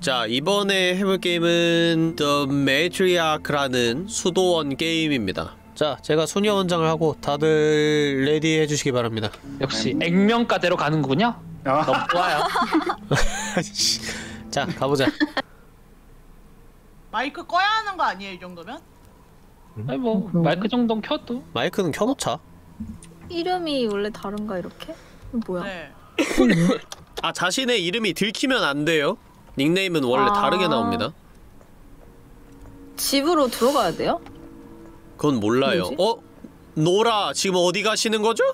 자 이번에 해볼 게임은 The Matriarch라는 수도원 게임입니다 자 제가 수녀원장을 하고 다들 ready 해주시기 바랍니다 역시 액면가대로 가는군요. 아, 너무 좋아요. 자 가보자 마이크 꺼야 하는 거 아니에요 이 정도면? 아니 뭐 마이크 정도는 켜도 마이크는 켜놓자 이름이 원래 다른가 이렇게? 뭐야? 네. 아 자신의 이름이 들키면 안 돼요 닉네임은 원래 아. 다르게 나옵니다 집으로 들어가야 돼요? 그건 몰라요 뭐지? 어? 노라 지금 어디 가시는 거죠?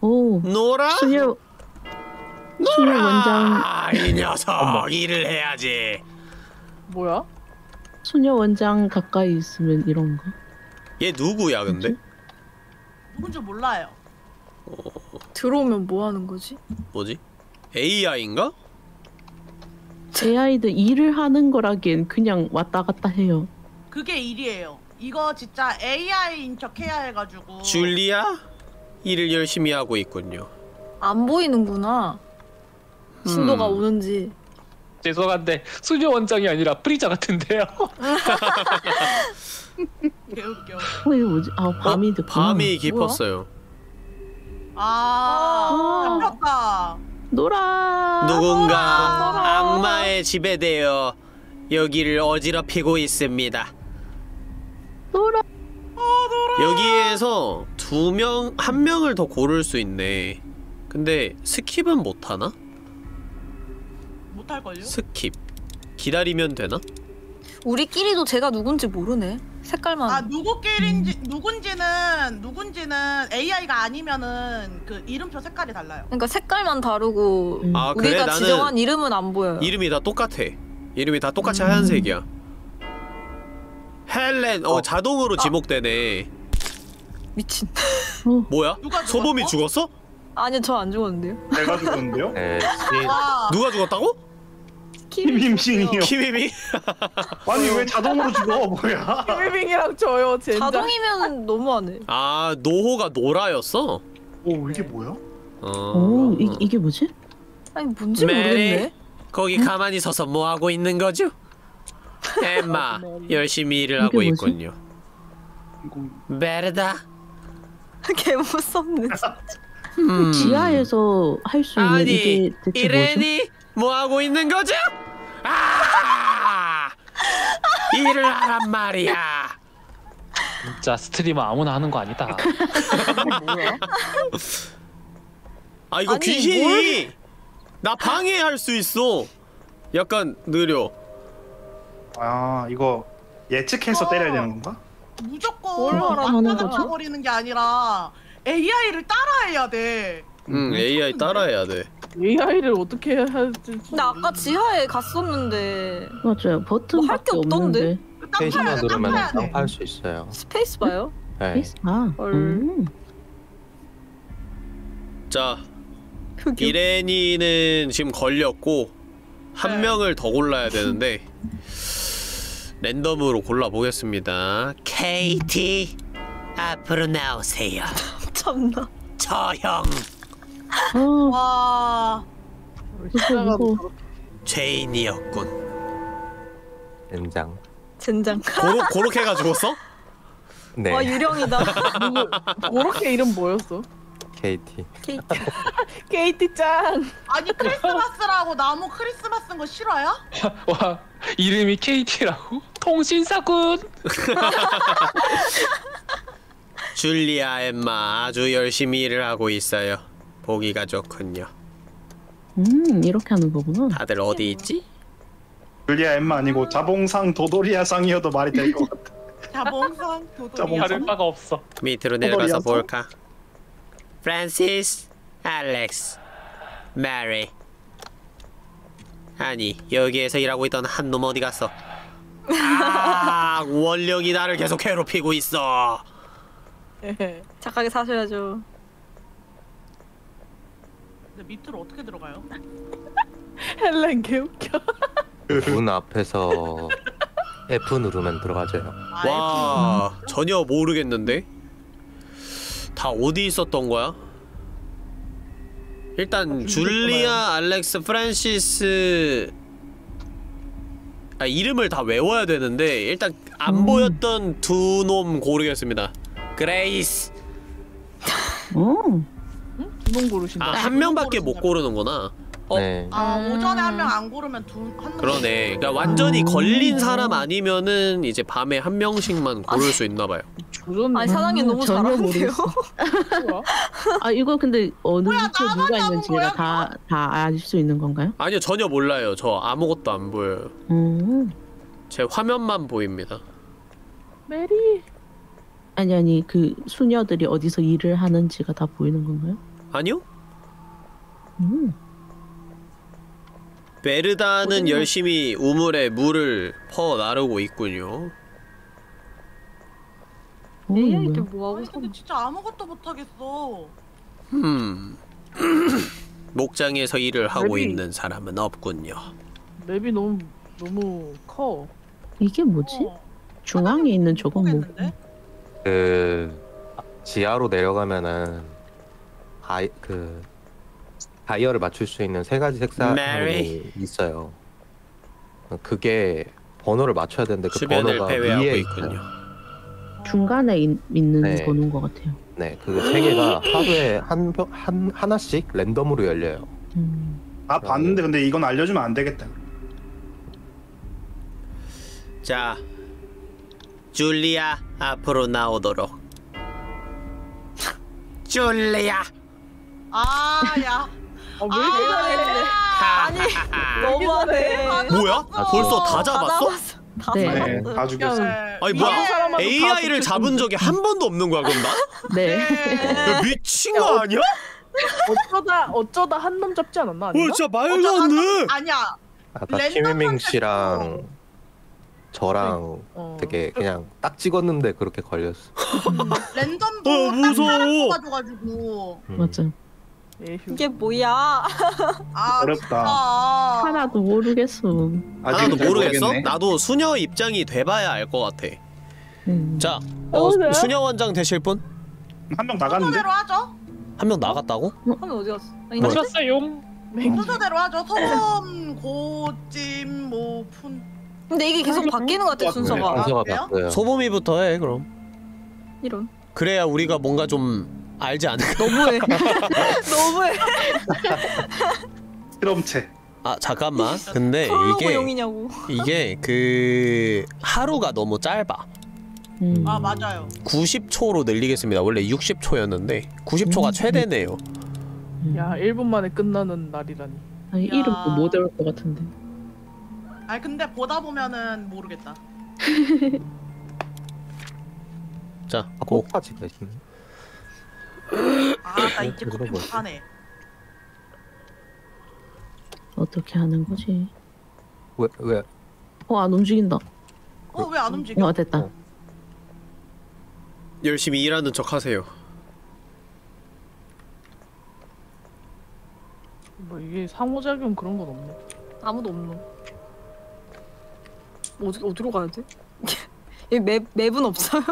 오, 노라? 수녀 수녀 원장 아이 녀석 일을 해야지 뭐야? 수녀 원장 가까이 있으면 이런가? 얘 누구야 근데? 누군지 몰라요. 들어오면 뭐 하는 거지? 뭐지? AI인가? AI도 일을 하는 거라기엔 그냥 왔다 갔다 해요. 그게 일이에요. 이거 진짜 AI인 척 해야 해가지고. 줄리아? 일을 열심히 하고 있군요 안 보이는구나. 신도가 음. 오는지. 죄송한데 수녀 원장이 아니라 프리자 같은데요. 개웃겨. 어, 이거 뭐지? 아, 밤이 됐구나. 밤이 깊었어요 아, 잡혔다. 노라. 누군가 악마에 지배되어 여기를 어지럽히고 있습니다. 노라. 여기에서 두 명, 한 명을 더 고를 수 있네. 근데 skip은 못 하나? 못할걸요? skip. 기다리면 되나? 우리끼리도 제가 누군지 모르네. 색깔만. 아 누구끼리인지 누군지는 누군지는 AI가 아니면은 그 이름표 색깔이 달라요. 그러니까 색깔만 다르고 음. 아, 그래? 우리가 나는 지정한 이름은 안 보여요. 이름이 다 똑같아. 이름이 다 똑같이 음. 하얀색이야. 헬렌, 어, 자동으로 지목되네. 미친. 뭐야? 누가 소범이 죽었어? 아니요, 저안 죽었는데요. 내가 죽었는데요? 와, 누가 죽었다고? 김임신이요. 키미미? 아니 왜 자동으로 죽어? 뭐야? 힐빙이랑 저요, 젠장. 자동이면 너무하네. 아, 노호가 노라였어? 오 이게 뭐야? 어. 오, 이, 이게 뭐지? 아니 뭔지 메리? 모르겠네. 거기 가만히 서서 뭐 하고 있는 거죠? 엠마 열심히 일을 하고 뭐지? 있군요. 이거 베르다. 개 무섭네. 음. 지하에서 할 수 있는 아니 이게 대체 뭐죠? 이레니 뭐 하고 있는 거죠? 아! 일을 하란 말이야. 진짜 스트리머 아무나 하는 거 아니다. 아 이거 아니, 귀신이 나 방해할 수 있어. 약간 느려. 아 이거 예측해서 때려야 되는 건가? 무조건 뭘 거죠? 맞춰버리는 게 아니라 AI를 따라해야 돼. 응 AI 따라해야 돼. AI를 어떻게 해야 할지. 나 아까 지하에 갔었는데 맞아요. 뭐할게 없던데? 땅 페이지만 파야 돼, 땅 누르면 파야 돼. 쌍파할 수 있어요. 스페이스 봐요. 네. 아, 헐. 음. 자 이레니는 지금 걸렸고 한 네. 명을 더 골라야 되는데 랜덤으로 골라 보겠습니다. KT 앞으로 나오세요. 참나. 저형 아, 와, 무서워, 무서워. 죄인이었군. 된장. 젠장. 고로 고로케가 죽었어? 네. 와 유령이다. 그렇게 이름 뭐였어? KT. 케이트. KT 짱. 아니 크리스마스라고 나무 크리스마스인 거 싫어요? 와 이름이 KT라고? 통신사군. 줄리아 엠마 아주 열심히 일을 하고 있어요. 보기가 좋군요. 음, 이렇게 하는 거구나. 다들 어디 있지? 줄리아 엠마 아니고 자봉상 도도리아 상이어도 말이 될 것 같아. 자봉상. 자봉상. 다를 바가 없어. 밑으로 내려가서? 볼까? 프란시스, 알렉스, 메리. 아니 여기에서 일하고 있던 한 놈 어디 갔어? 아 원령이 나를 계속 괴롭히고 있어. 착하게 사셔야죠. 근데 밑으로 어떻게 들어가요? 헬렌 개웃겨. 문 앞에서 F 누르면 들어가져요. 아, 와 전혀 모르겠는데 다 어디 있었던 거야? 일단 줄리아 알렉스 프란시스 아 이름을 다 외워야 되는데 일단 안 음. 보였던 두 놈 고르겠습니다. 그레이스 어. 두명 고르신다. 아 한 명밖에 못 고르는구나. 어? 네. 아 음. 오전에 한 명 안 고르면 두한 그러네. 그러니까 완전히 음. 걸린 사람 아니면은 이제 밤에 한 명씩만 고를 수 있나 봐요. 조전 아니 사장님 너무 전혀 잘하는데요. 뭐야? 아 이거 근데 어느 뭐야, 위치에 누가 나만 있는지가 남은 거야, 다다 알 수 있는 건가요? 아니요 전혀 몰라요. 저 아무것도 안 보여요. 음. 제 화면만 보입니다. 메리. 아니 아니 그 수녀들이 어디서 일을 하는지가 다 보이는 건가요? 아니요? 음. 베르다는 열심히 우물에 물을 퍼 나르고 있군요. 어, AI들 뭐야? 뭐하고 아니 사? 근데 진짜 아무것도 못 하겠어. 음. 목장에서 일을 하고 맵이- 있는 사람은 없군요. 맵이 너무 너무 커. 이게 뭐지? 어, 중앙에 있는 저건 뭐? 그 지하로 내려가면은 다이 그 다이얼을 맞출 수 있는 세 가지 색상이 Mary. 있어요. 그게 번호를 맞춰야 되는데 그 번호가 위에 있군요. 있어요. 중간에 있, 있는 네. 번호인 것 같아요. 네, 그 세 개가 하루에 한, 병- 한 하나씩 랜덤으로 열려요. 음. 아 봤는데 근데 이건 알려주면 안 되겠다. 자, 줄리아 앞으로 나오도록. 줄리아. 아 야. 아, 왜 이렇게 잘해? 아니 너무하네. 뭐야? 벌써 다 잡았어? 다 네. 잡았어. 네, 다 죽였어. 네. 아니 뭐야? 다 AI를. 잡은 적이 한 번도 없는 거야 그럼 나? 네. 야, 미친 거 아니야? 어쩌다 어쩌다 한 놈 잡지 않았나? 어? 진짜 말도 안 돼. 아니야. 아까 선택. 씨랑 저랑 어. 되게 그냥 딱 찍었는데 그렇게 걸렸어. 랜덤도 어, 무서워. 가지고 음. 맞아. 에휴. 이게 뭐야? 아 어렵다. 진짜. 하나도 모르겠어. 하나도 잘 모르겠어? 모르겠네. 나도 수녀 입장이 돼봐야 알 것 같아. 음. 자, 어, 어? 수녀 원장 되실 분? 한 명 나갔는데? 순서대로 하죠. 한 명 나갔다고? 하면 어디 갔어? 아니, 뭐? 오셨어요? 순서대로 하죠. 소금, 고찜, 뭐 푼. 근데 이게 계속 바뀌는 것 같아 순서가. 아, 순서가 그래요? 바뀌어요. 소범이부터 해 그럼. 이런. 그래야 우리가 뭔가 좀 알지 않을까? 너무해. 너무해. 실험체. 아 잠깐만. 근데 이게 용이냐고. 이게 그 하루가 너무 짧아. 음. 아 맞아요. 90초로 늘리겠습니다. 원래 60초였는데 90초가 음. 최대네요. 야 1분 만에 끝나는 날이라니. 아니 야. 이름도 못 외울 것 같은데. 아니 근데 보다 보면은 모르겠다. 자, 아, 고. 꼭까지 되시네. 아나 이제 커피 뭐지? 못하네. 어떻게 하는 거지? 왜 왜? 어 안 움직인다. 어 왜 안 움직여? 어 됐다. 어. 열심히 일하는 척 하세요. 뭐 이게 상호작용 그런 건 없네. 아무도 없노. 어디 어디로 가야 돼? 얘맵 맵은 없어요?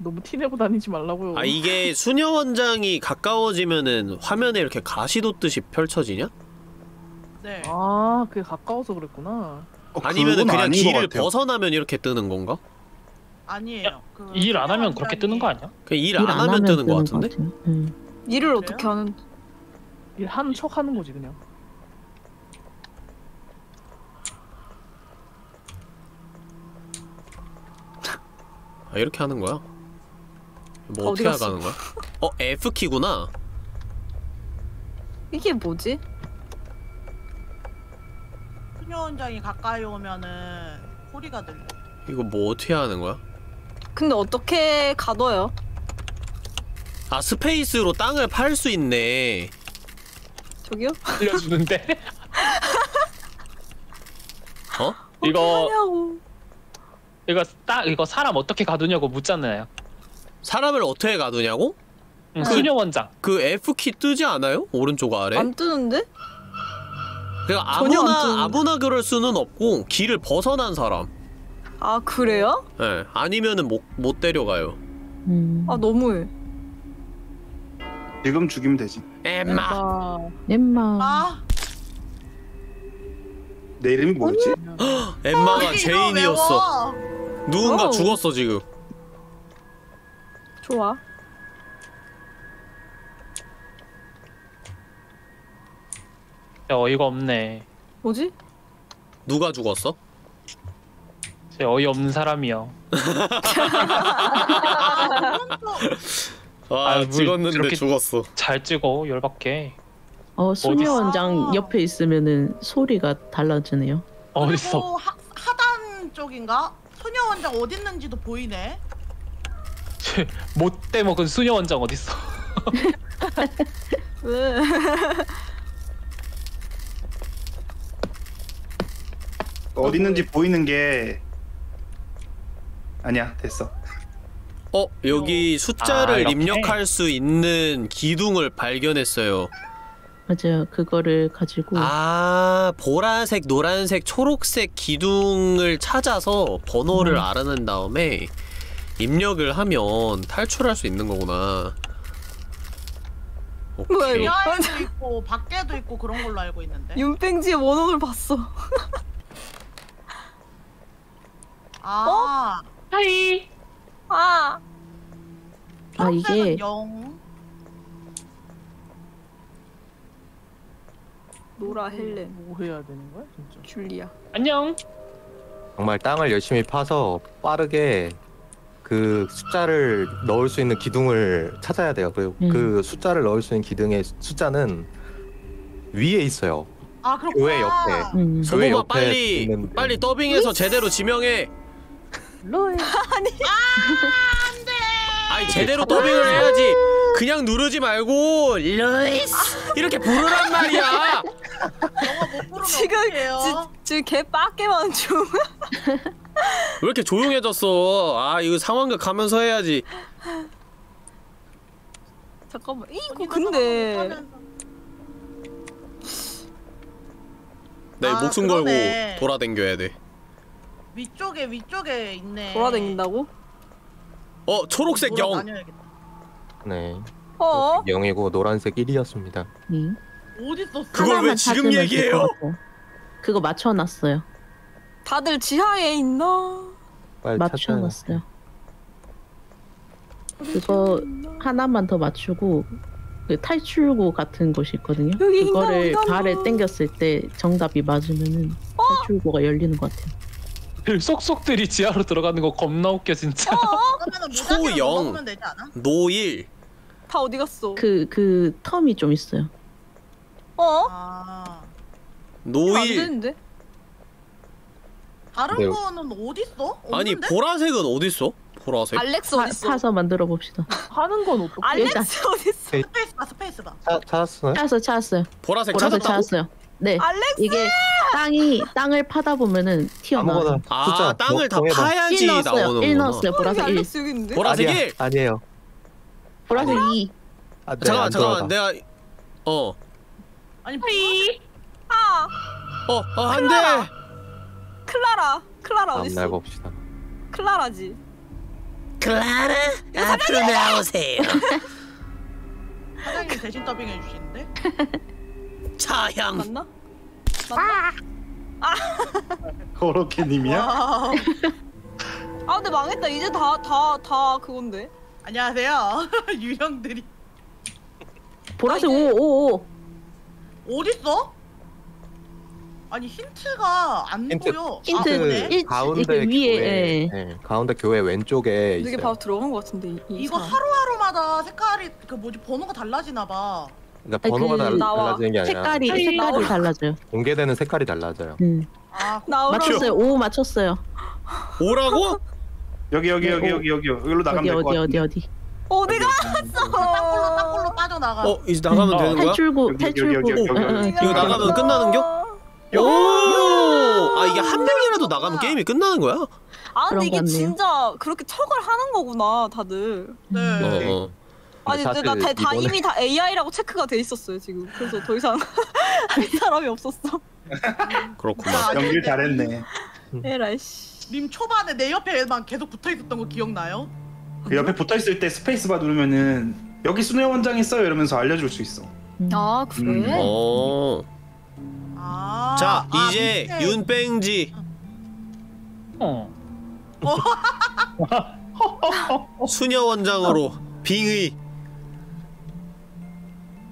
너무 티내고 다니지 말라고요. 아 이게 수녀 원장이 가까워지면은 화면에 이렇게 가시 돋듯이 펼쳐지냐? 네. 아, 그게 가까워서 그랬구나. 어, 아니면은 그냥 길을. 벗어나면 이렇게 뜨는 건가? 아니에요. 그 일안 하면 그렇게 뜨는 거 아니야? 그냥 일안 하면 뜨는 거 같은데? 같아요. 네. 일을 그래요? 어떻게 하는? 일하는 척 하는 거지 그냥. 아 이렇게 하는 거야? 뭐 어디 어떻게 갔어? 하는 거야? 어 F 키구나. 이게 뭐지? 수녀 원장이 가까이 오면은 소리가 들려. 이거 뭐 어떻게 하는 거야? 근데 어떻게 가둬요? 아 스페이스로 땅을 팔 수 있네. 저기요? 알려주는데 어? 이거 하냐고. 이거 딱 이거 사람 어떻게 가두냐고 묻잖아요. 사람을 어떻게 가두냐고? 응, 수녀 원장. 그 F 키 뜨지 않아요? 오른쪽 아래? 안 뜨는데? 안 아무나 뜨는데. 아무나 그럴 수는 없고 길을 벗어난 사람. 아 그래요? 예. 아니면은 못 못 데려가요. 음. 아 너무해. 지금 죽이면 되지. 엠마 아, 엠마. 아 내 이름이 뭐였지? 엠마가 죄인이었어 외워. 누군가 어우. 죽었어 지금 좋아. 진짜 어이가 없네. 뭐지? 누가 죽었어? 진짜 어이없는 사람이요. 아뭘 찍었는데 죽었어 잘 찍어 열받게. 어 수녀? 원장 옆에 있으면은 소리가 달라지네요. 어딨어? 그리고 하, 하단 쪽인가? 소녀 원장 어디 있는지도 보이네. 못돼 먹은 수녀 원장 어딨어? 왜? 어디 있는지 보이는 게 아니야 됐어. 어 여기 숫자를 아, 이렇게? 입력할 수 있는 기둥을 발견했어요 맞아요. 그거를 가지고 아 보라색 노란색 초록색 기둥을 찾아서 번호를 음. 알아낸 다음에 입력을 하면 탈출할 수 있는 거구나 뭐야, 오케이 이거? 지하에도 있고 밖에도 있고 그런 걸로 알고 있는데. 윤뺑지의 원혼을 봤어. 아 하이. 아. 아 이게 초록색은 영. 노라 헬렌 뭐 해야 되는 거야 진짜? 줄리아. 안녕. 정말 땅을 열심히 파서 빠르게 그 숫자를 넣을 수 있는 기둥을 찾아야 돼요. 그, 음. 그 숫자를 넣을 수 있는 기둥의 숫자는 위에 있어요. 아 그렇구나. 교회 옆에. 음, 교회 옆에 빨리 있는- 빨리 더빙해서 제대로 지명해 로에 아니 제대로 더빙을 해야지 그냥 누르지 말고 루이스 이렇게 부르란 말이야 영어 못 부르면 지금? 지, 지금 개 빡게만 좀. 왜 이렇게 조용해졌어 아 이거 상황극 가면서 해야지 잠깐만. 이거 근데. 내 아, 목숨 그러네. 걸고 돌아댕겨야 돼 위쪽에 위쪽에 있네. 돌아다닌다고? 어 초록색 영 돌아다녀야겠다. 네. 어? 0이고 노란색 1이었습니다. 음. 어디 있었어? 그걸 왜 하나만 지금 찾으면 얘기해요? 그거 맞춰놨어요. 다들 지하에 있나? 빨리 찾아요. 맞춰놨어요. 그거 하나만 더 맞추고 그 탈출구 같은 곳이 있거든요. 여기 있나 그거를 보다. 발에 당겼을 때 정답이 맞으면은 어? 탈출구가 열리는 것 같아요. 그 쏙쏙들이 지하로 들어가는 거 겁나 웃겨 진짜. 무작위로 초영. 먹으면 되지 않아? 노일 다 어디 갔어? 그 그 텀이 좀 있어요. 어? 아안 노일 되는데? 다른 네. 거는 어디 있어? 아니 없는데? 보라색은 어딨어? 보라색? 알렉스 파, 어딨어? 파서 만들어 봅시다. 하는 건 어떻게? 알렉스 어딨어? 스페이스 바 스페이스 바. 찾- 찾았어요? 찾았어요, 찾았어요. 보라색 보라색? 찾았어요. 네, 알렉스 이게 땅이 땅을 파다 보면은 튀어나와요. 아 숫자 땅을 다 정- 정해봐. 파야지 1 넣었어요. 1 나오는구나 넣었어요. 보라색 1. 알렉스 여기 있는데? 보라색 아니야, 1! 아니에요. 보라색 2. 아, 네, 잠깐만 안 잠깐만. 내가 어 아니 아! 어, 어, 안 돼! 클라라! 클라라 다음 날 어딨어? 봅시다. 클라라지. 클라라, 앞으로 나오세요. 사장님 대신 더빙해 주시는데? 차향. 맞나? 맞나? 그렇게님이야? 와아 근데 망했다. 이제 다 다 다 그건데. 안녕하세요 유령들이 보라색 아, 이게- 5, 5, 5. 어디 있어? 아니 힌트가 안 힌트, 보여. 힌트. 아, 그? 일- 가운데 이렇게 위에, 교회, 예. 네, 가운데 교회 왼쪽에 이게 있어요. 바로 들어간 것 같은데. 이, 이 이거 사람. 하루하루마다 색깔이 그 뭐지 번호가 달라지나 봐. 그러니까 아니, 번호가 그 달, 나와. 달라지는 게 아니라 색깔이 아니, 색깔이 나와. 달라져요. 공개되는 색깔이 달라져요. 음. 아 나오라. 맞췄어요. 5 맞췄어요. 오라고? 여기 여기 네, 여기 오. 여기 여기 여기로 나가면 어디 될것 어디 같은데. 어디 어디. 어디가? 땅굴로 땅굴로 빠져나가. 어, 이제 나가면 어, 되는 거야? 탈출구 여기, 여기, 탈출구. 여기, 여기, 여기, 응, 응, 여기. 이거 나가면 끝나는 겨? 오! 아, 이게 한 명이라도 나가면 게임이 끝나는 거야? 아 그런 근데 이게 같네요. 진짜 그렇게 척을 하는 거구나 다들. 네. 어, 어. 아니 근데 사실 나 다, 다 이번에- 이미 다 AI라고 체크가 돼 있었어요 지금. 그래서 더 이상 할 사람이 없었어. 그렇구만. 연길 잘했네. 에라이 씨. 님 초반에 내 옆에만 계속 붙어 있었던 거 기억나요? 그 옆에 붙어 있을 때 스페이스바 누르면은 여기 수녀 원장 있어요 이러면서 알려줄 수 있어. 아 그래? 어. 아. 자 아, 이제 밑에. 윤뺑지 어. 수녀 원장으로 빙의.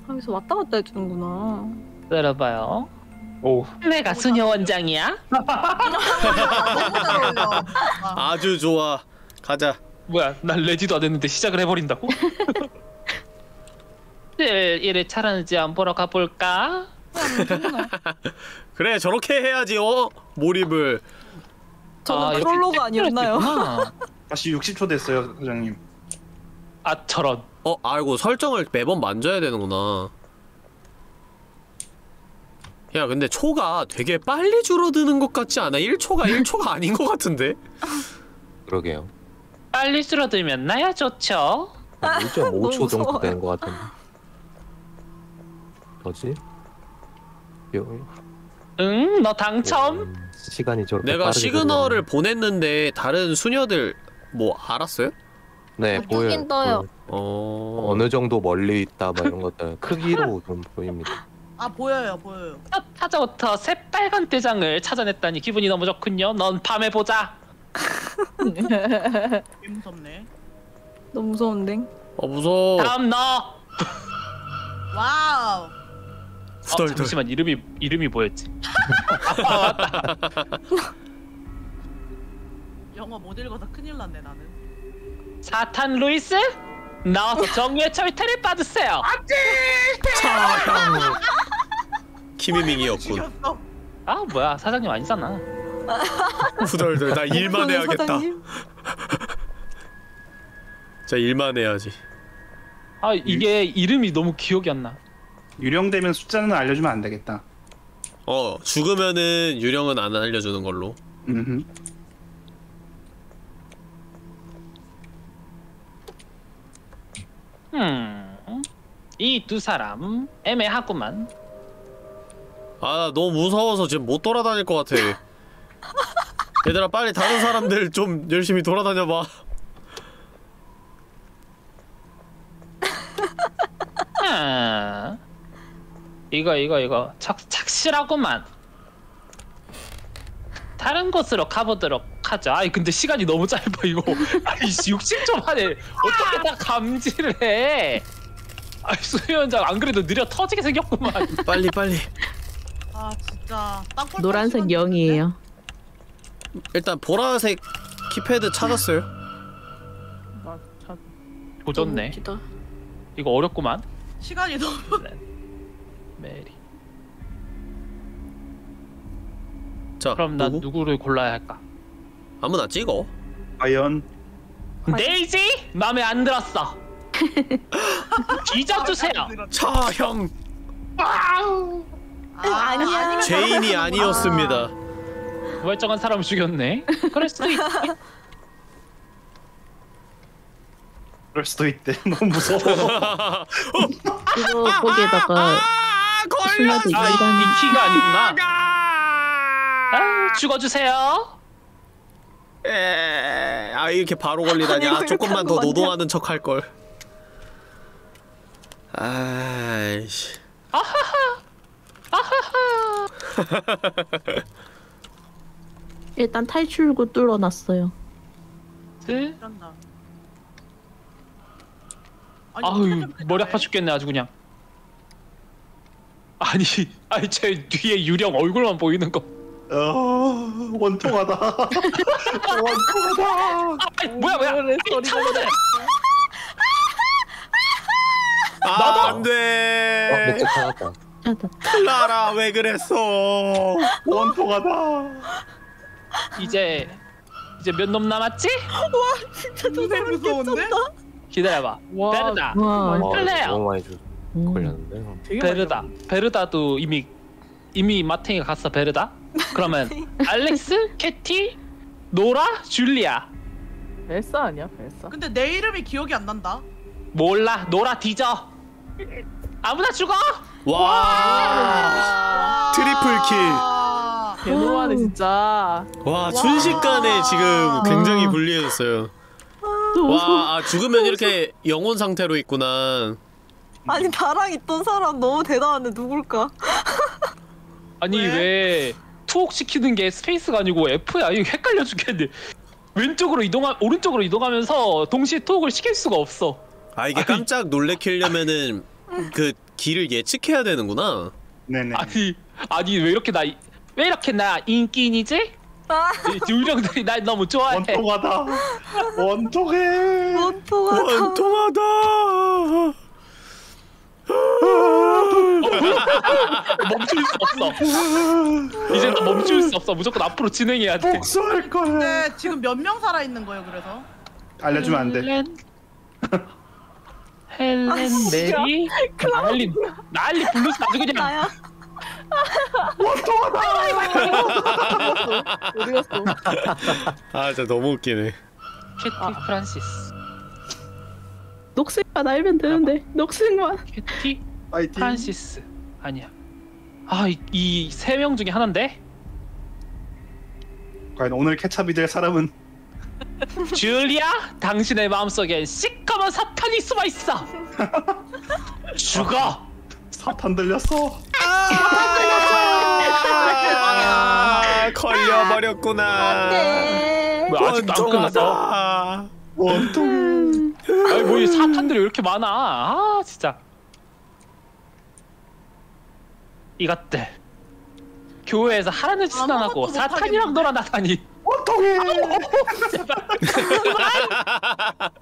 여기서 왔다 갔다 해주는구나. 들어봐요. 오. 내가 수녀 원장이야? 너무 잘 어울려. 아, 아주 좋아. 가자. 뭐야, 난 레디도 안 했는데 시작을 해버린다고? 네, 일을 잘하는지 안 보러 가볼까? 그래 저렇게 해야지 어 몰입을. 저는 이렇게 프롤로그 아니었나요? 다시 60초 됐어요 사장님. 아, 저런. 어 아이고 설정을 매번 만져야 되는구나. 야 근데 초가 되게 빨리 줄어드는 것 같지 않아? 1초가 1초가 아닌 것 같은데? 그러게요. 빨리 줄어들면 나야 좋죠. 1.5초 너무 정도. 되는 것 같은데. 뭐지? 요, 응, 너 당첨. 음, 시간이 저렇게 내가 시그널을 흐르네. 보냈는데 다른 수녀들 뭐 알았어요? 네 어, 보여요. 어 어느 정도 멀리 있다 뭐 이런 것들 크기로 좀 보입니다. 아 보여요 보여요. 첫 타자부터 새빨간 대장을 찾아냈다니 기분이 너무 좋군요. 넌 밤에 보자. 개 무섭네. 너무 무서운데. 어 무서워. 다음 너. 와우. 어, 후덜덜. 잠시만 이름이 이름이 뭐였지? 영어 못 읽어서 큰일 났네 나는. 사탄 루이스 나와서 정의의 철퇴를 받으세요. 차형. 키미밍이었군. 죽였어. 아 뭐야 사장님 아니잖아. 후덜덜 나 일만 해야겠다. 자 일만 해야지. 아 이게 이름이 너무 기억이 안 나. 유령되면 숫자는 알려주면 안 되겠다. 어 죽으면은 유령은 안 알려주는 걸로. 음. 음, 이 두 사람 애매하구만. 아 너무 무서워서 지금 못 돌아다닐 것 같아. 얘들아 빨리 다른 사람들 좀 열심히 돌아다녀봐. 아, 이거 이거 이거 착 착실하구만. 다른 곳으로 가보도록 하죠. 아이 근데 시간이 너무 짧아 이거. 아이씨 60초 만에 어떻게 다 감지를 해? 아이 수현장 안 그래도 느려 터지게 생겼구만. 빨리 빨리. 아 진짜 땅굴 노란색 시간 영이에요. 일단 보라색 키패드 찾았어요. 나 참. 조졌네. 웃기다. 이거 어렵구만. 시간이 너무 메리. 자 그럼 난 누구? 누구를 골라야 할까? 아무나 찍어. 과연 데이지 마음에 안 들었어. 뒤져주세요. 차형 아, 아니야. 죄인이 아니었습니다. 멀쩡한 사람을 죽였네. 그럴 수도 있지. 그럴 수도 있대. 너무 무서워. 이거 거기에다가 아, 이, 일반 이 키가 아니구나. 아, 죽어주세요. 에... 아 이렇게 바로 걸리다니. 아왜 조금만 더 노동하는 척 할 걸. 아이씨. 일단 탈출구 뚫어놨어요. 네. 이런다. 아니, 아유 머리? 아파 죽겠네 아주 그냥. 아니, 아니 제 뒤에 유령 얼굴만 보이는 거. 어, 원통하다. 원통하다. 아니, 뭐야 뭐야? 참모들. 아, 안 어, 돼. 찾았다. 클라라 왜 그랬어? 원통하다. 이제 이제 몇 놈 남았지? 진짜 저 되게 사람 무서운데? 기다려봐. 와, 베르다. 와. 어, 클레어. 너무 많이 주, 음. 걸렸는데. 베르다. 베르다도 이미 이미 마탱이가 갔어 베르다. 그러면 알렉스, 캐티, 노라, 줄리아. 벨사 아니야 벨사? 근데 내 이름이 기억이 안 난다. 몰라 노라 뒤져. 아무나 죽어. 와. 아. triple kill. 아. 개노하네 진짜. 와 순식간에 지금 굉장히 불리해졌어요. 와 아, 죽으면 이렇게 영혼 상태로 있구나. 아니 나랑 있던 사람 너무 대단한데 누굴까? 아니 왜? 왜 투옥 시키는 게 space가 아니고 F야? 이거 헷갈려 죽겠네. 왼쪽으로 이동하 오른쪽으로 이동하면서 동시에 투옥을 시킬 수가 없어. 아 이게 깜짝 놀래키려면은 그 길을 예측해야 되는구나. 네네. 아니 아니 왜 이렇게 나 왜 이렇게 나 인기인이지? 아이 유령들이 날 너무 좋아해. 원통하다. 원통해. 원통하다. 원통하다. 멈출 수 없어. 이제 나 멈출 수 없어. 무조건 앞으로 진행해야 돼. 복수할 거야. 근데 지금 몇 명 살아 있는 거예요? 그래서 알려주면 안 돼. 헬렌 헬렌 아, 진짜? 메리 난리 난리 블루스 아주 그냥 나야. 어디 갔어? 아 진짜 너무 웃기네. 캐티 프란시스 녹색만 알면 되는데 녹색만. 캐티 파이팅. 프란시스 아니야. 아이 세 명 중에 하나인데 과연 오늘 케찹이 될 사람은 줄리아 당신의 마음속에 시커먼 사탄이 숨어 있어. 죽어. 사탄 들렸어. 아, 걸려버렸구나. 네. 뭐 아직도 안 끝났어? 원통. 아니 뭐이 사탄들이 왜 이렇게 많아? 아 진짜. 이것들 교회에서 하라는 짓은 안 하고 사탄이랑? 놀아나다니. 원통해.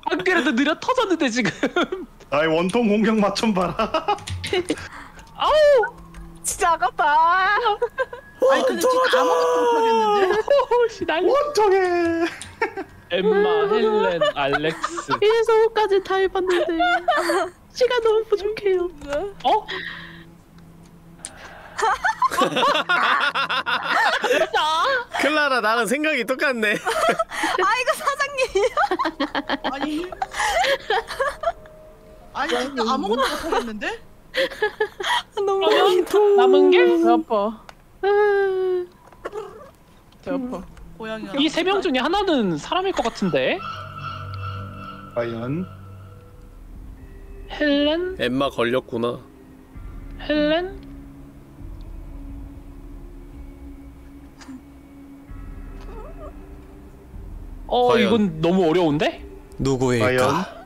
안 그래도 느려 터졌는데 지금. 나의 원통 공격 맞춤 봐라. 아우. 진짜 아깝다. 아니 근데 진짜 아무것도 못하겠는데? 원통해. 엠마, 헬렌, 알렉스. 이래서 옷까지 다 해봤는데 시간 너무 부족해요. 어? 클라라 나랑 생각이 똑같네. 아이고 사장님. 아니 아니 진짜 아무것도 못하겠는데? 너무 그러면 남은 게 배 아파. 아, 배 아파. 고양이가 이세 명 중에 하나는 사람일 것 같은데. 과연 헬렌, 엠마 걸렸구나. 헬렌. 어 과연? 이건 너무 어려운데? 누구일까? 과연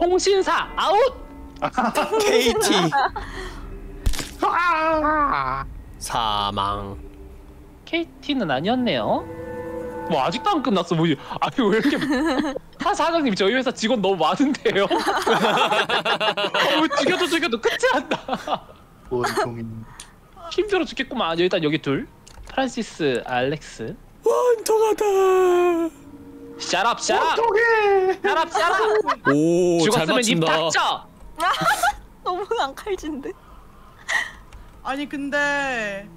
홍신사 아웃. KT. 사망. KT는 아니었네요. 뭐 아직도 안 끝났어. 뭐 아니 왜 이렇게 하 사장님 저희 회사 직원 너무 많은데요. 어, 뭐 죽여도 죽여도 끝이 안 나. 원통이. 힘들어 죽겠구만. 일단 여기 둘. 프란시스, 알렉스. 원통하다. shut up shut up. 원통해. shut up shut up. 오, 잘 죽었으면 입 맞춘다. 닥쳐. 너무 안 칼진데. 아니 근데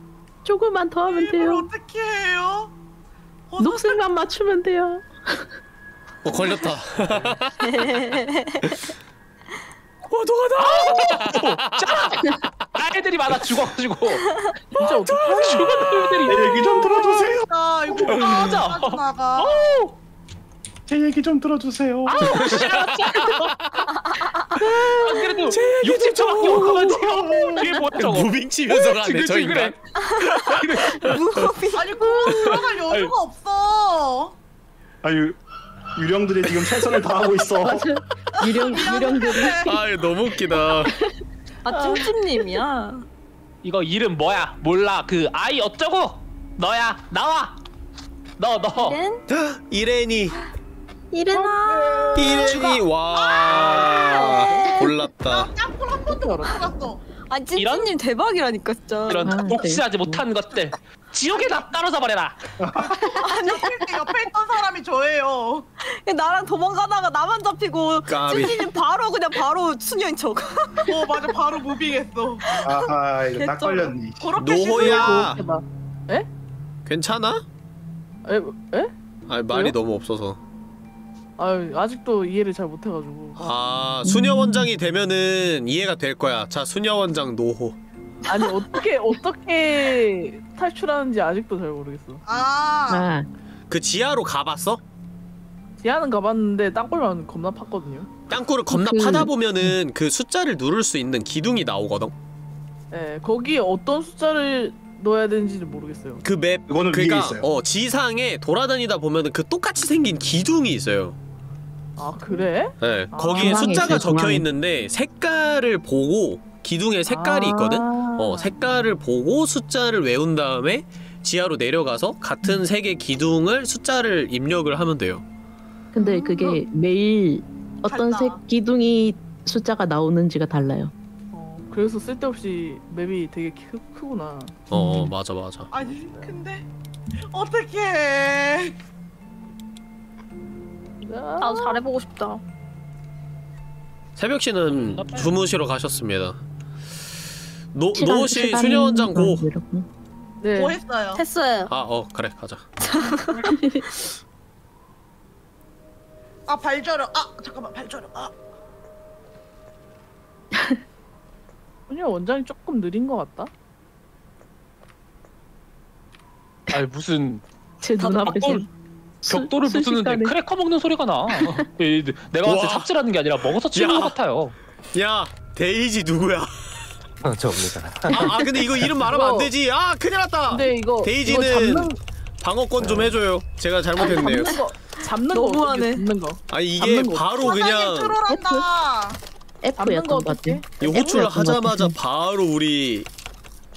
조금만 더 하면 돼요. 어떻게 해요? 어, 녹색만 맞추면 돼요. 어, 걸렸다. 원통하다. 애들이 많아 죽어가지고. 진짜 어떡해? 죽은 애들이. 제 얘기 좀 들어주세요. 아 이거. 나가 제 얘기 좀 들어주세요. 안 그래도 60초밖에 없어가지고. 뒤에 뭐야 저거. moving 치면서 가네 저 인간. moving. 아니 그거 들어갈 여유가 없어 아유 유령들이 지금 최선을 다하고 있어. 유령 유령들이 아, 이거 너무 웃기다. 아 찜찜님이야. 이거 이름 뭐야? 몰라. 그 아이 어쩌고? 너야. 나와. 너 너. 이렌? 이레니. 이렌아. 이레니 와. 골랐다. 짱돌 한 번도 못 들어갔어 아 찜찜님 대박이라니까 진짜. 이런 아, 독시하지 못한 것들. 지옥에 다 떨어져 버려라. 옆에, 옆에 있던 사람이 저예요 나랑 도망가다가 나만 잡히고. 찜찜님 바로 그냥 바로 수녀인 척. 어 맞아 바로 무빙했어 아하 이거 딱. 걸렸니. 그렇게 노호야. 대박. 괜찮아? 에? 에? 아 말이 왜요? 너무 없어서. 아유 아직도 이해를 잘 못해가지고. 아 수녀 원장이 되면은 이해가 될 거야. 자 수녀 원장 노호. 아니 어떻게 어떻게 탈출하는지 아직도 잘 모르겠어. 아 아 그 지하로 가봤어? 지하는 가봤는데 땅굴만 겁나 팠거든요. 땅굴을 겁나 그- 파다 보면은 그 숫자를 누를 수 있는 기둥이 나오거든. 예, 거기 어떤 숫자를 넣어야 되는지는 모르겠어요. 그 맵 그거는 위에 그러니까 있어요. 어 지상에 돌아다니다 보면은 그 똑같이 생긴 기둥이 있어요. 아 그래? 네, 아, 거기에 숫자가 적혀. 있는데 색깔을 보고 기둥에 색깔이 있거든. 아. 어 색깔을 보고 숫자를 외운 다음에 지하로 내려가서 같은 색의 기둥을 숫자를 입력을 하면 돼요. 근데 그게 매일 어떤 달라. 색 기둥이 숫자가 나오는지가 달라요. 어, 그래서 쓸데없이 맵이 되게 크, 크구나. 어 음. 맞아 맞아. 아니 근데 어떡해 나도 잘해보고 싶다. 새벽 씨는. 주무시러 가셨습니다. 노 시간- 노씨 시간 수녀 원장 고. 네. 뭐 했어요? 했어요. 아 어 그래 가자. 아 발저려 아 잠깐만 발저려 아 그냥 원장이 조금 느린 것 같다. 아니 무슨 제다 눈앞에서 벽돌- 수- 벽돌을 부수는데 순식간에 크래커 먹는 소리가 나. 이- 내가 봤을 때 와. 삽질하는 게 아니라 먹어서 치는 야. 것 같아요. 야 데이지 누구야? 아, 저입니다. 아, 아 근데 이거 이름 말하면 안 이거- 되지. 아 큰일 났다. 근데 이거 데이지는 이거 잡는, 방어권 좀 해줘요. 제가 잘못했네요. 잡는 거 잡는 거 너무하네. 어떻게 잡는 거 아니 이게 잡는 거. 바로 그냥 트롤한다 F였던 잡는 거것 같아. 어떻게? 이것 하자마자. 바로 우리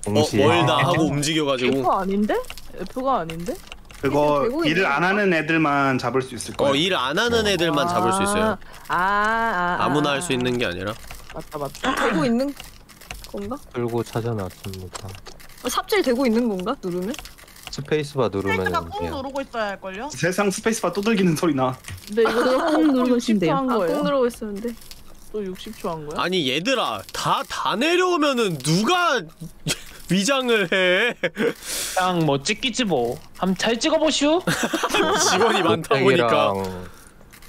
어, 멀다 하고 움직여가지고 아닌데? F가 아닌데? 그거 되고 일을 안 하는 애들만 잡을 수 있을 거예요. 어 일 안 하는 애들만 잡을 수 있어요. 아, 아, 아, 아무나 아, 할수 있는 게 아니라. 맞다 맞다. 되고 있는 건가? 끌고 찾아놨습니다. 어, 삽질 되고 있는 건가? 누르면? spacebar 누르면 space가 꾹 누르고 있어야 할 걸요? 세상 spacebar 두들기는 소리 나. 근데 이거 꾹 누르고 있으면 한 아, 꾹 거예요? 누르고 있었는데. 또 60초 한 거야? 아니 얘들아 다 다 내려오면은 누가 위장을 해? 그냥 뭐 찍기지 뭐. 한번 잘 찍어보시오. 직원이 많다 보니까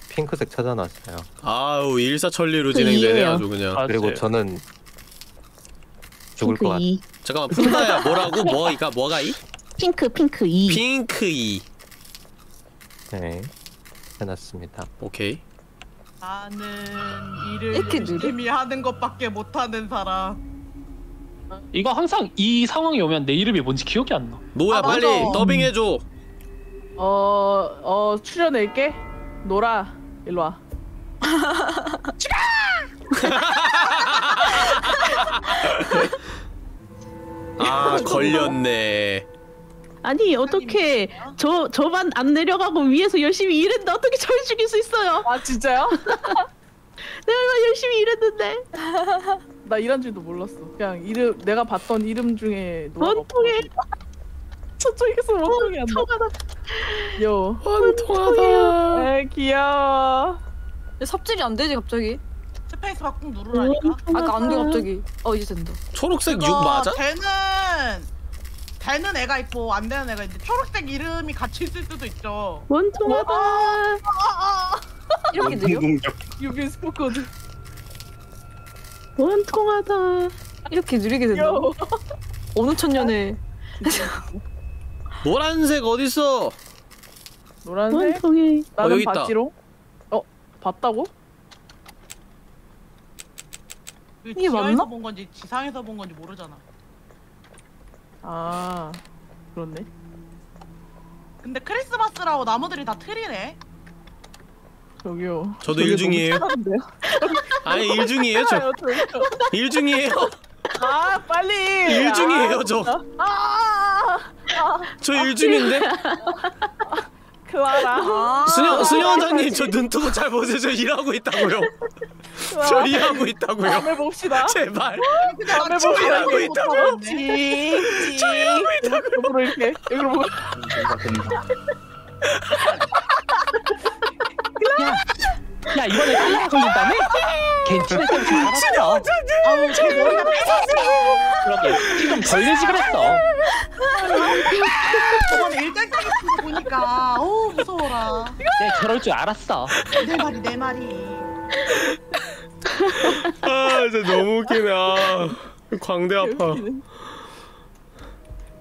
핑크색 찾아놨어요. 아우 일사천리로 그 진행되네 이해요. 아주 그냥. 아, 그리고 네. 저는 죽을 것 같아요. 2. 잠깐만 푼다야 뭐라고 뭐이가 뭐가 이? 핑크 핑크 2. 핑크 이. 네, 해놨습니다. 오케이. 나는 일을 이렇게 느려? 열심히 하는 것밖에 못하는 사람 이거 항상 이 상황이 오면 내 이름이 뭔지 기억이 안 나. 노야 아, 빨리 맞아. 더빙해줘. 어, 어, 출연할게. 노라, 일로 와. 아 걸렸네. 아니 어떻게 저 저만 안 내려가고 위에서 열심히 일했는데 어떻게 저를 죽일 수 있어요? 아, 진짜요? 내가 얼마나 열심히 일했는데 나 이런 줄도 몰랐어. 그냥 이름, 내가 봤던 이름 중에 원통해. 저쪽에서 원통이 안 나. 요. 원통하다. 에, 귀여워. 삽질이 안 되지 갑자기? 스페이스바 꾹 누르라니까 아까 안돼 갑자기. 어 이제 된다. 초록색 6 그거 맞아? 되는 되는 애가 있고 안 되는 애가 있는데 초록색 이름이 같이 있을 수도 있죠 원통하다 이렇게? 공격. 유비 스포커드. 원통하다 이렇게 느리게 된다. 어느 천년에 노란색 어딨어? 노란색? 원통해 나는 여기 있다. 봤지롱? 어? 봤다고? 그 이게 지하에서 맞나? 본 건지 지상에서 본 건지 모르잖아 아, 그렇네. 근데 크리스마스라고 나무들이 다 틀이네 저기요. 저도 저게 일 중이에요. 너무 차가운데요? 아니 일 중이에요 저. 아유, 저기요. 일 중이에요. 아, 빨리! 일 중이에요 저. 아, 저 일 중인데. 클라라. 아 수녀 수녀 원장님 저 눈 뜨고 잘 보세요. 저 일하고 있다고요. 저 일하고 있다고요. 다음에 봅시다. 제발. 다음에 저 봅시다. 일하고 있다고. 찡, 찡. 여기로 이렇게, 여기로 보야 이번에 칼라 걸린다며? 괜찮을 줄 알았어. 아우 제 머리가 그러게 지금 걸리지 그랬어. 저번에 치고 보니까 어우 무서워라 내 저럴 줄 알았어. 내 말이 내 말이 아 진짜 너무 웃기네. 아, 광대 아파.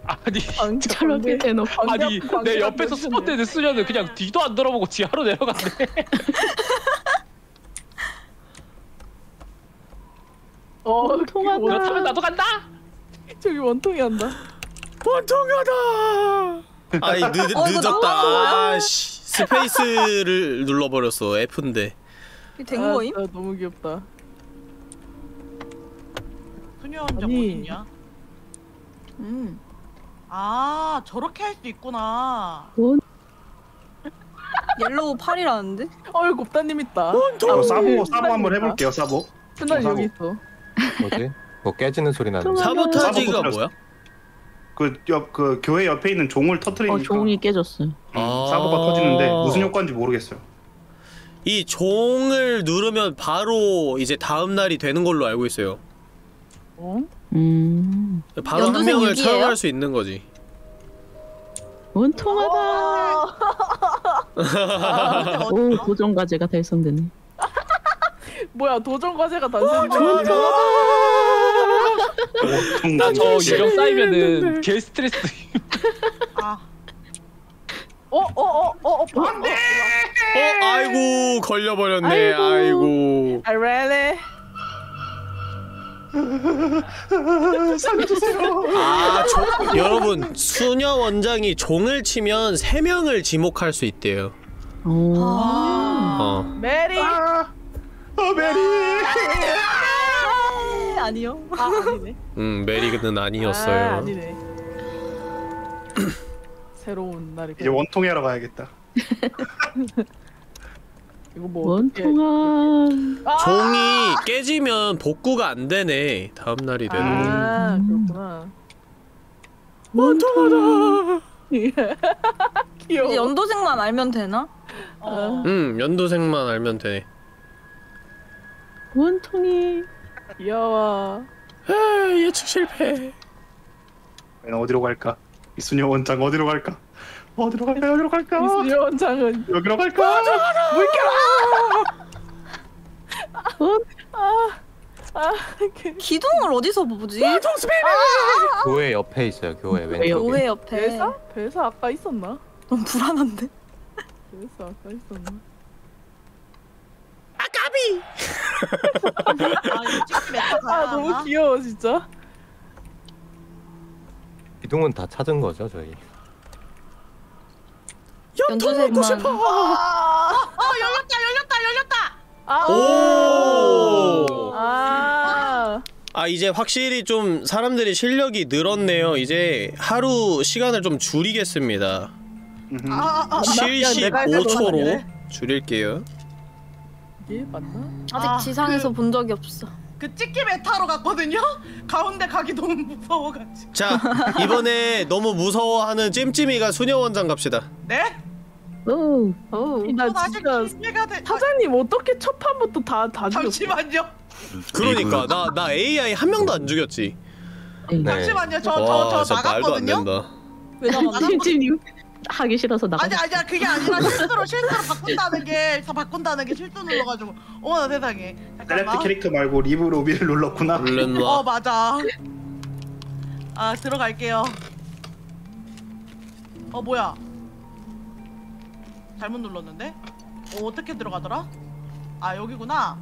아니 저렇게 대놓고 아니 내 옆에서. 스팟되는 수녀는 그냥 뒤도 안 돌아보고 지하로 내려갔네. 어 통하다. 그거 그렇다면 나도 간다. 저기 원통이 한다. 원통하다. 아이 늦, 어, 이거 늦었다. 아씨 스페이스를 눌러버렸어 F인데. 이게 된 거임? 아, 너무 귀엽다. 소녀 원장 아니. 어딨냐? 음. 아 저렇게 할 수 있구나. yellow 8이라는데? 어이 곱다님 있다. 저 사보 네, 사보 한번 해볼게요 사보. 순간 사보. 여기 있어. 뭐지? 뭐 깨지는 소리 나는. sabotage가 sabotage. 뭐야? 그옆그 교회 옆에 있는 종을 터트리니까 어 종이 깨졌어요. 음, 아. 사보가 터지는데 무슨 효과인지 모르겠어요. 이 종을 누르면 바로 이제 다음 날이 되는 걸로 알고 있어요. 어? 음 바로 한 명을 육이에요? 처형할 수 있는 거지. 원통하다. 아, 오? 도전 과제가 달성되네. 뭐야 도전 과제가 나저 유령 쌓이면은 개 스트레스. 아 어어어 어 어, 어, 안 돼. 어, 아이고 걸려버렸네. 아이고. I really. 아, 조, 여러분 수녀 원장이 종을 치면 세 명을 지목할 수 있대요. 오. 아. 어. 메리. 아, 어 메리. 아니요. 아 아니네. 음, 메리는 아, 아니었어요. 아니네. 새로운 날이. 이제 원통에 하러 가야겠다. 이거 뭐 어떻게- 원통아. 아! 종이 깨지면 복구가 안 되네. 다음 날이 되는. 아 그렇구나. 원통하다. 귀여워. 이제 연도생만 알면 되나? 어. 음, 연두색만 알면 돼. 원통이. 귀여워. 아, 예측 실패. 과연 어디로 갈까? 이순여 원장 어디로 갈까? 어디로 갈까? 어디로 갈까? 이수녀 원장은 여기로 갈까? 아 그- 기둥을 어디서 보지? 교회 옆에 있어요. 교회 왼쪽에. 교회 옆에. 배사? 배사 아까 있었나? 너무 불안한데? 배사 아까 있었나? 아 가야 아 너무? 귀여워 진짜. 기둥은 다 찾은 거죠 저희. 연도생만. 어 열렸다 열렸다 열렸다. 아. 오! 아. 아, 이제 확실히 좀 사람들이 실력이 늘었네요. 이제 하루 시간을 좀 줄이겠습니다. 음흠. 아, 아, 아. 75초로 아니네. 줄일게요. 이게 맞나? 아직 아, 지상에서 본 적이 없어. 그 찍기 메타로 갔거든요. 가운데 가기 너무 무서워가지고. 자, 이번에 너무 무서워하는 찜찜이가 수녀 원장 갑시다. 네? 오. 오. 나 진짜 기회가 돼. 아, 사장님 어떻게 첫 판부터 다다 죽였어? 잠시만요. 그러니까 나 나 AI 한 명도 안 죽였지. 네. 잠시만요. 저저 와, 저 나갔거든요. 왜? 찜찜님 하기 싫어서 나가. 아니 아니야 그게 아니라 실수로 실수로 바꾼다는 게 다 바꾼다는 게 실수 눌러가지고 어머나 세상에 잠깐만 캐릭터 말고 리브 로비를 눌렀구나. 어 와. 맞아 아 들어갈게요 어 뭐야 잘못 눌렀는데? 어 어떻게 들어가더라? 아 여기구나.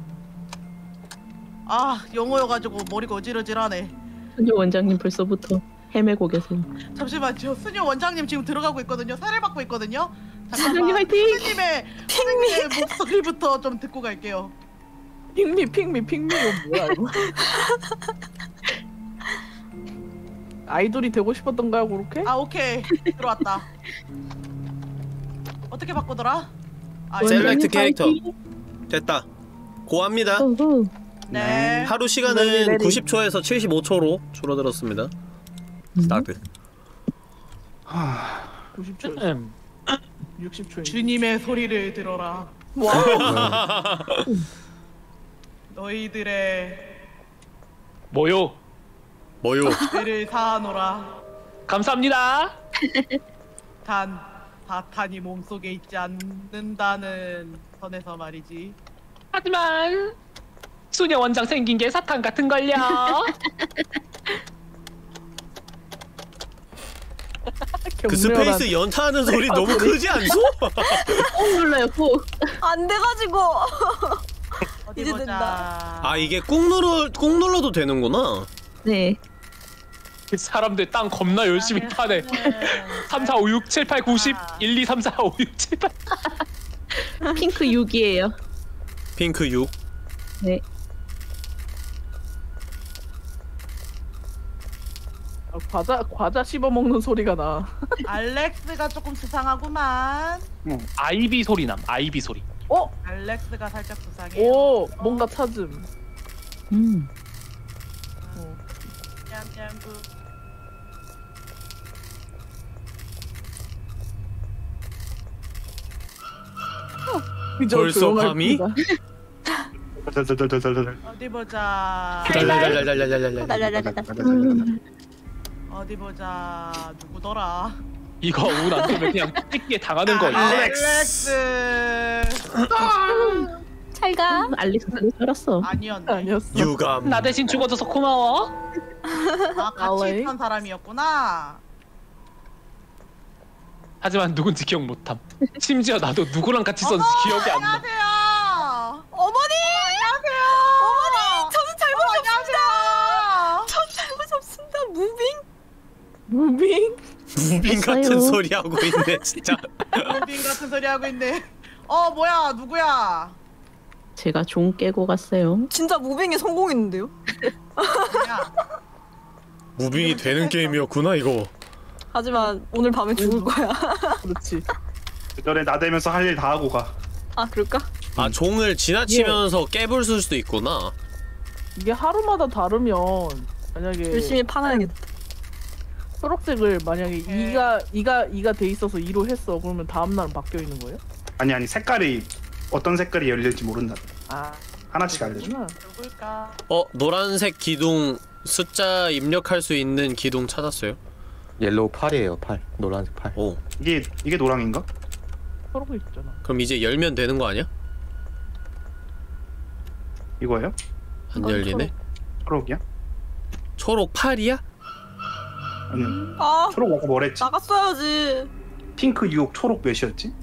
아 영어여가지고 머리가 어지러질하네. 수녀 원장님 벌써부터 헤매고 계세요. 잠시만요 수녀 원장님 지금 들어가고 있거든요. 살을 받고 있거든요. 사장님 화이팅! 선생님의 선생님의 목소리부터 좀 듣고 갈게요. pick me pick me pick me 이거 뭐야 이거? 아이돌이 되고 싶었던가요 그렇게? 아 오케이. 들어왔다 어떻게 바꾸더라? 아 select 원장님 캐릭터. 됐다. 고합니다. 오호. 네 하루 시간은 ready, ready. 90초에서 75초로 줄어들었습니다. 스타트. 90초, 음. 60초. 주님의 소리를 들어라 와. 너희들의 뭐요? 뭐요? 죄를 사하노라 감사합니다. 단 사탄이 몸속에 있지 않는다는 선에서 말이지 하지만 수녀 원장 생긴 게 사탕 같은 걸요. 그 스페이스 연타하는 소리 너무 크지 않소? 꼭 눌러요 꼭. 안 돼가지고 어디 이제 보자. 된다. 아 이게 꾹 눌러 꾹 눌러도 되는구나. 네. 사람들 땅 겁나 열심히 파네 3 4 5 6 7 8 9 10 1 2 3 4 5 6 7 8 핑크 6이에요. 핑크 6. 네. 아, 과자 과자 씹어 먹는 소리가 나. 알렉스가 조금 수상하구만. 아이비 소리 남 아이비 소리 어? 알렉스가 살짝 수상해. 오 뭔가 찾음. 음. 어. 벌써 밤이? 달달달달달달. 어디 보자. 달달달달달달달달. 음. 어디 보자. 누구더라? 이거 운안 되면 그냥 뜯기에 당하는 거 아, 이거 알렉스. 잘 가. 알리스 잘 살았어. 아니었네. 아니었어. 유감. 나 대신 죽어줘서 고마워 아, 같이. 있던 사람이었구나. 하지만 누군지 기억 못함 심지어 나도 누구랑 같이 썼는지 기억이 안 나 안녕하세요. 어머니! 안녕하세요. 어머니! 저는 잘못 안녕하세요. 전 잘못 없습니다. moving. moving. moving 같은. 소리 하고 있네 진짜. moving 같은 소리 하고 있네. 어 뭐야 누구야? 제가 종 깨고 갔어요. 진짜 moving에 성공했는데요? moving이 되는 게임이었구나 이거. 하지만 오늘 밤에 죽을 거야. 그렇지. 그 전에 나대면서 할 일 다 하고 가. 아 그럴까? 아 종을 지나치면서 깨불 수도 있구나. 이게 하루마다 다르면 만약에 열심히 파놔야겠다. 초록색을 만약에 네. 2가 2가 2가 돼 있어서 2로 했어. 그러면 다음 날은 바뀌어 있는 거예요? 아니 아니 색깔이 어떤 색깔이 열릴지 모른다. 아, 하나씩 알려줘. 그렇구나. 누굴까? 어 노란색 기둥 숫자 입력할 수 있는 기둥 찾았어요. yellow 8이에요 8 노란색 8 오 이게 이게 노랑인가? 초록이 있잖아. 그럼 이제 열면 되는 거 아니야? 이거예요? 안 이건 열리네. 초록이야? 초록 8이야? 아니 아 초록 아까 뭐랬지? 나갔어야지. 핑크 6 초록 몇이었지?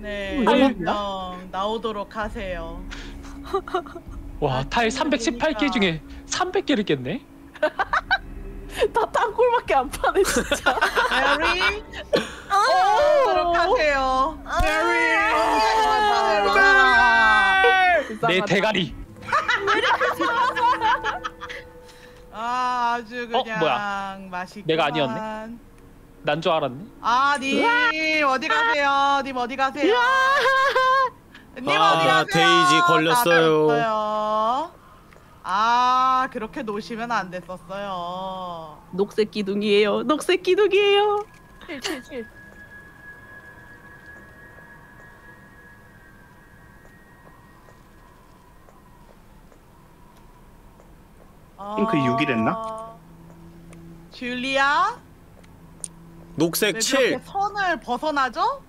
네, 이거 일명 나오도록 하세요. 와 타일 318개 중에 300개를 깼네 다 땅굴밖에 안 파네 진짜. 메리 나오도록 하세요. 메리 내. 대가리 아 아주 어, 그냥 뭐야? 맛있게. 내가 아니었네? 난 줄 알았네 아, 님 어디 가세요? 님 어디 가세요? 님 아, 어디 가세요? 데이지 걸렸어요. 아, 그렇게 놓으시면 안 됐었어요. 녹색 기둥이에요. 녹색 기둥이에요. 7, 7, 7. 핑크 어, 육이랬나? 줄리아? 녹색 왜 7. 그렇게 선을 벗어나죠?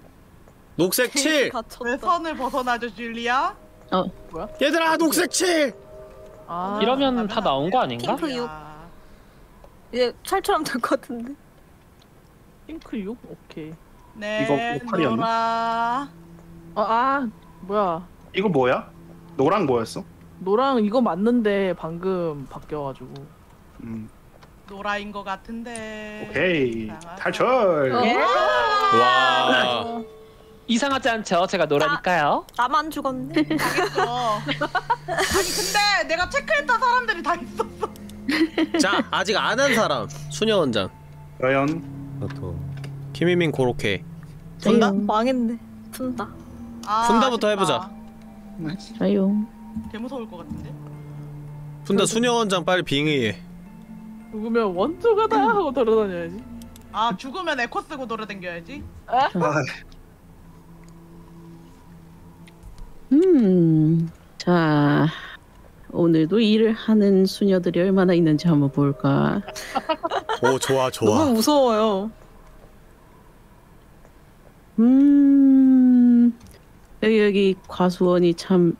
녹색 7. 왜 갇혔다. 선을 벗어나죠, 줄리아? 얘들아 녹색 7. 아, 이러면 다 나온 거 아닌가? 핑크 육. 야, 이제 탈출하면 될것 같은데. 핑크 6? 오케이. 네, 이거 역할이었나? 노라. 아, 아 뭐야. 이거 뭐야? 노랑 뭐였어? 노랑 이거 맞는데 방금 바뀌어가지고. 음, 노라인 것 같은데. 오케이. 탈출. 어? 와. 이상하지 않죠? 제가 노라니까요 나만 죽었네. 당했어. 아니 근데 내가 체크했던 사람들이 다 있었어. 자 아직 안 한 사람. 수녀 원장. 과연 저도 김희민 고로케. 저요. 망했네. 푼다. 아, 푼다부터 아쉽다. 저요. 개 무서울 것 같은데. 분다 수녀 원장 빨리 빙의해. 죽으면 원투가다 하고 돌아다녀야지. 아 죽으면 에코 쓰고 돌아다녀야지. 아, 음. 자. 오늘도 일을 하는 수녀들이 얼마나 있는지 한번 볼까. 오 좋아 좋아. 너무 무서워요. 음. 여기 여기 과수원이 참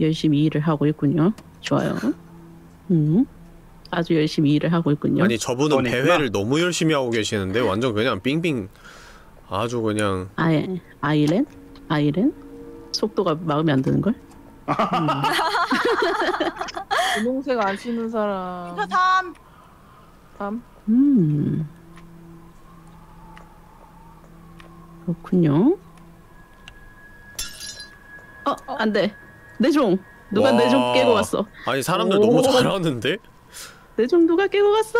열심히 일을 하고 있군요. 좋아요. 음. 아주 열심히 일을 하고 있군요. 아니 저분은 돈 있구나. 배회를 너무 열심히 하고 계시는데 완전 그냥 빙빙 아주 그냥 아예 아이렌 아이렌 속도가 마음에 안 드는 걸? 분홍색 안 신는 사람. 사삼 다음. 음 그렇군요. 어 안 돼 내 종 누가 내종 와. 깨고 갔어. 아니 사람들 오. 너무 잘하는데 내종 누가 깨고 갔어?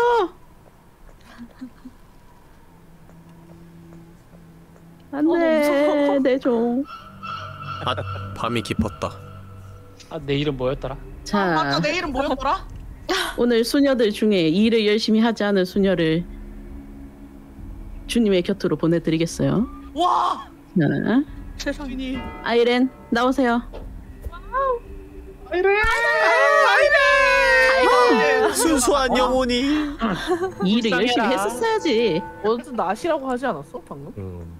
안돼 내 종. 아 밤이 깊었다 아, 내 이름 뭐였더라? 자 맞다 내 이름 뭐였더라? 오늘 수녀들 중에 일을 열심히 하지 않은 수녀를 주님의 곁으로 보내드리겠어요. 와 자, 세상이니 아이렌 나오세요. 순수한 영혼이 일을. 열심히 했었어야지. 어제 낫이라고 하지 않았어 방금? 음.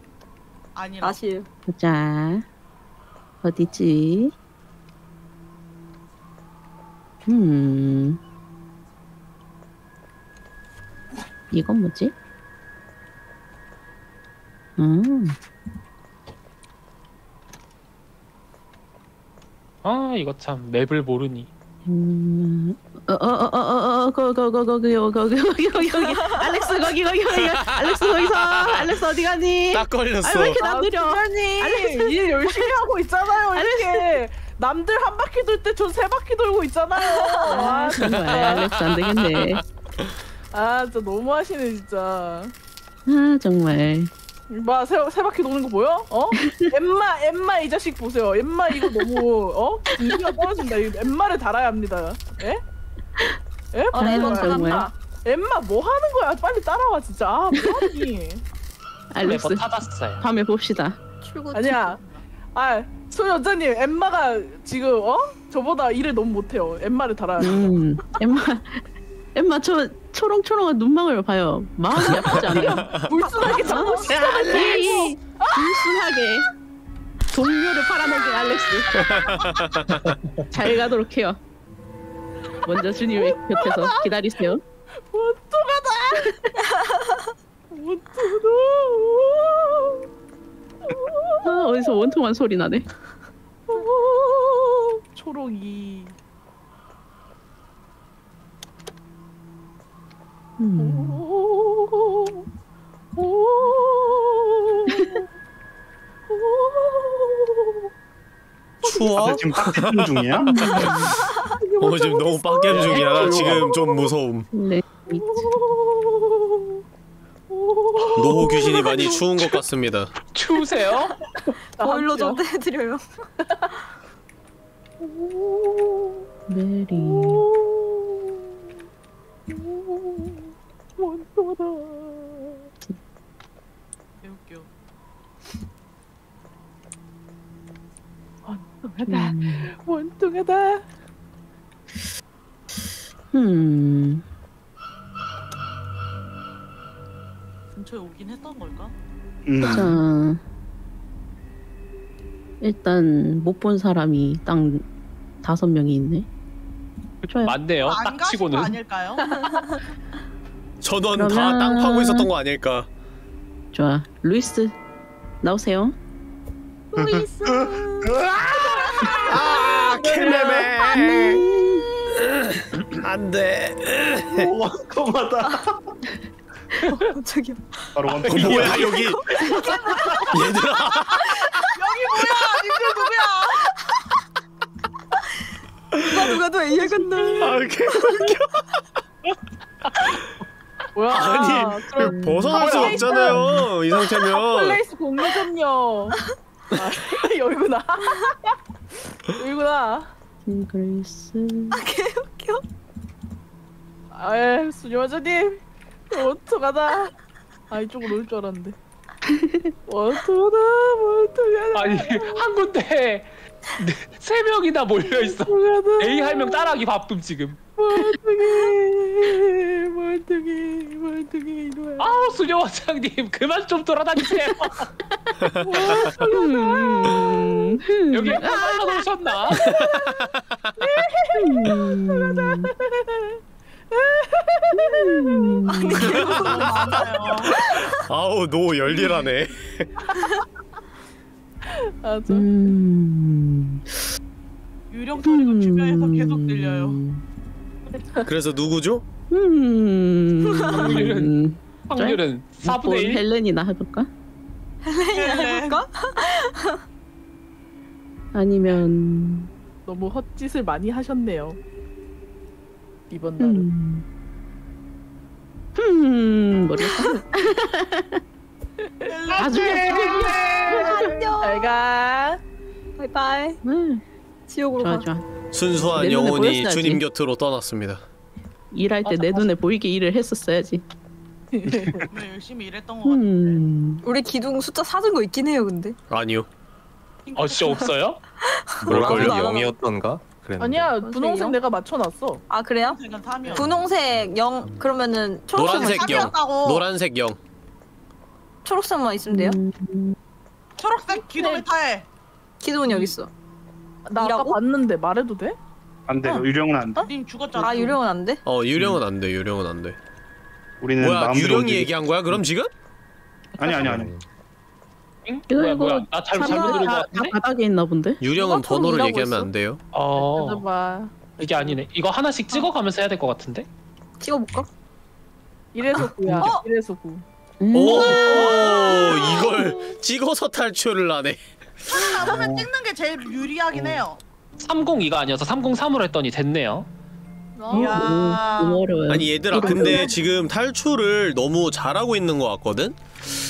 아니라 다시 자, 어디지? 음, 이건 뭐지? 음, 아, 이거 참 맵을 모르니. 음, 어어어어어어 거기 거기 거기 거기 거기 거기 거기 알렉스 거기 거기 거기 알렉스 거기서 알렉스 어디 가니? 딱 걸렸어. 아왜 이렇게 남들려? 아, 알렉스 일 열심히 하고 있잖아요 이렇게. 남들 한 바퀴 돌 때 저 세 바퀴 돌고 있잖아요. 아, 정말 알렉스 안 되겠네. 아, 진짜 너무 하시네 진짜. 아, 정말. 마, 세, 세 바퀴 도는 거 보여? 어? 엠마, 엠마 이 자식 보세요. 엠마 이거 너무, 어? 인기가 떨어진다. 이 엠마를 달아야 합니다. 예? 예? 아, 네, 엠마, 정말. 엠마. 엠마 뭐 하는 거야? 빨리 따라와 진짜. 아, 뭐하니? 알렉스, 맵을 타봤어요. 다음에 봅시다. 출구 아니야. 아, 소 여자님, 엠마가 지금 어? 저보다 일을 너무 못해요. 엠마를 달아야 돼. 음, 엠마, 엠마 저 초롱초롱한 눈망울 봐요. 마음이 아프지 않아요? 불순하게 자꾸 이 불순하게 동료를 팔아먹인 알렉스. 잘 가도록 해요. 먼저 주님의 곁에서 기다리세요. 아, 어디서 원통한 소리 나네. 초록이. 음, 오, 오, 오. 추워? 지금 빡겜 중이야? 어 지금 너무 빡겜 중이야 나 지금 좀 무서움 네. 노호 귀신이 많이 추운 것 같습니다 추우세요? 보일러 좀 떼드려요. 메리. 원또다. 개웃겨 원통하다. 원통하다. 음, 근처에 오긴 했던 걸까? 음. 자, 일단 못 본 사람이 딱 다섯 명이 있네. 좋아요. 맞네요. 안딱 치고는. 아닐까요? 전원 다 그러면- 땅 파고 있었던 거 아닐까 좋아, 루이스 나오세요. 루이스. 아 켈레메 안 돼 원통하다. 저기요. 바로 어, 원통. 뭐야 여기 얘들아 여기 뭐야? 님들 누구야? 누가 누가 도 A야 근데. 아, 이렇게 뭐야? 아니 그럼 벗어날 수 없잖아요 이 상태면 플레이스 공유점요. 아, 여기구나. 여기구나. 싱글스. 개웃겨. 아예 수녀자님 원통하다. 아 이쪽으로 올 줄 알았는데. 원통하다. 원통하다. 아니 한 군데 네, 세 명이나 몰려 있어. 원통하다. A 한 명 따라하기 바쁨 지금. 원통해. 원통해. 원통해. 이리 와. 아우 수녀 원장님 그만 좀 돌아다니세요. 음, 음, 여기 한번 오셨나? 음. 많아요. 아우 노 열일하네. 맞아. 음. 유령 소리가 주변에서 계속 들려요. 그래서 누구죠? 음. 확률은- 확률은 본 4분의 1? 헬렌이나 해볼까? 해볼까? 아니면 너무 헛짓을 많이 하셨네요. 이번 날은. 음. 음. 모르겠다. 나중에 안녕. 잘 가. 바이바이. 음. 지옥으로 좋아 가. 좋아. 순수한 내 눈에 영혼이 보였어야지. 주님 곁으로 떠났습니다. 일할 때 내 눈에 보이게 일을 했었어야지. 오늘 열심히 일했던 것 같아. 음. 우리 기둥 숫자 사준 거 있긴 해요, 근데. 아니요. 어 진짜 없어요? 하나? 0이었던가? 그랬는데. 아니야 선생님이요? 분홍색 내가 맞춰놨어. 아 그래요? 생은 3이었 분홍색 0 그러면은 초록색만 노란색 있- 영. 삼이었다고. 노란색 영. 초록색만 있으면 돼요? 음. 초록색 기도메타에 기둥은 여기 있어. 나 아까 이라고? 봤는데 말해도 돼? 안 돼. 어. 유령은 안 돼. 님 죽었잖아. 아 유령은 안 돼? 어 유령은 안 돼. 유령은 안 돼. 우리는 뭐야 마음대로 유령이 움직이- 얘기한 거야? 그럼 지금? 아니 아니 아니. 응? 이거, 뭐야 이거 뭐야 나 잘못 사람이 잘못 들은 거 다, 다 같은데? 바닥에 있나 본데? 유령은 누가 번호를 얘기하면? 안 돼요. 어 찾아봐. 이게 아니네 이거 하나씩 찍어가면서 해야 될 것 같은데? 찍어볼까? 1에서 9야. 어? 1에서 9. 음. 오 이걸 찍어서 탈출을 하네. 잡으면 찍는 게 제일 유리하긴 해요. 302가 아니어서 303으로 했더니 됐네요 어? 이야. 너무 어려워요. 아니 얘들아 근데 지금 탈출을 너무 잘하고 있는 것 같거든?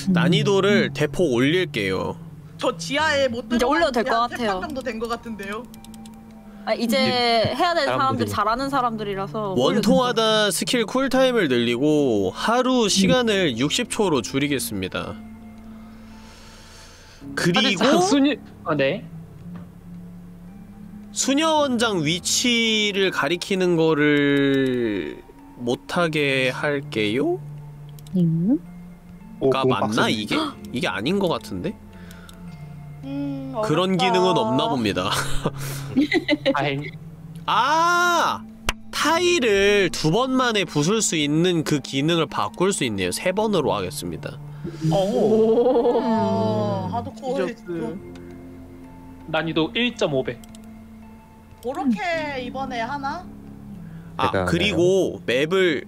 난이도를 대폭 올릴게요. 저 지하에 못 들어간 올려도 될것 지하 같아요. 세판 정도 된것 같은데요. 아 이제 해야 될 사람들 잘하는 사람들이라서 원통하다 스킬 쿨타임을 늘리고 하루 시간을 60초로 줄이겠습니다. 그리고 순위 아네 수녀 원장 위치를 가리키는 거를 못하게 할게요? 음. 오, 가 그건 맞나. 이게? 이게 아닌 것 같은데? 음, 그런. 기능은 없나 봅니다. 아! 타일을 두 번 만에 부술 수 있는 그 기능을 바꿀 수 있네요. 세 번으로 하겠습니다. 어 오. 어, 하드코어 디저트. 난이도 1.5배 그렇게 이번에 하나? 아, 그리고 맵을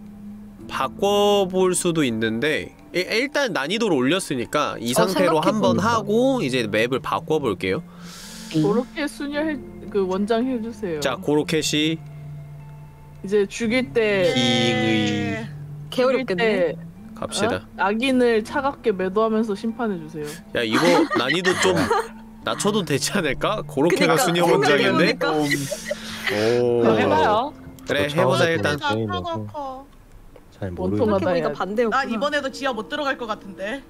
바꿔볼 수도 있는데 일- 일단 난이도를 올렸으니까 이 어, 상태로 한번 생각해보니까. 하고 이제 맵을 바꿔볼게요. 그렇게 수녀 해, 그 원장 해주세요. 자, 고로켓이 이제 죽일 때 빙의 개어렵겠네. 때 갑시다. 어? 악인을 차갑게 매도하면서 심판해 주세요. 야, 이거 난이도 좀 낮춰도 되지 않을까? 고로케가 그니까, 수녀 원장인데? 그러니까. 오. 그럼 해봐요 그래, 해보자 일단. 잘. 생각해보니까 해야지. 반대였구나. 나 이번에도 지하 못 들어갈 것 같은데.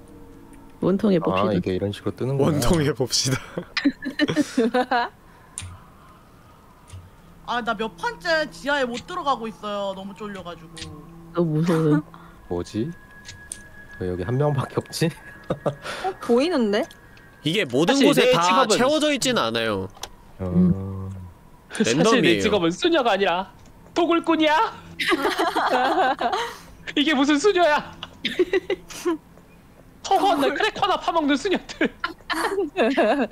원통해 봅시다. 아 이게 이런 식으로 뜨는 거야. 원통해 봅시다. 아 나 몇 판째 지하에 못 들어가고 있어요. 너무 쫄려가지고. 너무 무서워. 뭐지? 왜 여기 한 명밖에 없지? 어, 보이는데? 이게 모든 사실 곳에 내 다 직업은- 채워져 있진 않아요. 어... 사실 내 랜덤이에요. 직업은 수녀가 아니라 도굴꾼이야 이게 무슨 수녀야 허허 날 크래커 하나 파먹는 수녀들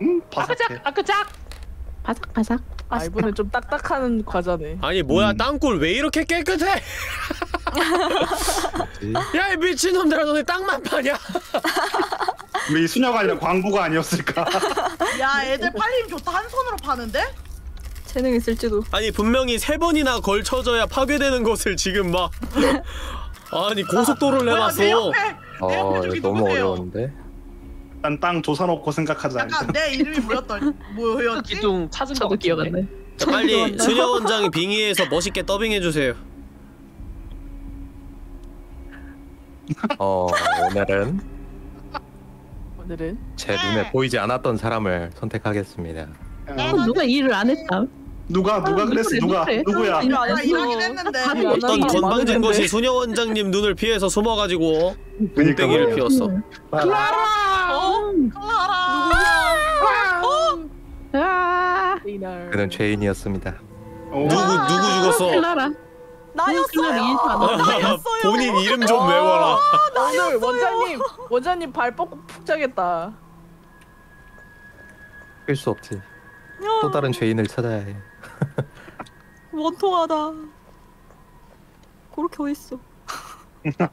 음, 아그작 바삭해. 아그작 바삭바삭. 아 이번엔 좀 딱딱한 과자네. 아니 뭐야 음. 땅굴 왜 이렇게 깨끗해? 야이 미친놈들아 너네 땅만 파냐? 우리 수녀가 아니라 광부가 아니었을까? 야 애들 팔림 좋다 한 손으로 파는데? 재능 있을지도. 아니 분명히 세 번이나 걸쳐져야 파괴되는 것을 지금 막 아니 고속도로를 뭐야 내 해놨어 옆에 내어 옆에 이거 저기 너무? 어려운데. 일단 땅 조사놓고 생각하자. 약간. 내 이름이 뭐였던 뭐였지? 기둥 찾은 거 저도 기억 안. 자, 빨리 수녀 원장이 빙의해서 멋있게 더빙해 주세요 어 오늘은 오늘은 제 눈에 보이지 않았던 사람을 선택하겠습니다. 야, 어, 누가 일을 안 했다. 누가 누가 아, 그랬어? 그래, 누가. 누구야? 나 했어. 일하긴 했는데. 어떤 건방진. 것이 수녀 원장님 눈을 피해서 숨어가지고 그러니까 눈대기를 말이야. 피웠어 어? 클라라. 아, 이날 그는 죄인이었습니다. 어, 누구 누구 죽었어? 클라라. 나였어요. 본인 이름 좀 외워라. 오늘 원장님 원장님 발 뻗고 푹 자겠다. 할수 없지. 또 다른 죄인을 찾아야 해. 원통하다. 그렇게 어딨어?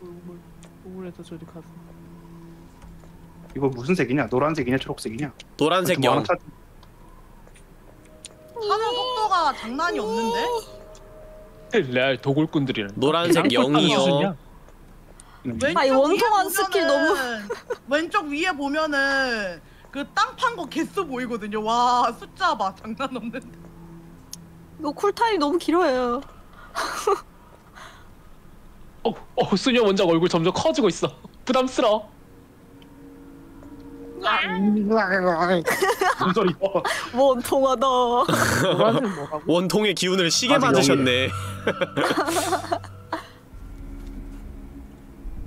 우물 우물에서 저리 가서. 이거 무슨 색이냐? 노란색이냐? 초록색이냐? 노란색 뭐 영. 하나 찾- 하는 속도가 장난이 없는데? 레알 도굴꾼들이란. 노란색 영이요. 왼쪽 아니, 위에 원통한 스킬 너무- 보면은- 왼쪽 위에 보면은 그 땅 판 거 개수 보이거든요. 와 숫자 봐 장난 없는데. 이거 cool time 너무 길어요. 어, 어, 수녀 원장 얼굴 점점 커지고 있어. 부담스러워. 무슨 소리야? 원통하다. 원통의 기운을 아직 맞으셨네.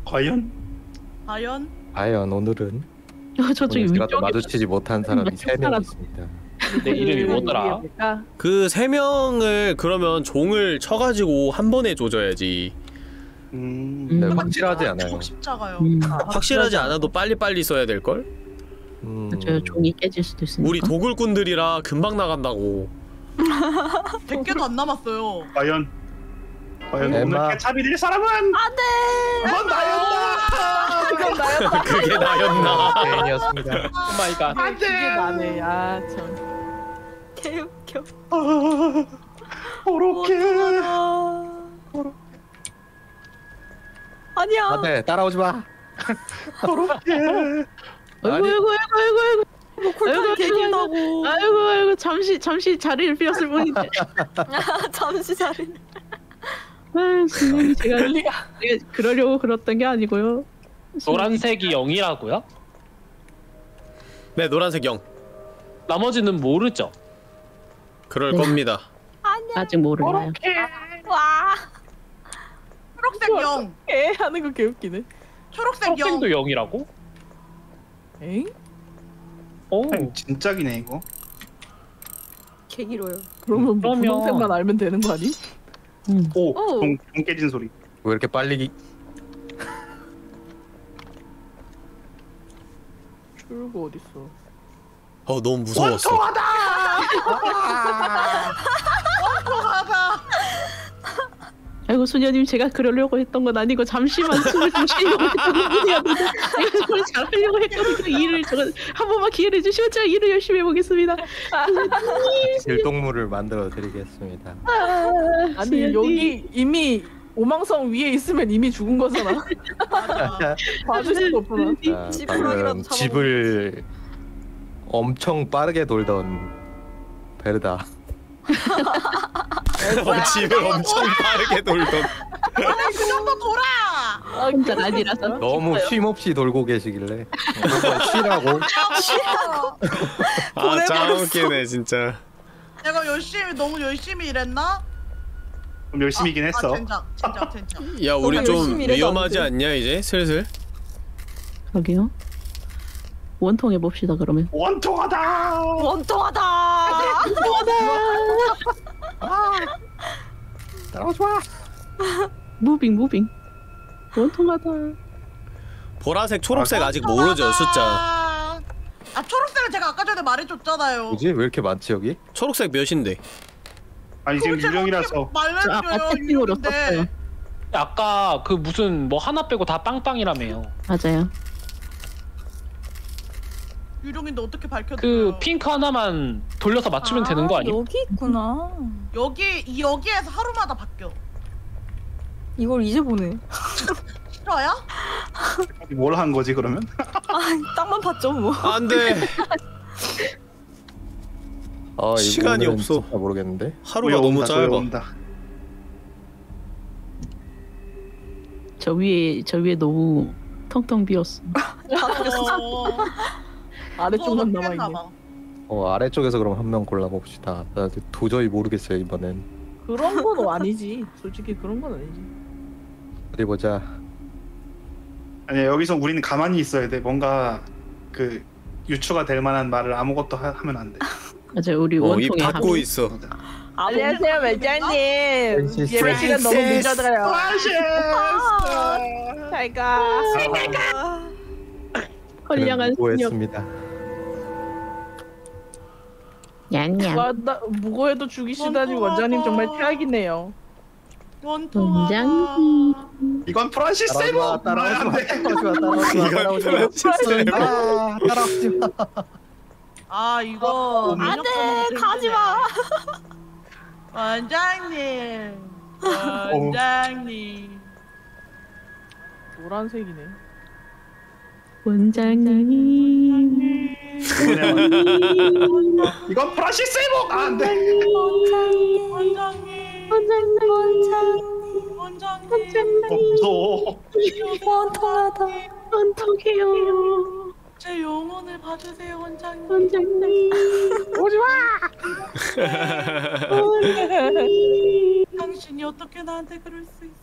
과연? 과연 과연 오늘은 어, 저쪽에 제가 또 위쪽에 마주치지 못한 사람이 음, 세명 사람. 있습니다. 내 이름이 뭐더라? 뭘까? 그세 명을 그러면 종을 쳐가지고 한 번에 조져야지. 음. 네, 음. 확실하지 않아요. 십자가요. 음, 확실하지 않아도 빨리빨리 써야 될 걸? 음, 저 종이 깨질 수도 있으니까. 우리 도굴꾼들이라 금방 나간다고. 100개도 안 남았어요. 과연? 과연 엠마. 오늘 개차비 될 사람은? 안돼. 그건 나였다. 그건 나였다. 그게 나였나? 죄인이었습니다. oh my god. 안돼. 이게 나네. 아 참. 개웃겨. 아, 그렇게. 원통하다. 아니야. 안돼 따라오지 마. 그렇게. 아이고 아이고 아이고 아이고 이거 cool time 아이고, 개길다고. 아이고 아이고 잠시 잠시 자리를 비웠을 뿐인데. 잠시 자리. 아, 순간이 제가. 제가 그러려고 그랬던 게 아니고요. 노란색이 0이라고요? 네, 노란색 영. 나머지는 모르죠. 그럴 네. 겁니다. 아직 모르나요? 와. 초록색 영. 애 하는 거 개웃기네. 초록색 영. 초록색도 0이라고? 에잉? 오. 아니, 진짜기네 이거. 개길어요. 그러면 뭐 그러면- 분홍색만 알면 되는 거 아니? 오, 오. 종, 종 깨진 소리. 왜 이렇게 빨리 기- 출구 어딨어? 어, 너무 무서웠어. 원통하다. 아이고 소녀님 제가 그러려고 했던 건 아니고 잠시만 숨을 좀 쉬려고 했던 것뿐이었는데 제가 정말 잘하려고 했거든요. 일을 저거 한 번만 기회를 주시면 제가 일을 열심히 해보겠습니다. 질동물을 만들어 드리겠습니다. 아니 소녀님. 여기 이미 오망성 위에 있으면 이미 죽은 거잖아. 봐줄 수도 없구나. 방금. 집을 엄청 빠르게 돌던 베르다. 어, 집을 엄청 빠르게 돌던. 그 정도 돌아. 아, 혼자 아니라서 너무 쉼 없이 돌고 계시길래 쉬라고. 아, 짱 웃기네, 진짜. 내가 열심히 너무 열심히 일했나? 좀 열심히긴 했어. 아, 젠장, 젠장, 젠장. 야, 우리 좀 위험하지 안 않냐, 이제? 슬슬? 그러게요. 원통해 봅시다 그러면. 원통하다. 원통하다. 따라오지 마. moving moving. 원통하다. 보라색, 초록색 아직 모르죠, 숫자. 아 초록색은 제가 아까 전에 말해줬잖아요. 뭐지? 왜 이렇게 많지 여기? 초록색 몇인데? 아니 지금 유령이라서 말해줘요. 저 아까 채팅으로 유령인데. 아까 그 무슨 뭐 하나 빼고 다 빵빵이라며요. 맞아요. 유령인데 어떻게 밝혀줘요? 그 핑크 하나만 돌려서 맞추면 되는 거 아니야? 여기 있구나. 여기 이 여기에서 하루마다 바뀌어. 이걸 이제 보네. 싫어요? 뭘 한 거지 그러면? 아, 땅만 봤죠 뭐. 안 돼. 아, 시간이 없어. 모르겠는데. 하루가 너무 온다, 짧아. 온다. 저 위에 저 위에 너무 텅텅 비었어. 어, 아래쪽만 어, 남아 있네. 봐. 어 아래쪽에서 그럼 한 명 골라봅시다. 나 도저히 모르겠어요 이번엔. 그런 건 아니지. 솔직히 그런 건 아니지. 어디 보자. 아니 여기서 우리는 가만히 있어야 돼. 뭔가 그 유추가 될 만한 말을 아무것도 하, 하면 안 돼. 맞아요. 우리 어, 입 원통에 닫고 한- 있어. 아, 안녕하세요. 프랜시스. 예배 시간 너무 늦어들어요. 아, 잘가. 헐량한 수녀. 오했습니다. 냠냠. 와, 나 무고해도 죽이시다니 원장님 정말 최악이네요. 원장님. 이건 프란시스 세이버. 따라오지 마. 따라오지 마, 따라오지 마, 따라오지 마. 아, 따라오지 마. 아 이거 안 돼, 가지 마. 원장님. 원장님. 노란색이네. 원장님. 이건 프란시스 세이버. 안 돼. 원장님. 원장님. 원장님. 어, 무서워. 원통하다. 원통해요. 제 영혼을 봐주세요 원장님. 원장님. 오지 마. 당신이 어떻게 나한테 그럴 수 있어?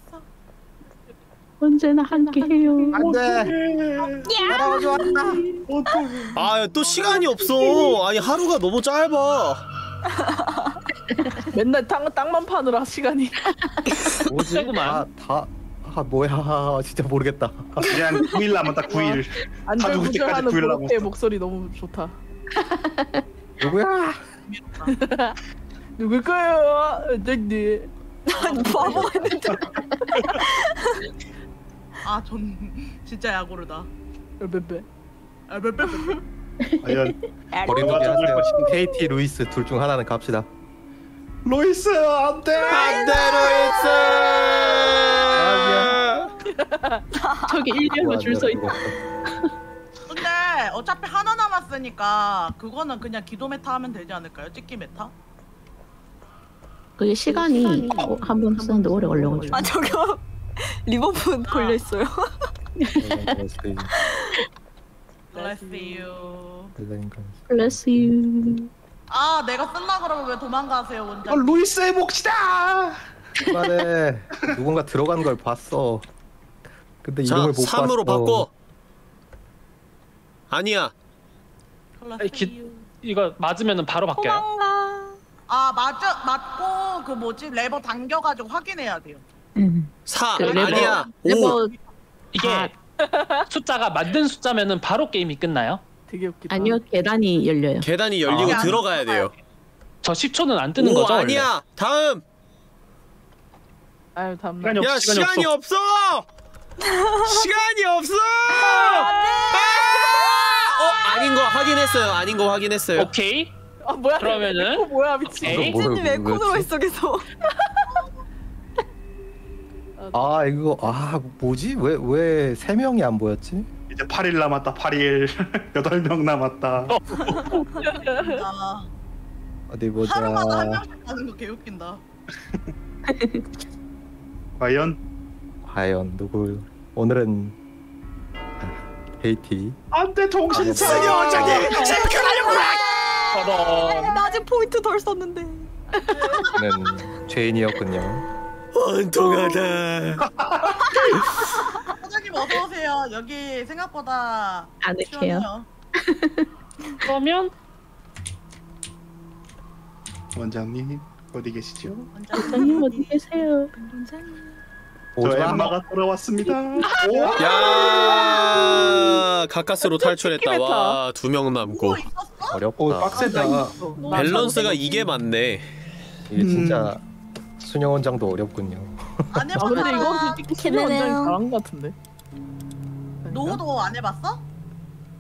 언제나 함께해요. 안 돼. 따라오지 마. 아또 시간이 없어 아니 하루가 너무 짧아 맨날 땅 땅만 파느라 시간이. 아, 다, 아, 뭐야. 진짜 모르겠다. 이제 한 9일 남았다 9일. 안절부절하는 구일 남았어. 목소리 너무 좋다. 누구야? 누굴 거예요? 원장님. 바보가 있는데. 아전 진짜 야구르다. 베베. 아, 몇. 과연 게 누가 하세요. KT 루이스 둘 중 하나는 갑시다. 로이스 안 돼. 반대로 있어 저기 1년을 줄서 있다. 근데 어차피 하나 남았으니까 그거는 그냥 기도 meta 하면 되지 않을까요? 찍기 meta? 그게 시간이 한번 쓰는데 오래 걸려가지고. 아 저기요. 리버분 걸려 있어요. Bless you. Bless you. 아 내가 쓴다 그러면 왜 도망가세요 이건 원장님? 루이스의 몫이다. 그만해. 누군가 들어간 걸 봤어. 근데 자 이름을 못 3으로 봤어. 바꿔 아니야 Bless 아니, 기- you. 이거 맞으면은 바로 바뀌어요. 도망가. 아 맞아 맞고 그 뭐지 레버 당겨가지고 확인해야 돼요. 음. 4 그 레버- 아니야 5 레버 이게 숫자가 만든 숫자면은 바로 게임이 끝나요? 되게 웃기다. 아니요 계단이 열려요. 계단이 열리고 아. 들어가야 돼요 저 10초는 안 뜨는 5 거죠? 원래? 아니야 다음 아유 다음날. 시간이 야 없어, 시간이 시간이 없어 시간이 없어 아! 어 아닌 거 확인했어요 아닌 거 확인했어요 오케이. 아 뭐야? 그러면은- 뭐야 미친. 오케이. 뭘님 에코 모르겠지. 계속. 아 이거 아 뭐지? 왜 왜 세 명이 안 보였지? 이제 8일 남았다 8일. 8명 남았다. 아, 어디 보자. 하루마다 한 명씩 가는 거 개웃긴다. 과연 과연 누구? 오늘은 아, KT. 안돼 정신 승희 차려. 원장님 저런. 나 아직 포인트 덜 썼는데. 는 죄인이었군요. 원통하다 사장님 어서 오세요. 여기 생각보다 아늑해요. 그러면 원장님 어디 계시죠? 원장님 어디 계세요? 저 오지마. 엠마가 돌아왔습니다. 야 가까스로 탈출했다 와 두 명 남고? 어렵다. 오 빡세다. 밸런스가 이게 맞네 이게 진짜 순영 원장도 어렵군요. 안 아. 근데 이거 솔직히 수녀 원장이 걔네네요. 잘한 것 같은데. 노도 안 해봤어?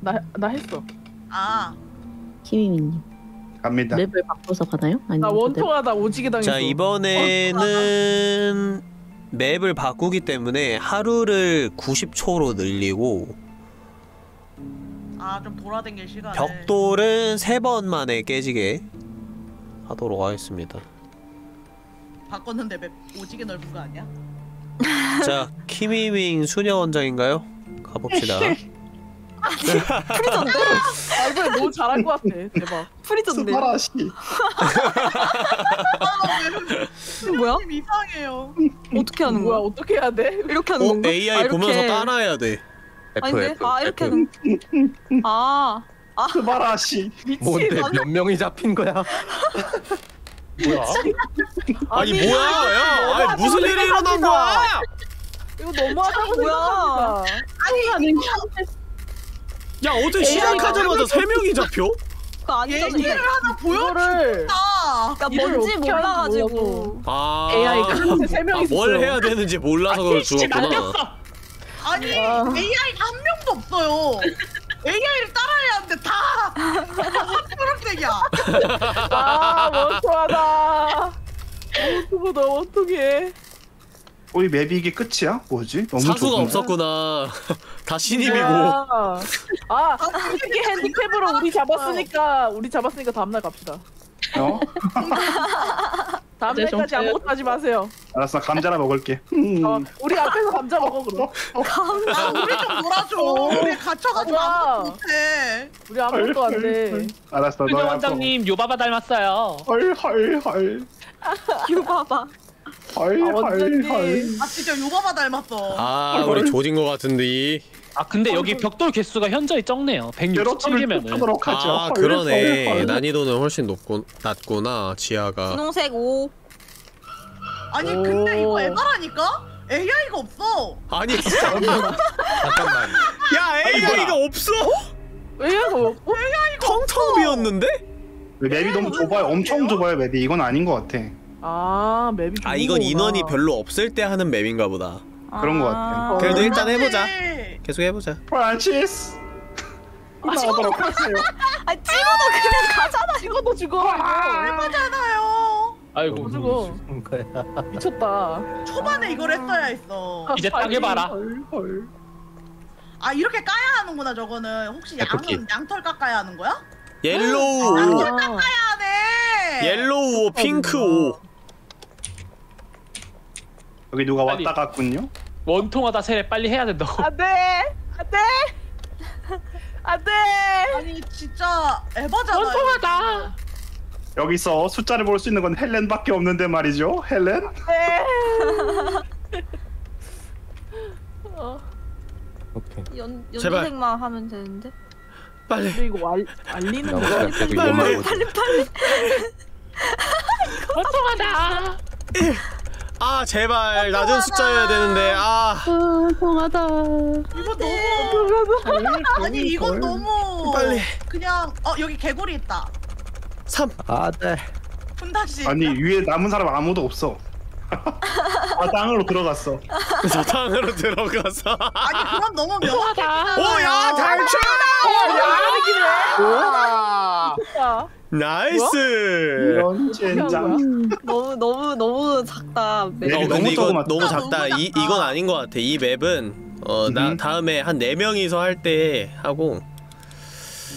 나 나 했어. 아 김희민님 갑니다. 맵을 바꿔서 가나요? 나 아니면 원통하다 오지게 당했어. 자 이번에는 맵을 바꾸기 때문에 하루를 90초로 늘리고 아 좀 돌아다닐 시간에. 벽돌은 3번 만에 깨지게 하도록 하겠습니다 바꿨는데 맵 오지게 넓은 거 아니야? 자 키미밍 수녀 원장인가요? 가봅시다 프리전데? 아 이번에 너무 잘한 것 같아. 대박. 프리전데. 스바라시. 뭐야? 좀 이상해요. 어떻게 하는 뭐야 거야? 어떻게 해야 돼? 이렇게 하는 어? 건가? AI 아, 이렇게. 보면서 따라해야 돼 F 아닌데? F 아 이렇게 F. 하는. 아. 스바라시. 뭔데 몇 명이 잡힌 거야? 뭐야? 아니 뭐야 야 아니 무슨 일이 일어난 거야 이거 너무하다고 뭐야. 생각합니다. 아니 야 어제 시작하자마자 세 명이 잡혀? 얘기를 하나. 그러니까 일을 뭔지 몰라가지고. 아 AI가 세 아, 명이 뭘. 해야 되는지 몰라서 그걸 죽었구나. 아니 아. AI가 한 명도 없어요. AI를 따라해야 하는데 다 초록색이야. 아 원통하다. 원통하다 원통해. 우리 맵이 이게 끝이야? 뭐지? 너무 사수가 좁은데? 없었구나 다 신입이고 아, 아 솔직히 핸디캡으로 우리 잡았으니까 우리 잡았으니까 다음날 갑시다. 어? 다음날까지 정체. 아무것도 하지 마세요. 알았어 감자나 먹을게 음. 어, 우리 앞에서 감자 먹어 그럼. 아 우리 좀 놀아줘. 우리 갇혀가지고 못해. 우리 아무것도 안 돼. 알았어 너야 원장님 요바바 닮았어요. 헐헐헐 유봐봐. 아, 헐헐헐 원장님. 아 진짜 요바바 닮았어. 아 우리 조진 거 같은데 아 근데 여기 벽돌 개수가 현저히 적네요. 여러분을 167개면은. 하도록 하죠 아 헐, 그러네. 난이도는 훨씬 높고 낮구나 지하가 분홍색 5. 아니 근데 오. 이거 에바라니까? AI가 없어. 아니 진짜 잠깐만. 야 AI가 없어? 왜 이거? 어? 텅텅 비었는데? map이 너무 좁아요 엄청 좁아요 map이 이건 아닌 것 같아 아 map이 아 이건. 인원이 별로 없을 때 하는 map인가 보다 그런 것 같아요. 어. 그래도 일단 안 해보자 돼. 계속 해보자 프란시스 나오도록 하세요 아 찍어도 그냥 가잖아. 찍어도 죽어. 해보잖아요. 아이고. 이거 죽어. 거야. 미쳤다. 초반에 이걸 했어야 했어. 이제 딱 해봐라. 아 이렇게 까야 하는구나 저거는. 혹시. 양은 양털 깎아야 하는 거야? yellow 아, 오 까야 돼. yellow 오 핑크 오 여기 누가 빨리. 왔다 갔군요 원통하다 세례 빨리 해야 된다고. 안돼, 안돼, 안돼. 아니 진짜 에바잖아. 원통하다. 여기서 숫자를 볼 수 있는 건 헬렌밖에 없는데 말이죠 헬렌? 네. 어, 오케이. 연 제발. 연두색만 하면 되는데. 빨리 근데 이거 알, 알리는? 혹시 계속 이것만 빨리. 보지. 원통하다. 아 제발 낮은 숫자여야 되는데 아 아, 통하다. 이거 너무 아니 이건 헐. 너무 빨리. 그냥 어 여기 개구리 있다. 3 아, 네. 훈다 씨. 아니 위에 남은 사람 아무도 없어 아 땅으로 들어갔어 저 땅으로 들어가서 아니 그럼 너무 명확해. 오야 탈출 야, nice 이런 젠장 너무 너무 너무 작다. map이. map이 어, 너무 근데 이거. 너무 너무 작다. 이. 이건 아닌 것 같아. 이 map은 어나 음. 다음에 한 네 명이서 할 때 하고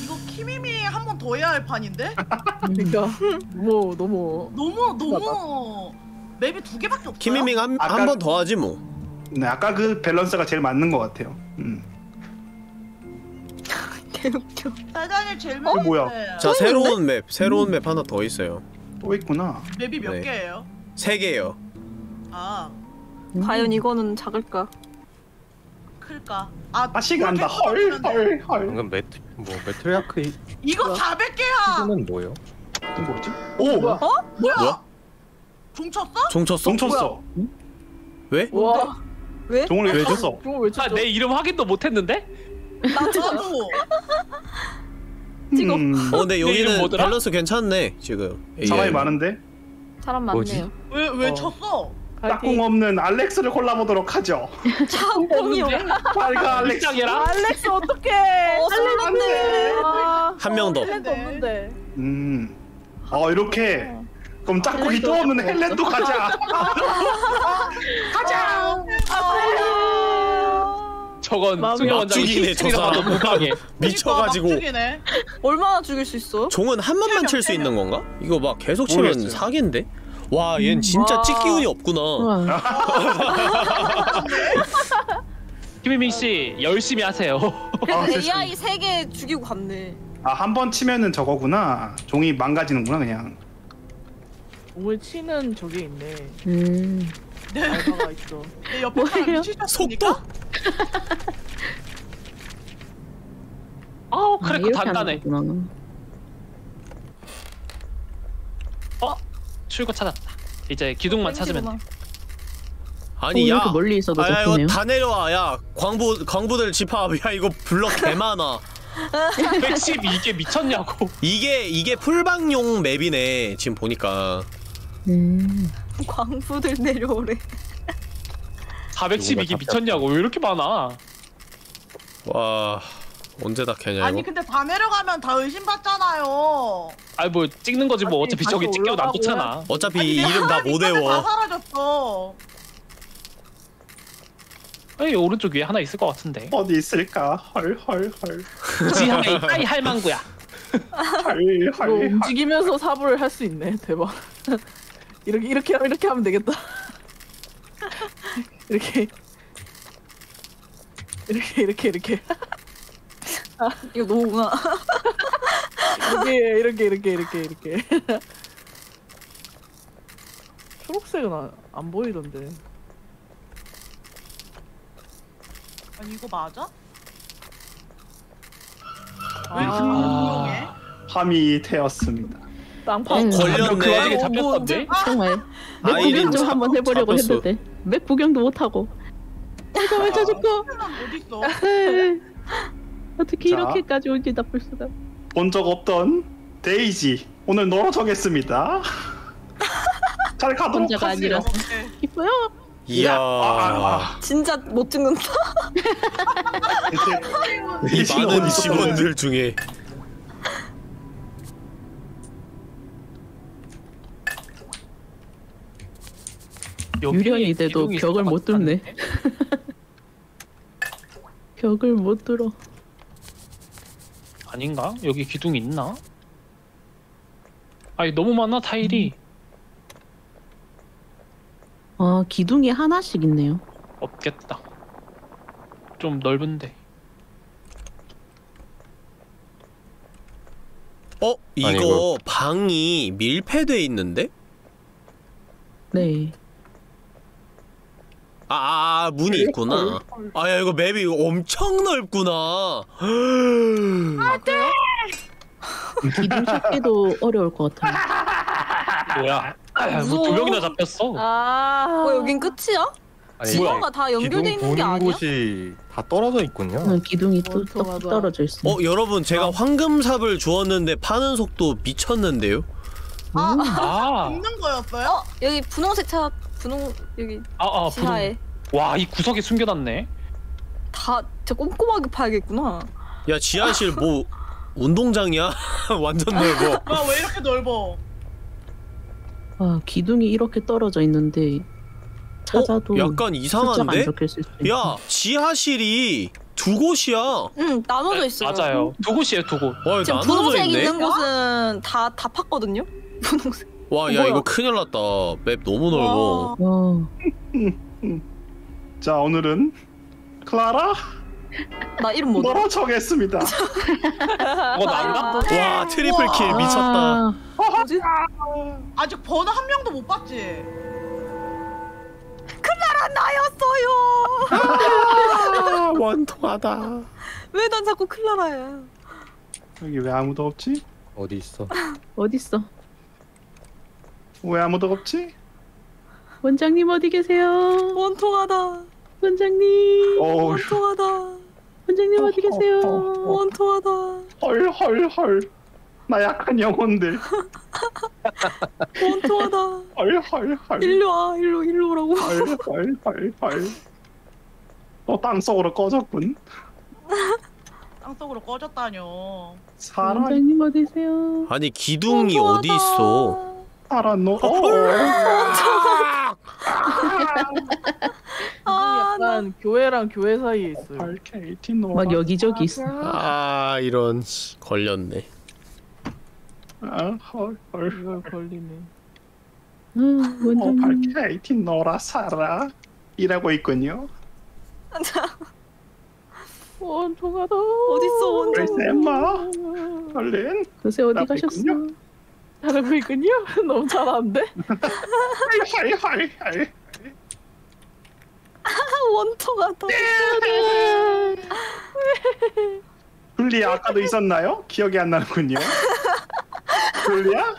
이거 키미미 한 번 더 해야 할 판인데? 그러니까 뭐 너무 너무 너무 map이 두 개밖에 한 아까- 한번 더 하지 뭐. 네 아까 그 밸런스가 제일 맞는 것 같아요 음. 개웃겨. 사장님 제일 어, 뭐야? 자 새로운 map 새로운 map 하나 더 있어요. 또 있구나 map이 몇 네. 개예요? 세 개요. 아 과연 이거는 작을까? 클까? 아 다시 간다 그렇게 해서 헐헐 헐 방금 매트 뭐 Matriarch 이- 이거 400개야. 이거는 뭐예요? 이거 뭐지? 오! 뭐야? 뭐야? 뭐야? 종 쳤어? 종 쳤어? 종 쳤어 왜? 와, 왜? 종을 왜 쳤어? 그거 왜 쳤죠? 아, 내 이름 확인도 못했는데? 나도. 찍어. 음, 어 근데 여기는 뭐더라? 밸런스 괜찮네 지금. 사람이 AI. 많은데 사람 뭐지? 많네요. 왜왜 어. 쳤어? 딱꿍 없는 알렉스를 골라보도록 하죠 차공이요. 빨가 알렉스 알렉스 어떡해? 어, 살렸네. 아, 한명 더. 헬렌도 없는데. 음. 어 이렇게 그럼 짝꿍이 또 없는 헬렌도 가자 가자. 저건 수녀 원장이 막죽이네, 저 히스테리가 사람. 봐도 무방해. 미쳐가지고. 얼마나 죽일 수 있어? 종은 한 번만 칠 수 있는 건가? 이거 막 계속 치면 모르겠어요. 사기인데? 와 얘는 진짜 와. 찍기 운이 없구나. 우와. 김희민 씨 열심히 하세요. 아, 세상에. AI 3개 죽이고 갔네. 아 한 번 치면은 저거구나 종이 망가지는구나 그냥 오늘 치는 저게 있네. 음. 알바가 있어. 내 옆에 사람 뭐예요? 미치셨습니까? 속도? 아우 아, 크래커 이렇게 하는 단단해. 거구나. 출구 찾았다. 이제 기둥만 찾으면 돼. 땡기구나. 아니 어, 야 이렇게 멀리 있어도 아, 야, 잡히네요. 이거 다 내려와 야 광부 광부들 집합 야 이거 블럭 개 많아 112개 미쳤냐고. 이게 이게 풀방용 맵이네 지금 보니까 음. 광부들 내려오래. 412개 미쳤냐고. 왜 이렇게 많아? 와 언제 다 캐냐 아니 이거 근데 다 내려가면 다 의심받잖아요. 아니 뭐 찍는 거지 뭐 아니, 어차피 저기 찍혀도 올라가고 놔뒀잖아. 어차피 아니, 이름 다못 때문에 다 외워 사라졌어. 아니 오른쪽 위에 하나 있을 것 같은데. 어디 있을까? 헐헐헐 지하에 따이 할망구야. 헐헐 움직이면서 사부를 할 수 있네. 대박. 이렇게 이렇게 하면 이렇게 하면 되겠다. 이렇게 이렇게 이렇게 이렇게 이거 너무구나. 이렇게 이렇게 이렇게 이렇게 이렇게. 초록색은 안, 안 보이던데. 아니 이거 맞아? 아. 왜 이렇게 분명해? 밤이 되었습니다. 땅판. 음. 걸렸네. 그 와중에 어, 잡혔던데. 정말 맵 아이린 구경 좀 잡- 한번 해보려고 잡혔어. 했는데 맵 구경도 못하고 내가 왜 어디 있어? 어떻게 자. 이렇게까지 온지 나쁠 수가 본 적 없던 데이지 오늘 너로 정했습니다. 잘 가도록 혼자가 하세요. 아니라서 네. 기뻐요 이야 아, 진짜 못 데이지는 많은 직원들 중에 여기에 유령이 돼도 기둥이 벽을 못것 뚫네? 벽을 못 뚫어 아닌가? 여기 기둥 있나? 아니 너무 많아 타일이 아 기둥이 하나씩 있네요 없겠다. 좀 넓은데. 어 이거 아니, 이거- 방이 밀폐돼 있는데 네 아, 아, 아 문이 있구나 아 야 이거 맵이 엄청 넓구나 기둥 찾기도 어려울 것 같아요 뭐야? 무서워. 뭐두 명이나 잡혔어. 아. 어 여긴 끝이야? 아니, 뭐야? 지구가 다 연결돼 있는 게 보는 아니야? 곳이 다 떨어져 있군요. 어, 기둥이 또 떨어져 있어 어 여러분 제가 황금삽을 주었는데 파는 속도 미쳤는데요 아, 아, 있는 거였어요? 어 여기 분홍색 차 분홍 여기 아, 아, 지하에 와, 이 구석에 숨겨놨네. 다 진짜 꼼꼼하게 파야겠구나. 야 지하실 뭐 운동장이야 완전 넓어 와 왜 이렇게 넓어? 아 기둥이 이렇게 떨어져 있는데 찾아도 어, 약간 이상한데 야 지하실이 두 곳이야 응 나눠져 있어요. 맞아요. 두 곳이에요, 두 곳. 와 지금 나눠져 분홍색 있네 있는 곳은 다 다 팠거든요. 분홍색. 와야 뭐야? 이거 큰일 났다 map 너무 넓어 와 자 오늘은 클라라 나 이름 못 알아. 너로 정했습니다. 어, 나인가? 와 triple kill 미쳤다 아, 뭐지? 아직 번호 한 명도 못 봤지? 클라라 나였어요. 아, 원통하다 왜 난 자꾸 클라라야? 여기 왜 아무도 없지? 어디 있어? 어딨어 왜 아무도 없지? 원장님 어디 계세요 원통하다. 원장님 어우 원통하다. 원장님 어디 계세요 원통하다. 헐 헐 헐 나 약한 영혼들 원통하다. 헐 헐 헐 일로 와. 일로 일로 오라고. 헐 헐 헐헐 또 땅속으로 꺼졌군 땅속으로 꺼졌다뇨. 살아 원장님 어디세요 아니 기둥이 어디 있어 살았노. 아, 나 약간 교회랑 교회 사이에 있어요. 노. 막 여기저기 있어. 아 이런 씨, 걸렸네. 헐헐 이걸 걸리네. 아, 어, 원장님 발케이티 노라 살아 이라고 있군요. 원통하다. 어딨어, 원통. 그래서 엠마. 얼른. 요새 어디 가셨어 있군요. 잘하고 있군요. 너무 잘하는데. 헐헐헐 원통하다. 둘리야 아까도 있었나요? 기억이 안 나는군요 둘리야?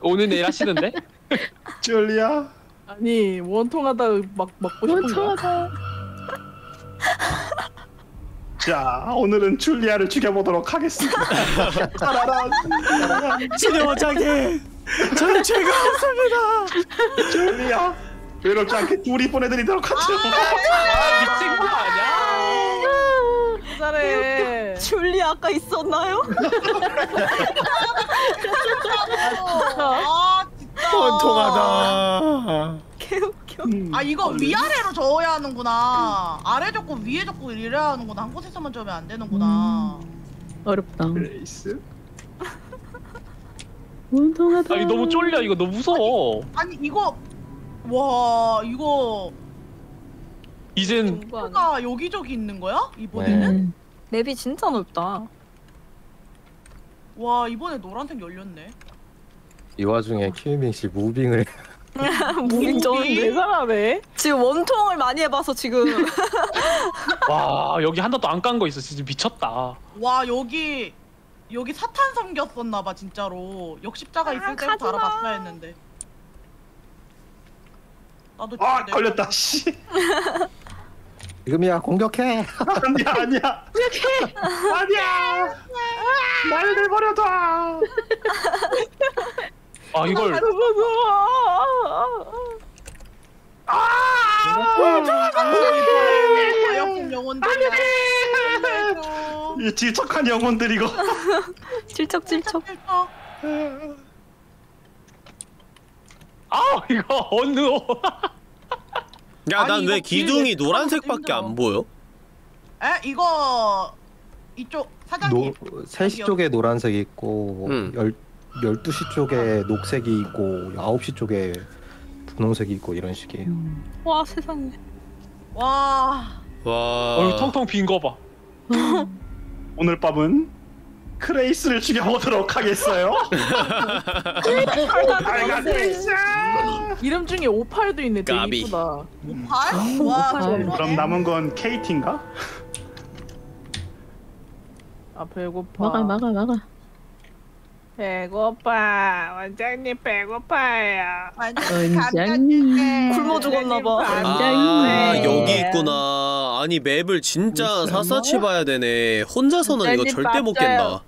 오늘 내일 하시는데? 줄리아 아니 원통하다 막 막고 싶은 거야. 원통하다. 자 오늘은 줄리아를 죽여보도록 하겠습니다 따라란, 따라란. 수녀 원장님 저는 죄가 없습니다 줄리아 외롭지 않게 둘이 보내드리도록 하죠 아 미친 거 아니야? 잘해. 줄리 아까 있었나요? 아 진짜. 아 이거 위아래로 저어야 하는구나. 아래 젓고 위에 젓고 이래야 하는구나. 한 곳에서만 저으면 안 되는구나. 어렵다. 그레이스 원통하다. 아니 너무 쫄려 이거 너무 무서워. 아니 이거 와 이거 이젠. 뭐가 여기저기 있는 거야? 이번에는? 음. map이 진짜 넓다. 와 이번에 노란색 열렸네. 이 와중에 키위민 씨 무빙을 무빙 저는 좀내 사람에. 지금 원통을 많이 해봐서 지금 와 여기 하나도 안 깐 거 있어 진짜 미쳤다. 와 여기 여기 사탄 섬겼었나 봐 진짜로. 역십자가 있을 아, 때부터 가지마. 알아봤어야 했는데. 나도 아 걸렸다 씨 지금이야 공격해 아니야 아니야 이렇게 아니야 날 내버려둬 아 이걸 가엾은 영혼들이야. 살려줘. 이 질척한 영혼들 이거 질척 질척. 필터. 아 이거 어느 야 난 아니, 왜 이거 기둥이 뒤에 노란색밖에 안 보여? 에 이거 이쪽 사장님. 노, 3시 쪽에 노란색이 있고 음. 열, 12시 쪽에 녹색이 있고 9시 쪽에 분홍색이 있고 이런 식이에요 와 세상에. 와. 와 어이 텅텅 빈 거 봐. 오늘 밤은 그레이스를 죽여보도록 하겠어요 아이가 그레이스 이름 중에 오팔도 있네. 되게 까비. 이쁘다. 발? 와. 오팔. 저러네. 그럼 남은 건 케이티인가? 아 배고파. 막아 막아 막아. 배고파. 원장님 배고파요. 원장님. 굶어 죽었나 봐. 아 네. 여기 있구나 아니 map을 진짜 샅샅이 봐야 되네 혼자서는 이거 절대 못. 깬다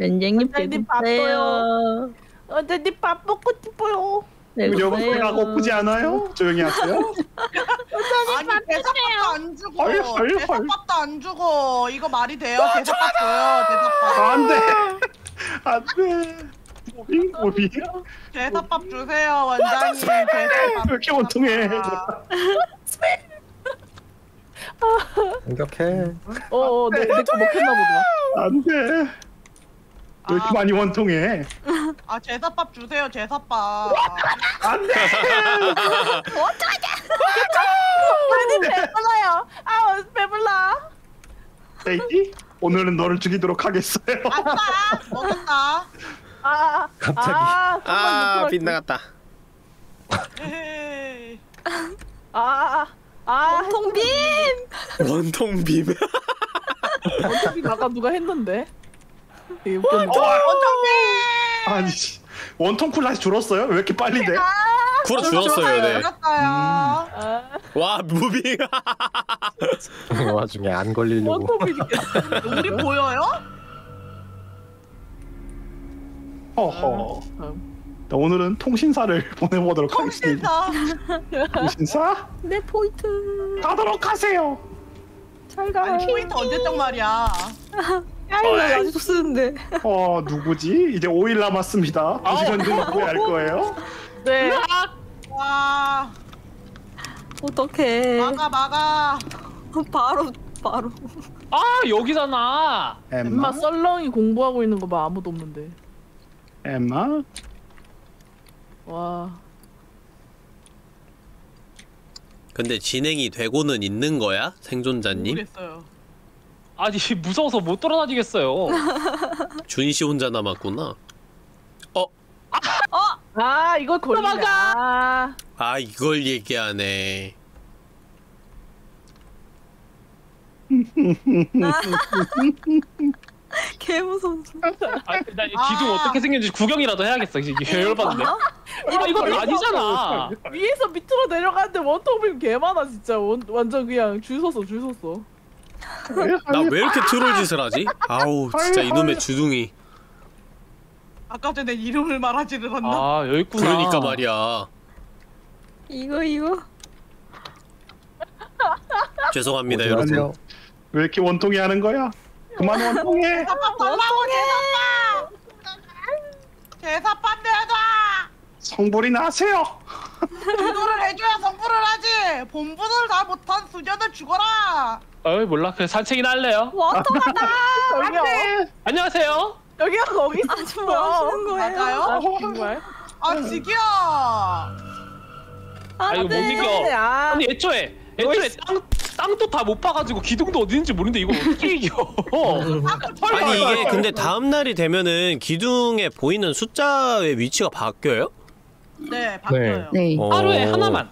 원장님 배고파요. 원장님 밥 먹고 싶어요. 여보세가 고프지 않아요? 조용히 하세요 아니 대사밥도 안 주고 헐, 헐, 헐. 대사밥도 안 주고 이거 말이 돼요? 대사밥 줘요 대사밥 안돼 안돼 무빙 무빙 대사밥 주세요 원장님 대사밥 왜 이렇게 원통해 공격해 어어 내거 먹혔나 보다. 안돼 왜 이렇게 아. 많이 원통해 아 제사밥 주세요 제사밥 안돼 배불러요. 아 배불러. KT 오늘은 너를 죽이도록 하겠어요 아싸 먹었다 아 갑자기. 아, 아 빗나갔다 에헤이. 아, 아, 통빔. 원통 빔 어차피 아까 누가 했는데. 웃겼는데. 원장님 아니 씨. 원통 쿨라스 줄었어요? 왜 이렇게 빨리 돼? 풀어 주었어요 네. 먹었어요 아, 와 무빙 이 와중에 안 걸리려고. 우리 보여요? 허허 음. 자, 오늘은 통신사를 보내보도록 하겠습니다 통신사 통신사 내 포인트. 가도록 하세요 잘 가. 아니 포인트 언제적 말이야 아이고 아직도 쓰는데. 어 누구지? 이제 5일 남았습니다 2시간 뒤에 후회할 거예요 네. 와 어떡해. 막아 막아 바로 바로. 아 여기잖아. 엠마 엄마 썰렁이 공부하고 있는 거 봐 아무도 없는데. 엠마 와. 근데 진행이 되고는 있는 거야? 생존자님? 모르겠어요 아니 무서워서 못 돌아다니겠어요. 준 씨 혼자 남았구나 아 이걸 걸리네. 아, 아 이걸 얘기하네 개 무서워. 아, 나이 아. 기둥 어떻게 생겼는지 구경이라도 해야겠어. 이제 열받네. 아, 이거 아니잖아. 위에서 밑으로 내려가는데 원통빔 개 많아 진짜 원, 완전 그냥 줄 섰어 줄 섰어 나 왜 이렇게 트롤 짓을 하지? 아우 진짜 이놈의 주둥이 아까 전에 이름을 말하지를 않나? 아 여기 있구나. 그러니까 말이야 이거 이거. 죄송합니다 여러분. 왜 이렇게 원통이 하는 거야? 그만 원통해. 제사밥 내놔! 성불이 나세요. 이거를 해줘야 성불을 하지! 본분을 다 못한 수녀는 죽어라! 어이 몰라. 그냥 산책이나 할래요. 워터하다. 여기요 안녕하세요. 여기가 거기 있어 아주 뭐 하시는 거예요? 맞아요? 아 정말 아 지기야! 아 이거 못 네. 이겨. 아 아니 애초에 애초에 땅 땅도 다 못 파가지고 기둥도 어디 있는지 모르는데 이거 어떻게 이겨? 아니 이게 근데 다음 날이 되면은 기둥에 보이는 숫자의 위치가 바뀌어요? 네 바뀌어요 네. 어. 하루에 하나만.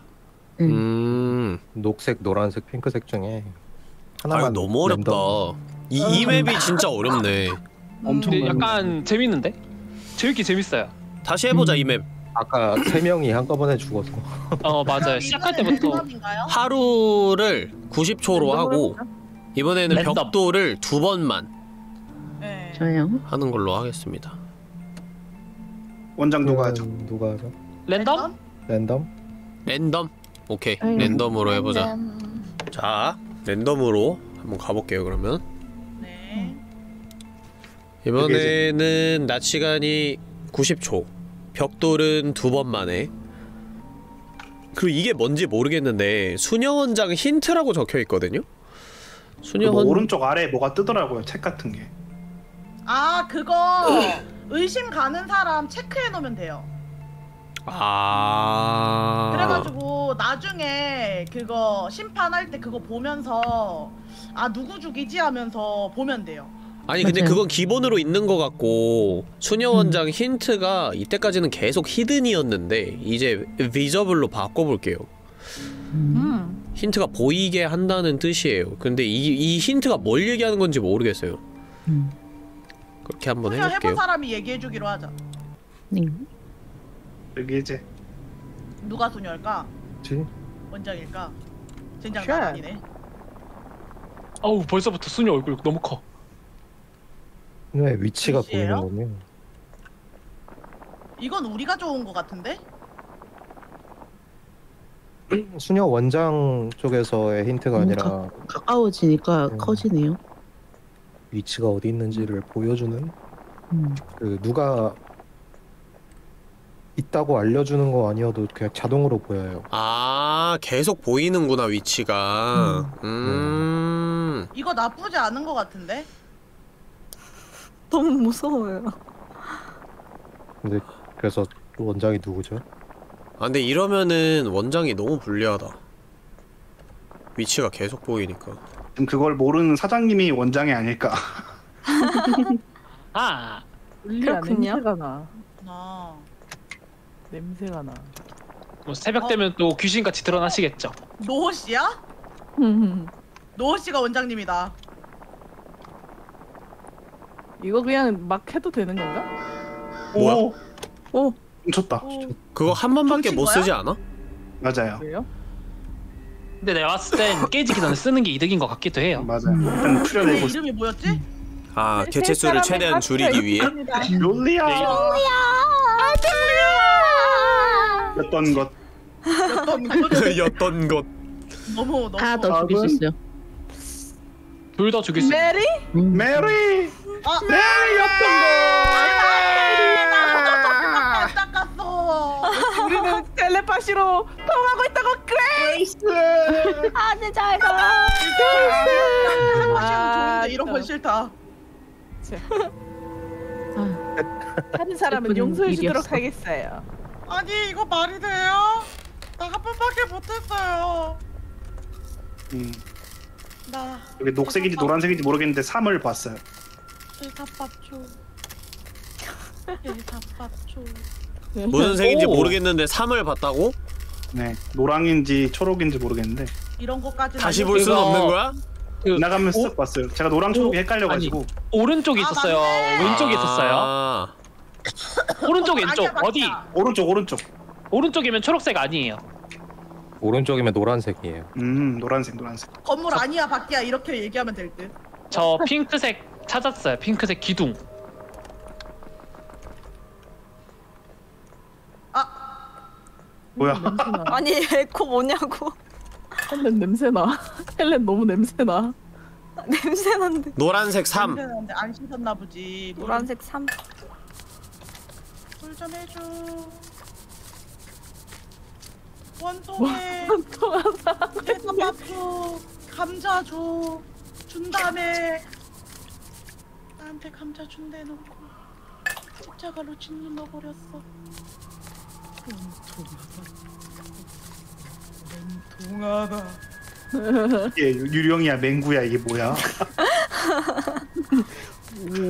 음 녹색, 노란색, 핑크색 중에 아 하나만 이거 너무 어렵다 랜덤. 이, 이 맵이 진짜 어렵네 엄청 많은 약간 재밌는데? 재밌긴 재밌어요. 다시 해보자 이맵 아까 세 명이 한꺼번에 죽어서 어 맞아요. 시작할 때부터? 하루를 90초로 하고 이번에는 랜덤. 벽돌을 두 번만 네. 저요. 하는 걸로 하겠습니다 원장 누가 하죠? 음, 누가 하죠? 랜덤? 랜덤? 랜덤? 오케이 음. 랜덤으로 해보자 자 랜덤으로 한번 가볼게요 그러면 네. 이번에는 낮 시간이 90초 벽돌은 두 번 만에 그리고 이게 뭔지 모르겠는데 수녀원장 힌트라고 적혀 있거든요 뭐 수녀원 오른쪽 아래에 뭐가 뜨더라고요. 책 같은 게. 아 그거 의심 가는 사람 체크해 놓으면 돼요 아 그래가지고 나중에 그거 심판할 때 그거 보면서 아 누구 죽이지 하면서 보면 돼요 아니 근데 맞아요. 그건 기본으로 있는 것 같고 수녀 원장 힌트가 이때까지는 계속 히든이었는데 이제 비저블로 바꿔볼게요 음. 힌트가 보이게 한다는 뜻이에요 근데 이, 이 힌트가 뭘 얘기하는 건지 모르겠어요 음. 그렇게 한번 수녀 해본 해볼게요 사람이 얘기해 주기로 하자 네. 여기 이제 누가 수녀일까 그치? 원장일까 젠장 쉣. 나란이네 어우 벌써부터 수녀 얼굴 너무 커. 왜 위치가 글씨예요? 보이는 거면 이건 우리가 좋은 거 같은데 수녀 원장 쪽에서의 힌트가 음, 아니라 가까워지니까 음. 커지네요. 위치가 어디 있는지를 보여주는 음. 그 누가 있다고 알려주는 거 아니어도 그냥 자동으로 보여요. 아 계속 보이는구나 위치가 음 이거 나쁘지 않은 거 같은데 너무 무서워요. 근데 그래서 원장이 누구죠? 아 근데 이러면은 원장이 너무 불리하다 위치가 계속 보이니까 지금 그걸 모르는 사장님이 원장이 아닐까. 아 그렇군요. 나아 냄새가 나 뭐 새벽 되면 또 귀신같이 드러나시겠죠. 노호 씨야 음. 노호 씨가 원장님이다 이거 그냥 막 해도 되는 건가? 뭐야? 오. 오. 훔쳤다. 그거 한 번밖에 못? 쓰지 않아? 맞아요. 그래요? 근데 내가 봤을 땐 깨지기 전에 쓰는 게 이득인 것 같기도 해요. 맞아요. 일단 이름이 뭐였지? 아세 개체 수를 사람의 최대한 줄이기 위해. 룰리아 네. 였던 것. 였던 거 였던 것 너무 너무 하나 더 아, 죽일 수 있어요. 둘 다 죽일 수. 있 메리? 음. 메리. 아 메리였던 안타깝어 우리는 텔레파시로 통하고 있다고 그래 에이스. 아네 잘가. 아, 좋은데 이런 건진 짜. 싫다 아, 하는 사람은 용서해 주도록. 하겠어요 아니 이거 말이 돼요? 나 한 번밖에 못했어요 음. 나 여기 녹색인지 노란색인지 모르겠는데 3을 봤어요. 대사밥 줘 무슨 색인지 오. 모르겠는데 3을 봤다고? 네. 노랑인지 초록인지 모르겠는데. 이런 것까지 다시 볼 수는 없는 거야? 그 나가면 오- 쓱 봤어요. 제가 노랑 초록이 헷갈려가지고 오른쪽에 아, 있었어요. 맞네. 왼쪽에 있었어요. 아, 오른쪽 아니야, 왼쪽 맞다. 어디? 오른쪽 오른쪽. 오른쪽이면 초록색 아니에요. 오른쪽이면 노란색이에요. 음 노란색 노란색. 건물 아니야 밖이야 이렇게 얘기하면 될 듯. 저 핑크색 찾았어요. 핑크색 기둥. 뭐야? 냄새나. 아니 에코 뭐냐고 헬렌 냄새나. 헬렌 너무 냄새나. 냄새 난데 노란색 3. 냄새나는데 안 씻었나 보지. 노란색 3 물좀 해줘. 원통에 해산밥 줘. 감자 줘. 준 다음에 나한테 감자 준대 놓고 십자가로 짓눌러 버렸어. 원통 하다. 이게 유령이야 맹구야 이게 뭐야?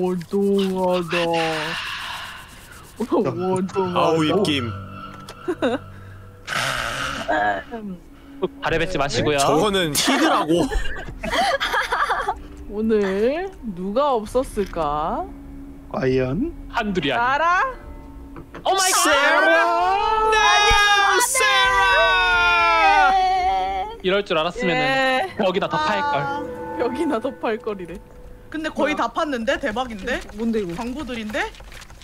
오동하다. 오동하다. 아우 입김. 발에 뱉지 마시고요. 저거는 히드라고. 오늘 누가 없었을까? 과연 한둘이 아니. 알아? oh my god. 안녕 세라. 이럴 줄 알았으면은 예. 벽이나 더 팔 걸. 아, 벽이나 더 팔 걸이래. 근데 거의 다 팠는데 대박인데? 뭔데 이거 광부들인데?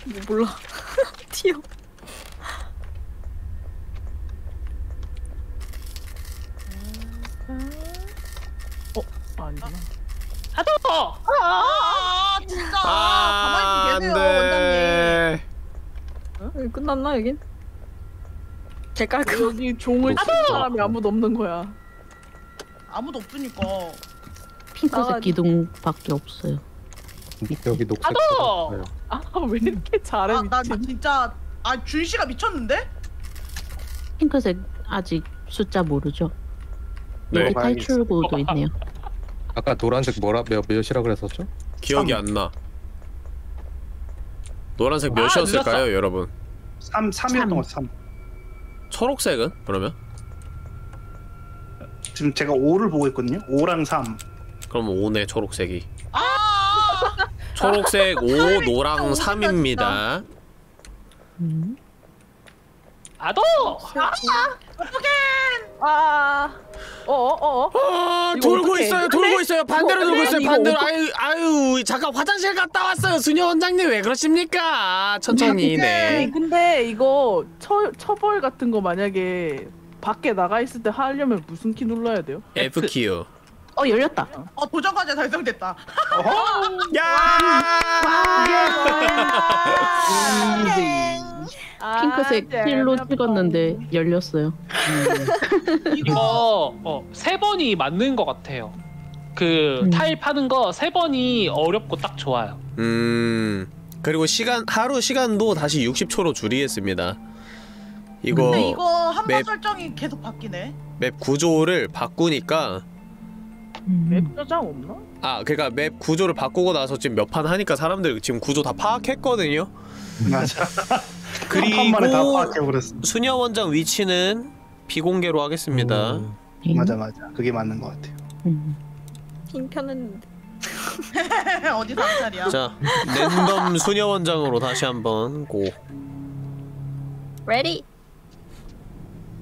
뭐 몰라 튀어 아니구나. 하도. 아 진짜 아, 가만히 좀 계세요 원장님. 안돼. 여기 끝났나 여긴? 개 깔끔 여기 종을 친 사람이 아무도 없는 거야. 아무도 없으니까. 핑크색 나가지. 기둥밖에 없어요. 여기 녹색. 있어요. 아왜 이렇게 잘해 아, 나 미친. 진짜 아 준 씨가 미쳤는데? 핑크색 아직 숫자 모르죠? 네. 여기 탈출구도 있네요. 아까 노란색 뭐라 몇 몇이라 그랬었죠? 기억이 안 나. 노란색 몇이었을까요, 늦었어. 여러분? 3 3이었던 것 3. 초록색은 그러면? 지금 제가 5를 보고 있거든요. 5랑 3. 그럼 5네 초록색이. 아! 초록색 5, 노랑 진짜 3입니다. 음. 아도. 아. 어어어. 아, 이거 돌고 어떡해. 있어요, 근데 돌고 있어요. 반대로 돌고 있어요, 이거 반대로. 아유, 아유, 잠깐 화장실 갔다 왔어요. 수녀 원장님 왜 그러십니까? 천천히, 네. 근데 이거 처 처벌 같은 거 만약에 밖에 나가 있을 때 하려면 무슨 키 눌러야 돼요? F 키요. 어 열렸다. 어 도전 과제 달성됐다. 아, 핑크색 힐로 찍었는데 열렸어요. 이거 어, 세 번이 맞는 것 같아요. 그 음. 타일 파는 거 세 번이 어렵고 딱 좋아요. 음. 그리고 시간 하루 시간도 다시 60초로 줄이겠습니다. 이거 근데 이거 한 번 map- 설정이 계속 바뀌네. map 구조를 바꾸니까 음. map 저장 없나? 아 그러니까 map 구조를 바꾸고 나서 지금 몇 판 하니까 사람들 지금 구조 다 파악했거든요. 맞아. 한 번에 다 그리고 파악해버렸어. 수녀 원장 위치는 비공개로 하겠습니다. 음. 맞아 맞아. 그게 맞는 것 같아요. 어디서 한 살이야? 자 랜덤 수녀 원장으로 다시 한번 go. ready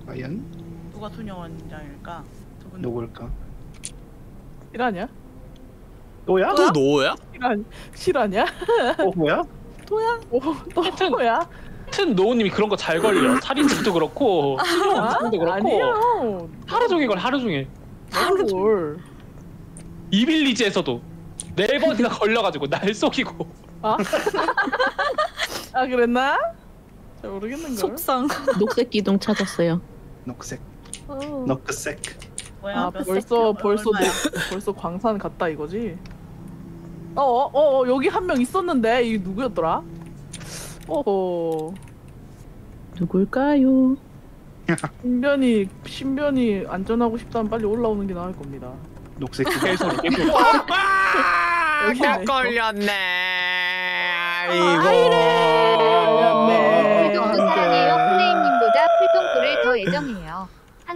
과연 누가 수녀 원장일까? 두분 누굴까? 실화냐? 또야? 또 노야? 실화 실화냐? 어 뭐야? 오, 또 하여튼- 뭐야? 하여튼 노우님이 그런 거 잘 걸려. 살인자도 그렇고 수녀 원장도 그렇고 아니요. 하루 종일 걸 하루 종일. 뭘? 이빌리지에서도 네 번이나 걸려가지고 날 속이고. 아? 아 그랬나? 잘 모르겠는 걸. 속상 녹색 기둥 찾았어요. 녹색. 어. 녹색. 뭐야? 아 몇 벌써 세- 벌써 얼마야? 노- 벌써 광산 갔다 이거지? 어어 어, 어, 여기 한 명 있었는데 이 누구였더라? 어허 누굴까요? 신변이 신변이 안전하고 싶다면 빨리 올라오는 게 나을 겁니다. 녹색. 개소리 개소리. 아, 여기네. 걸렸네. 네.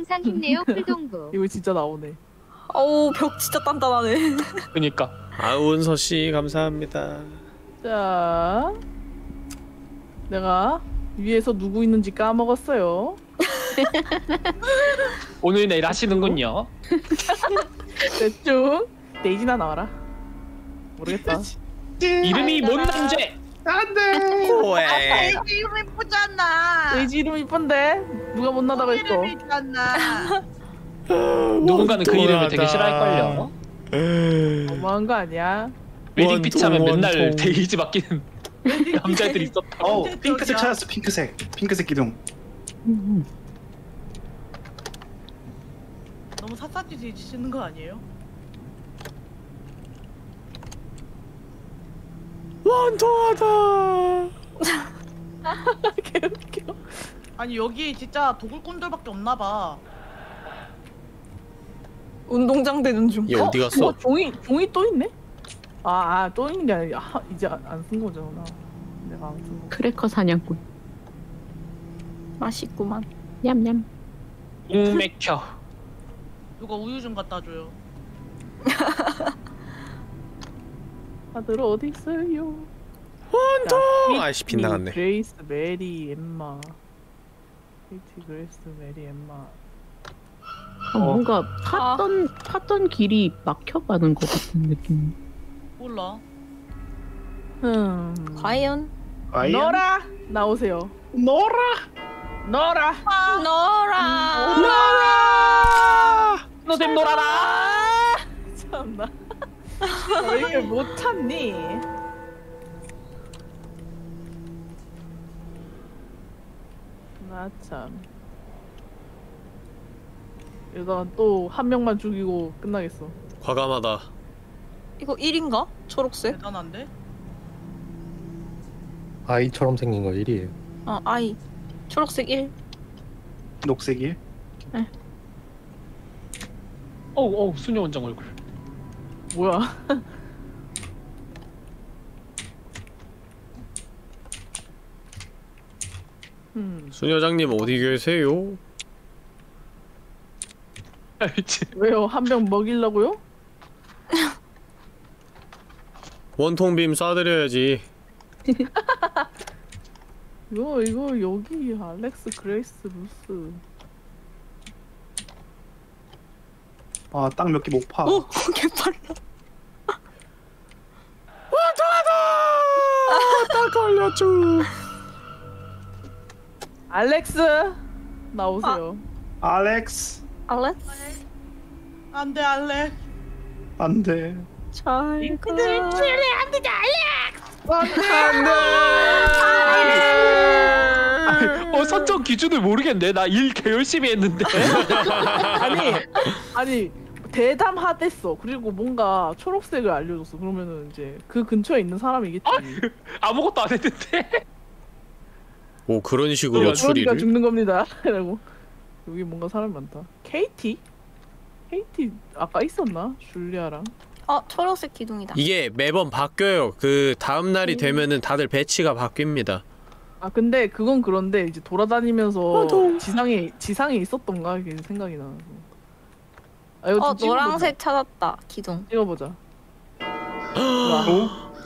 항상 힘내요 풀동구. 이거 진짜 나오네. 어우 벽 진짜 단단하네. 그니까 아 운서 씨 감사합니다. 자, 내가 위에서 누구 있는지 까먹었어요. 오늘 내일 하시는군요. 대충 데이지나 나와라. 모르겠다. 이름이 뭔 남제? 안돼. 왜? 데이지 이름 이쁘잖아. 데이지 이름 이쁜데 누가 못 나다고 했어. 이름 있잖아. 누군가는 그 이름을 되게 싫어할걸요. 너무한 거 아니야? 웨딩 원통, 맨날. 데이지 맡기는 남자애들이 있었다. 어 핑크색 찾았어 핑크색. 핑크색 기둥. 너무 샅샅이 뒤지시는 거 아니에요? 원통하다. 개웃겨. 아니 여기 진짜 도굴꾼들밖에 없나 봐. 운동장 되는 중. 얘 어디 갔어? 어, 종이 종이 또 있네? 아, 아, 또 있는 게 아니라 아, 이제 안 쓴 거잖아. 내가 안 쓴 거. 크래커 사냥꾼. 맛있구만. 냠냠. 공 맥혀. 누가 우유 좀 갖다 줘요. 다들 어디 있어요? 원통. 아이씨 빗나갔네. 그레이스, 메리, 엠마. 케이티, 그레이스, 메리, 엠마. 아, 뭔가 팠던 팠던 길이 막혀가는 것 같은 느낌. 몰라. 흠. 과연 과연? 노라 나오세요. 노라. 노라. 노라. 너댐 놀아라. 참나. 왜 이렇게 못 참니? 나 참. 일단 또한 명만 죽이고 끝나겠어. 과감하다. 이거 1인가? 초록색? 대단한데? 아이처럼 생긴 거 1이에요. 아 아이. 초록색 1. 녹색이. 어우 어우 수녀 원장 얼굴. 뭐야? 음, 수녀장님 어디 계세요? 아, 미친. 왜요? 한명 먹이려고요? 원통빔 쏴드려야지. 이거 이거 여기 알렉스 그레이스 루스 아 딱 몇 개 못 파. 오 개빨라. 딱 걸렸죠. 알렉스 나오세요. 알렉스. 알렉스. 안 돼 알레. 안돼. 잘 가. 어 선정 기준을 모르겠네. 나 일 개 열심히 했는데. 아니 아니 대담하댔어. 그리고 뭔가 초록색을 알려줬어. 그러면은 이제 그 근처에 있는 사람이겠지. 아무것도 안 했는데. 오 그런 식으로 그러니까 추리를. 죽는 겁니다. 라고 여기 뭔가 사람 많다. 케이티? 케이티 아까 있었나? 줄리아랑. 아 초록색 기둥이다. 이게 매번 바뀌어요. 그 다음 날이 되면은 다들 배치가 바뀝니다. 아 근데 그건 그런데 이제 돌아다니면서 지상에 지상에 있었던가 이게 생각이 나. 아, 이거 어 좀 찍어보자. 노란색 찾았다 기둥. 찍어보자.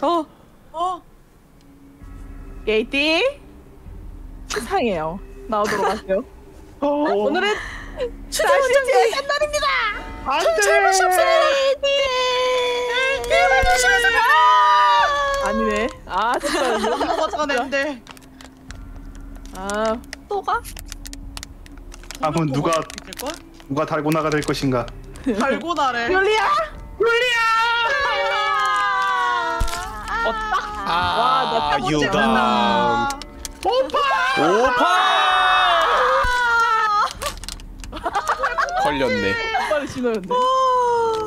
어 어? 게이티 세상에요. 나오도록 하세요. 어. 오늘은 아니네. 아 진짜 이거 앤데. 아 또 가? 다음은 누가? 누가 달고나가 될 것인가. 달고나래. 줄리아. 아, 나 유감. 오파. 걸렸네. 빨리 신었는데.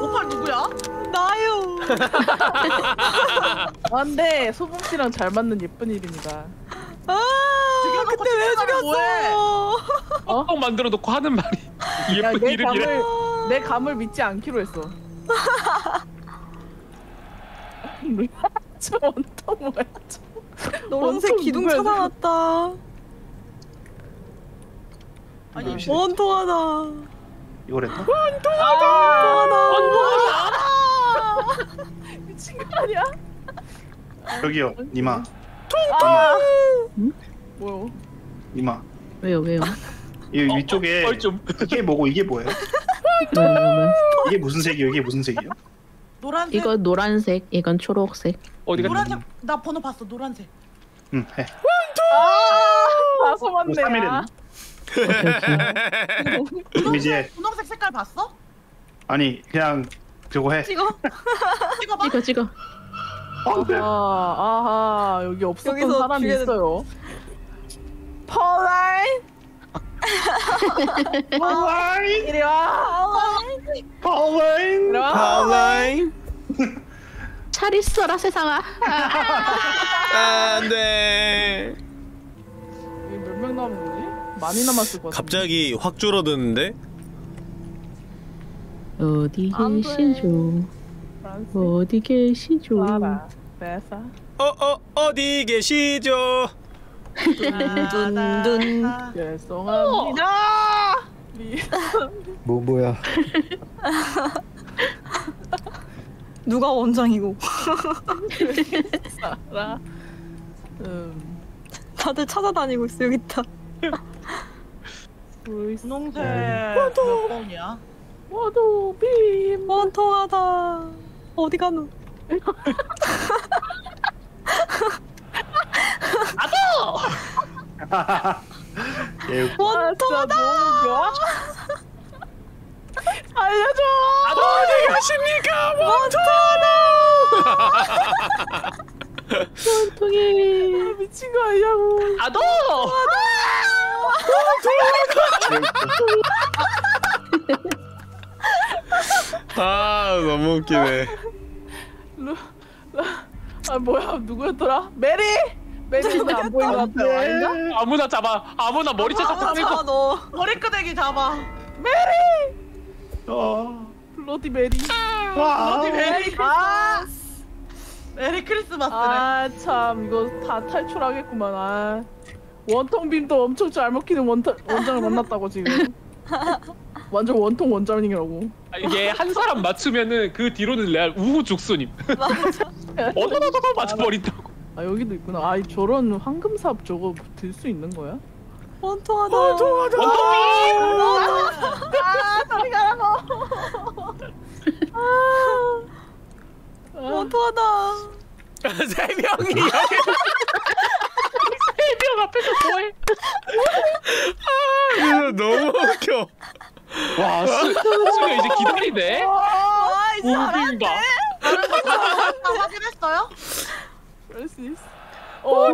오팔 누구야? 나요. 아, 근데 소봉 씨랑 잘 맞는 예쁜 이름이다. 아 그때 왜 죽였어? 어? 만들어 놓고 하는 말이 야, 예쁜 내 이름이래. 감을 내 감을 믿지 않기로 했어. 저 원통 뭐야? 저. 노란색 원통 기둥 누구야, 찾아놨다. 아니 시- 원통하다. 이거랬나? 미친 거 아니야? 여기요 니마 아. 응? 뭐요? 니마 왜요 왜요? 이 위쪽에 뻘좀 이게 뭐고 이게 뭐예요? 왜, 왜, 왜? 이게 무슨 색이요? 이게 무슨 색이요? 노란색. 이건 노란색, 이건 초록색. 어디가 노란색. 나 번호 봤어. 노란색. 응 해. 다소 뭐 맞네야. 3일은 그럼 이제 분홍색 색깔 봤어? 아니 그냥 저거 해 찍어? 찍어봐. 찍어 찍어. 안돼 아하, 아하, 여기 없었던 여기서 사람이 죽여야 있어요. 펄라인, 파워라인 이리 와. 이리 와. 파워라인 잘 있어라 세상아. 안돼 몇명 남은 거지? 많이 남았을 것 같아. 갑자기 확 줄어드는데 어디 안 돼. 계시죠? 프랑스, 어디 계시죠? 베사. 어어 어디 계시죠 둔둔둔. 아, 죄송합니다. 미- 뭐 뭐야? 누가 원장이고? 라. 음. 다들 찾아다니고 있어 여기 있다. 분홍색 몇 번이야? 모두 빔. 원통하다. 어디 가노? 예, 원통하다. 좋아. 알려줘. 어디 가십니까 통해. 미친 거 아니냐고. 아도 아 너무 웃기네 아 뭐야 누구였더라? 메리. 메리는 안 보인 것 같아. 아닌가? 아무나 잡아 아무나 머리채 아무나 잡고 잡아 너. 머리끄댕이 잡아. 어. bloody Mary. 와. merry Christmas. 아, merry Christmas래. 아참 이거 다 탈출하겠구만. 아. 원통 빔도 엄청 잘 먹히는 원타, 원장을 만났다고 지금. 완전 원통 원장이라고. 아, 이게 한 사람 맞추면은 그 뒤로는 real 우후 죽순임 맞아. 어더더더 맞춰버린다고 아 여기도 있구나. 아 저런 황금삽 저거 들 수 있는 거야? 원통하다. 원통이 아 저리 가라고. 아, 원통하다. 세 명이 여기 해병 앞에서 뭐해 아, 너무 웃겨 와 수, 수가 이제 기다리네 와, 이 사람. 우빙가 다 확인했어요? 그럴 수 있어. 어,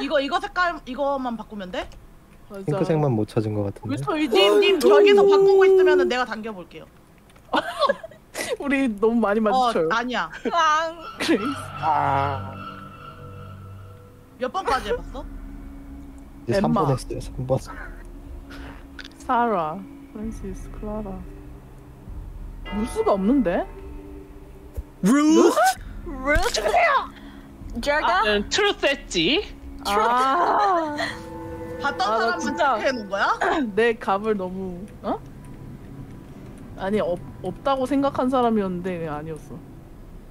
이거 이거 색깔 이거만 바꾸면 돼? 맞아. 핑크색만 못 찾은 것 같은데. 여기서 이제 님, 님 저기서 바꾸고 있으면은 내가 당겨볼게요. 우리 너무 많이 어, 마주쳐요. 아니야. 꽝. 그래. 몇 번까지 해봤어? 이제 엠마. 3번 했어요. 3번. 사라, 프란시스, 클라라. 루스가 없는데? 루스 루스. 저가? 나는 트루스 했지 아, 봤던 아, 나 사람만 진짜- 체크해놓은 거야? 내 값을 너무 어? 아니 없 없다고 생각한 사람이었는데 아니었어.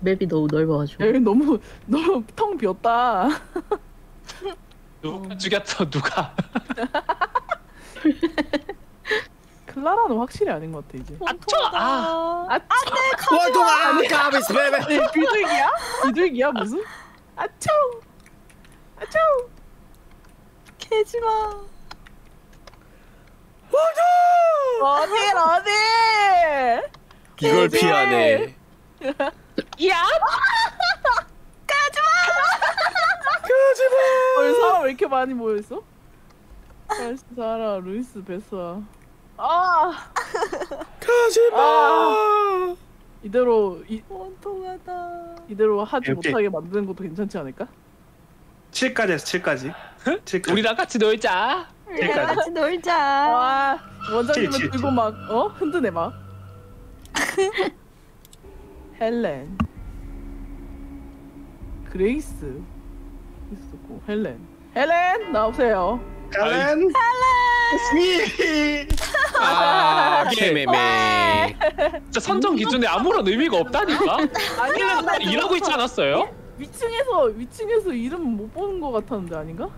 map이 너무 넓어가지고. 너무 너무 텅 비었다. 누가 죽였어 누가 클라라는 확실히 아닌 것 같아 이제. 원통하다. 아, 원동아 가비스 베베 아니, 비둘기야? 비둘기야 무슨? 아초, 아초. 캐지 마. 어디 어디? 이걸 피하네 야 어, 사람 왜 이렇게 많이 모여 있어? 프란시스, 사라, 루이스, 베스아. 아, 가지마 이대로 이, 원통하다. 이대로 하지 오케이. 못하게 만드는 것도 괜찮지 않을까? 7까지 했어 7까지 7까지 우리랑 같이 놀자 우리 그러니까. 같이 놀자. 와 원장님은 치, 치, 들고 치. 막 어? 흔드네 막 헬렌 그레이스 헬렌 헬렌 나오세요. 헬렌 헬렌 아 케메메 진짜 선정 기준에 아무런 의미가 없다니까. 나 일하고 있지 않았어요? 위층에서 위층에서 이름 못 보는 것 같았는데 아닌가?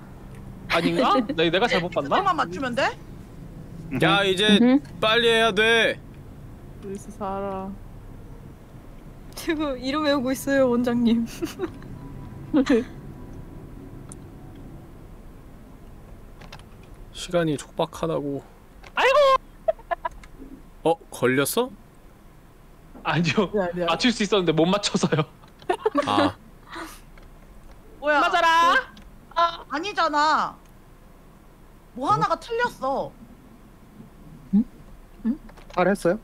아닌가? 내, 내가 잘못 봤나? 그때만 맞추면 돼? 야 이제 음. 빨리 해야 돼 그래서 살아. 지금 이름 외우고 있어요 원장님. 시간이 촉박하다고 아이고! 어 걸렸어? 아니요. 아니야 아니야. 맞출 수 있었는데 못 맞춰서요. 아 뭐야? 맞아라. 아, 아니잖아. 뭐 하나가 틀렸어. 잘 했어요?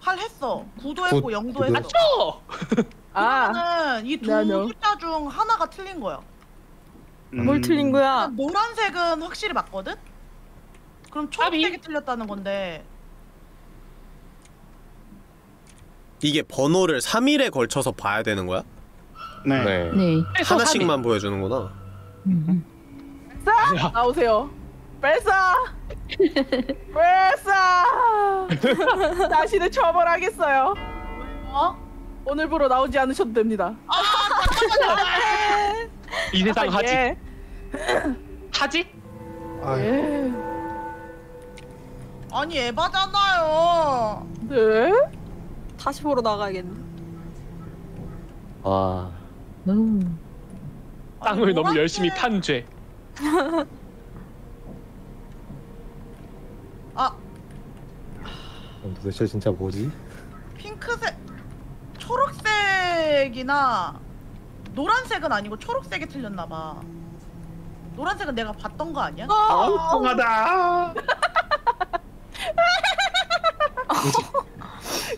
활 했어. 구도 했고 구- 영도 구도. 했어. 맞춰. 아 그러면은 이두 네, 아니요. 숫자 중 하나가 틀린 거야. 뭘 틀린 거야? 노란색은 확실히 맞거든? 그럼 초록색이 틀렸다는 건데 이게 번호를 3일에 걸쳐서 봐야 되는 거야? 네. 네. 네. 하나씩만 보여주는구나 음. 야, 나오세요. 뺄싸. 뺄싸. 자신을 처벌하겠어요. 어? 오늘부로 나오지 않으셔도 됩니다. 이 세상 하지. 예. 하지? 아, 예. 아니 에바잖아요. 네. 다시 보러 나가야겠네. 와. 음. 땅을 아니, 너무 열심히 탄 죄. 아 도대체 진짜 뭐지? 핑크색, 초록색이나 노란색은 아니고 초록색이 틀렸나 봐. 노란색은 내가 봤던 거 아니야? 엉뚱하다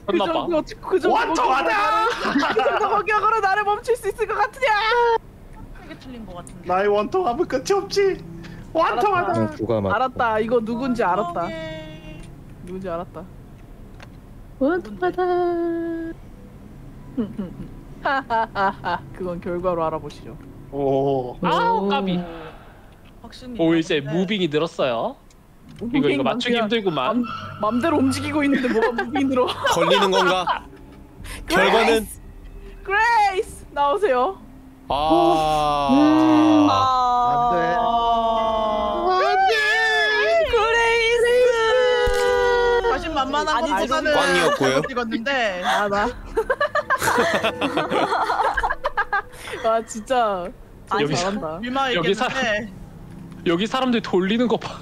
그 혼나봐. 정도 그 정도 완통하다 그 정도 공격으로 나를 멈출 수 있을 것 같으냐? 색이 틀린 거 같은데. 나의 원통함은 끝이 없지 완통하다 누가 맞. 알았다. 이거 누군지 알았다. 누군지 알았다. 원통하다. 하하하하. 그건 결과로 알아보시죠. 오 아우 까비. 확실히. 오 이제. 무빙이 늘었어요. 이거 이거 맞추기 힘들구만. 맘, 맘대로 움직이고 있는데 뭐가 무빙 들어? 걸리는 건가? 결과는 그레이스 나오세요. 아 아. 네. 아... 그레이스. 자신만만한 아니지, 것보다는 꽝이었고요. 찍었는데 아 나. 아 진짜. 아니, 여기 잘한다. 밀마 여기 사-. 여기 사람들 돌리는 거 봐.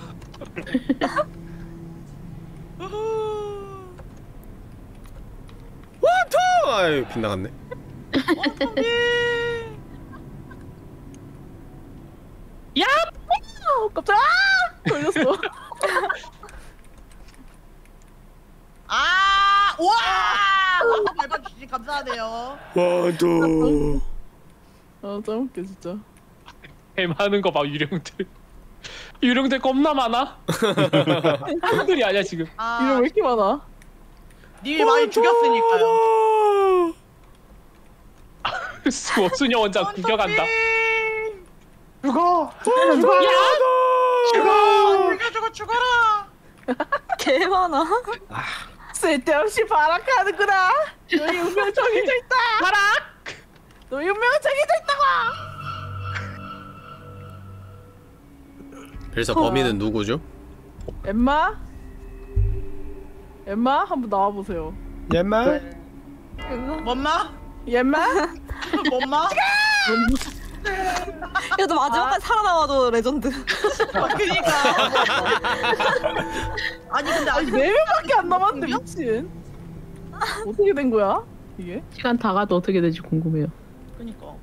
우후. 아유 빗나갔네 야! 어, 깜짝아! 걸렸어. 아, 와! 한번 밟아주시니 감사하네요. 와도 아, 짱 웃겨 진짜. 뱀 하는 거 봐 유령들. 유령들 겁나 많아. 한들이 아니야 지금. 아, 이름 왜 이렇게 많아? 님이 많이 죽였으니까요. 수 수녀 원장 구경한다. 죽어 야! 죽어! 죽여, 죽어, 죽어라! 개 많아. 쓸데없이 발악하는구나. 너희 운명 정해져 있다. 발악. 너희 운명 정해져 있다고. 그래서 범인은 누구죠? 엠마. 엠마 한번 나와 보세요. 옛말 뭔마? 엠마. 뭔마? 그래도 마지막까지 살아남아도 레전드. 그니까. 아니, 근데 아직 네 명밖에 안 남았는데 미친. 어떻게 된 거야? 이게? 시간 다 가도 어떻게 될지 궁금해요. 그니까.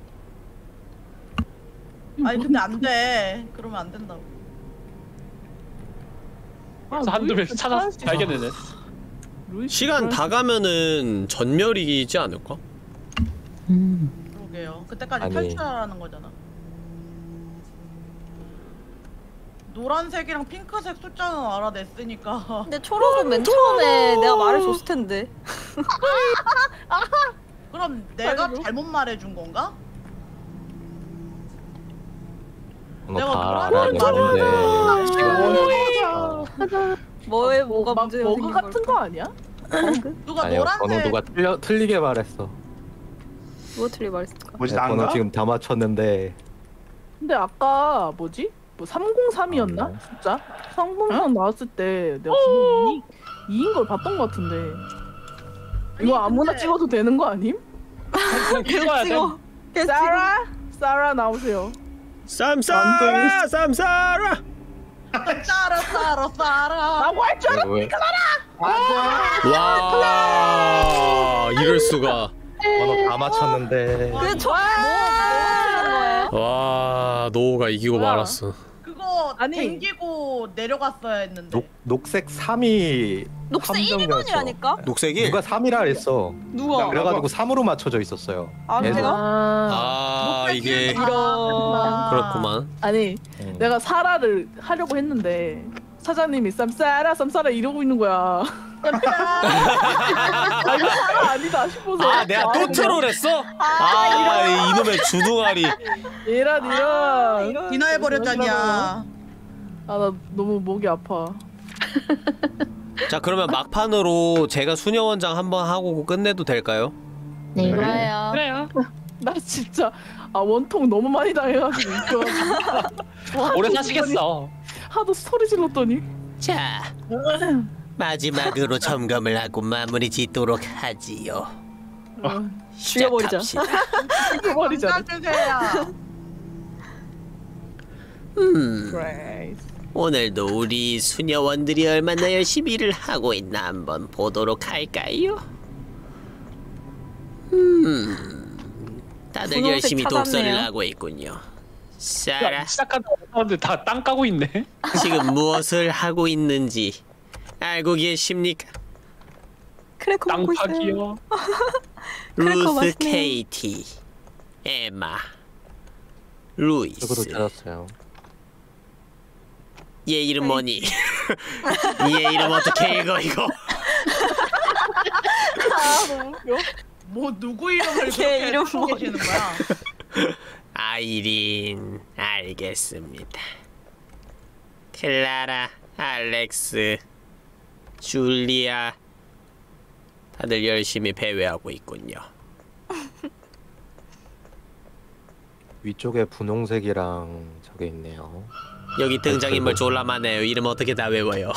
아니, 근데 안 돼. 그러면 안 된다고. 그래서 한두 명 찾아서 발견해내. 루이스 시간 다 가면은 전멸이지 않을까? 음. 그러게요. 그때까지 아니. 탈출하라는 거잖아. 노란색이랑 핑크색 숫자는 알아냈으니까. 근데 초록은 맨 처음에 내가 말해줬을 텐데. 그럼 내가. 잘못 말해준 건가? 번호 내가 다 알았는데 말했잖아. 뭐에 뭐가 버그 생긴 같은? 거 아니야? 누가 아니요 번호 노란색 누가 틀려, 틀리게 말했어 뭐 틀리 말했을까? 뭐지 네, 번호 난가? 지금 다 맞췄는데 근데 아까 뭐지? 뭐 303이었나? 아, 네. 진짜? 303 나왔을 때 내가 분명히 2인 걸 봤던 것 같은데 이거 아니, 아무나 근데- 찍어도 되는 거 아님? 그냥 찍어야 돼. 찍어. 걔 찍어. 사라? 사라 나오세요 쌈싸라 쌈싸라 싸라 싸라 싸라 라고 할줄 알아! 왜와 이럴 수가 번호 다 맞췄는데 그 저? 와 노우가 이기고 뭐야? 말았어 그거 아니. 댕기고 내려갔어야 했는데 녹, 녹색 3이 녹색 함정이었어. 1번이라니까? 녹색이 누가 3이라 했어 누가? 그래가지고 3으로 맞춰져 있었어요 아, 계속. 제가? 아 녹색 이게. 이런 그렇구만 아니 음. 내가 사라를 하려고 했는데 사장님이 쌈싸라 쌈싸라 이러고 있는 거야 아 아니다 싶어서 아 내가 또 트롤했어? 아 이놈의 주둥아리 이런 이런 디너해버렸잖냐 아 나 너무 목이 아파 자 그러면 막판으로 제가 수녀 원장 한번 하고 끝내도 될까요? 네. 좋아요. 그래요. 나 진짜 아 원통 너무 많이 당해가지고 오래 사시겠어. 하도 소리 질렀더니 자 마지막으로 점검을 하고 마무리 짓도록 하지요 어, 죽여버리자. 죽여버리잖아 주세요 음 오늘도 우리 수녀원들이 얼마나 열심히 일을 하고 있나 한번 보도록 할까요? 음, 다들 열심히 찾았네요. 독서를 하고 있군요. 사라, 시작한다고 사람들 다 땅 까고 있네. 지금 무엇을 하고 있는지 알고 계십니까? 크래커 땅 먹고 있어요. 파기요. 루스. 케이티, 에마, 루이스. 찾았어요 얘 이름 뭐니? 얘 이름 어떻게 읽어 이거? 아뭐 누구 이름을 걔 그렇게 이름 뭐니? 계시는 거야 아이린 알겠습니다. 클라라, 알렉스, 줄리아 다들 열심히 배회하고 있군요. 위쪽에 분홍색이랑 저게 있네요 여기 등장인물 졸라 많네요. 이름 어떻게 다 외워요?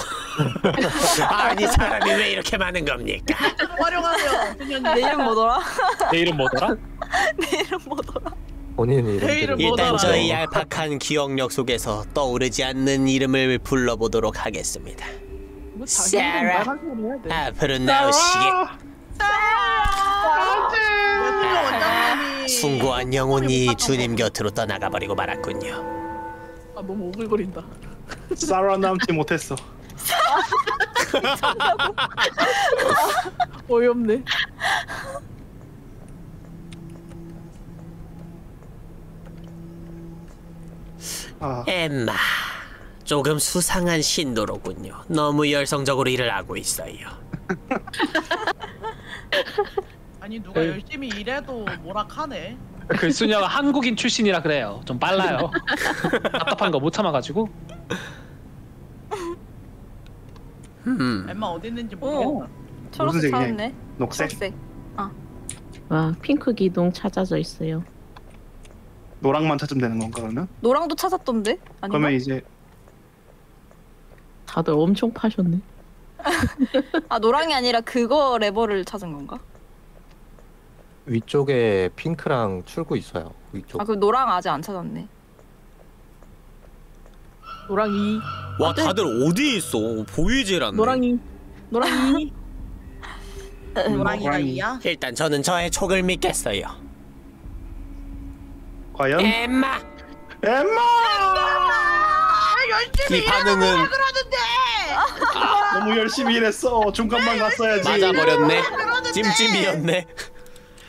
아니 사람이 왜 이렇게 많은 겁니까? 활용하세요 내 이름 뭐더라? 내 이름 뭐더라? 내 이름 뭐더라? 본인 이름 일단 뭐더라? 저희 얄팍한 기억력 속에서 떠오르지 않는 이름을 불러보도록 하겠습니다. 뭐 자기 사라. 말하기 해야 돼 앞으로 나오시게 원장님이 숭고한 영혼이 주님 곁으로 떠나가 버리고 말았군요. 아 너무 오글거린다. 사라 남지 못했어. 어이없네. 아, 엠마, 조금 수상한 신도로군요. 너무 열성적으로 일을 하고 있어요. 아니 누가 열심히 일해도 뭐락하네 그 수녀가 한국인 출신이라 그래요. 좀 빨라요. 답답한 거 못 참아가지고. 음, 엠마 어디 있는지 어. 모르겠어 초록색 색이냐? 찾았네. 녹색. 초록색. 와 핑크 기둥 찾아져 있어요. 노랑만 찾으면 되는 건가 그러면? 노랑도 찾았던데? 아닌가? 그러면 이제 다들 엄청 파셨네. 아 노랑이 아니라 그거 레버를 찾은 건가? 위쪽에 핑크랑 출구 있어요 위쪽 아 그럼 노랑 아직 안 찾았네. 노랑이 와 다들 어디 있어? 보이질 않네. 노랑이 노랑이 노랑이가 노랑이. 이야? 일단 저는 저의 촉을 믿겠어요. 과연 엠마, 엠마 아 열심히 이 반응은 그러는데 너무 열심히 일했어. 중간만 갔어야지. 맞아 버렸네. 그러는데 찜찜이었네.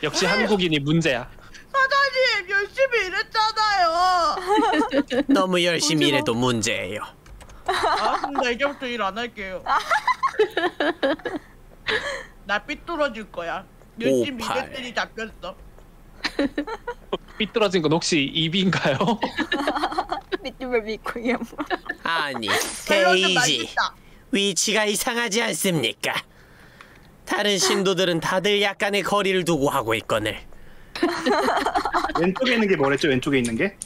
역시 한국인이 문제야. 사장님 열심히 일했잖아요 너무 열심히 일해도 문제예요. 알았습니다 이제부터 일 안 할게요 나 삐뚤어질 거야 열심히. 일했더니 잡혔어 삐뚤어진 건 혹시 입인가요? 믿음을 믿고 이게 뭐 아니 데이지. 위치가 이상하지 않습니까? 다른 신도들은 다들 약간의 거리를 두고 하고 있거늘 왼쪽에 있는 게 뭐랬죠? 왼쪽에 있는 게?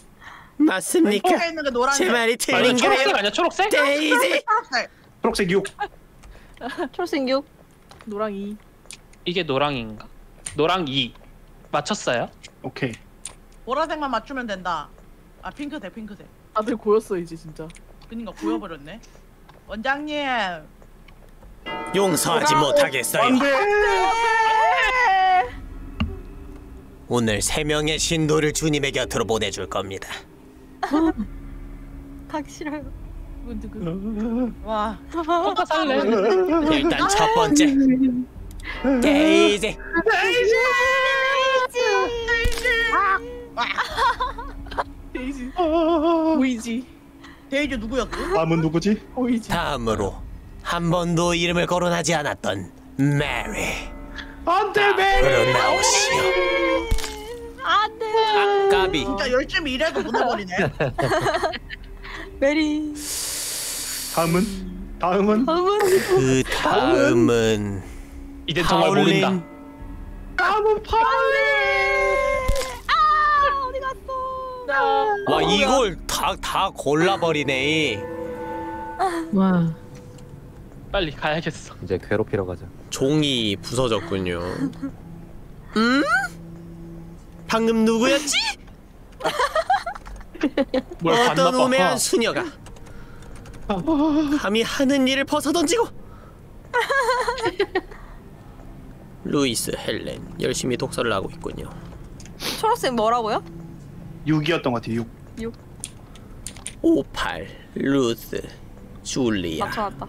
맞습니까? 왼쪽에 있는 게 노란색. 제 말이 아니 초록색 틀린가요? 아니야 초록색? 데이지 초록색. 초록색 6. 초록색 6 노랑이. 이게 노랑인가? 노랑 2 맞췄어요? 오케이. 보라색만 맞추면 된다. 아 핑크색 핑크색. 다들 고였어 이제 진짜. 그니까 보여버렸네. 원장님. 용서하지 못하겠어요 안돼. 오늘 세 명의 신도를 주님의 곁으로 보내줄 겁니다 가기 싫어요. 와. 혼자 살래? 일단 첫 번째 데이지 데이지. 아, 보이지. 데이지 누구였어? 다음은 누구지? 보이지. 다음으로 한 번도 이름을 거론하지 않았던 메리 안돼 매. 앞으로 나오시오 안돼 까비 진짜 열심히 일해도 묻어버리네. 메리 다음은 다음은 다음은 그 다음은 이젠 정말 모른다 파울린 다음은 파. 아 어디 갔어 와 이걸 다 다 골라버리네 와. 빨리 가야겠어 이제 괴롭히러 가자. 종이 부서졌군요 음? 방금 누구였지? 뭘 어떤 우매한 수녀가 감히 하는 일을 벗어던지고 루이스 헬렌 열심히 독서를 하고 있군요 초록색 뭐라고요? 6이었던 것 같아. 6. 6 58 루스 줄리아. 맞춰놨다.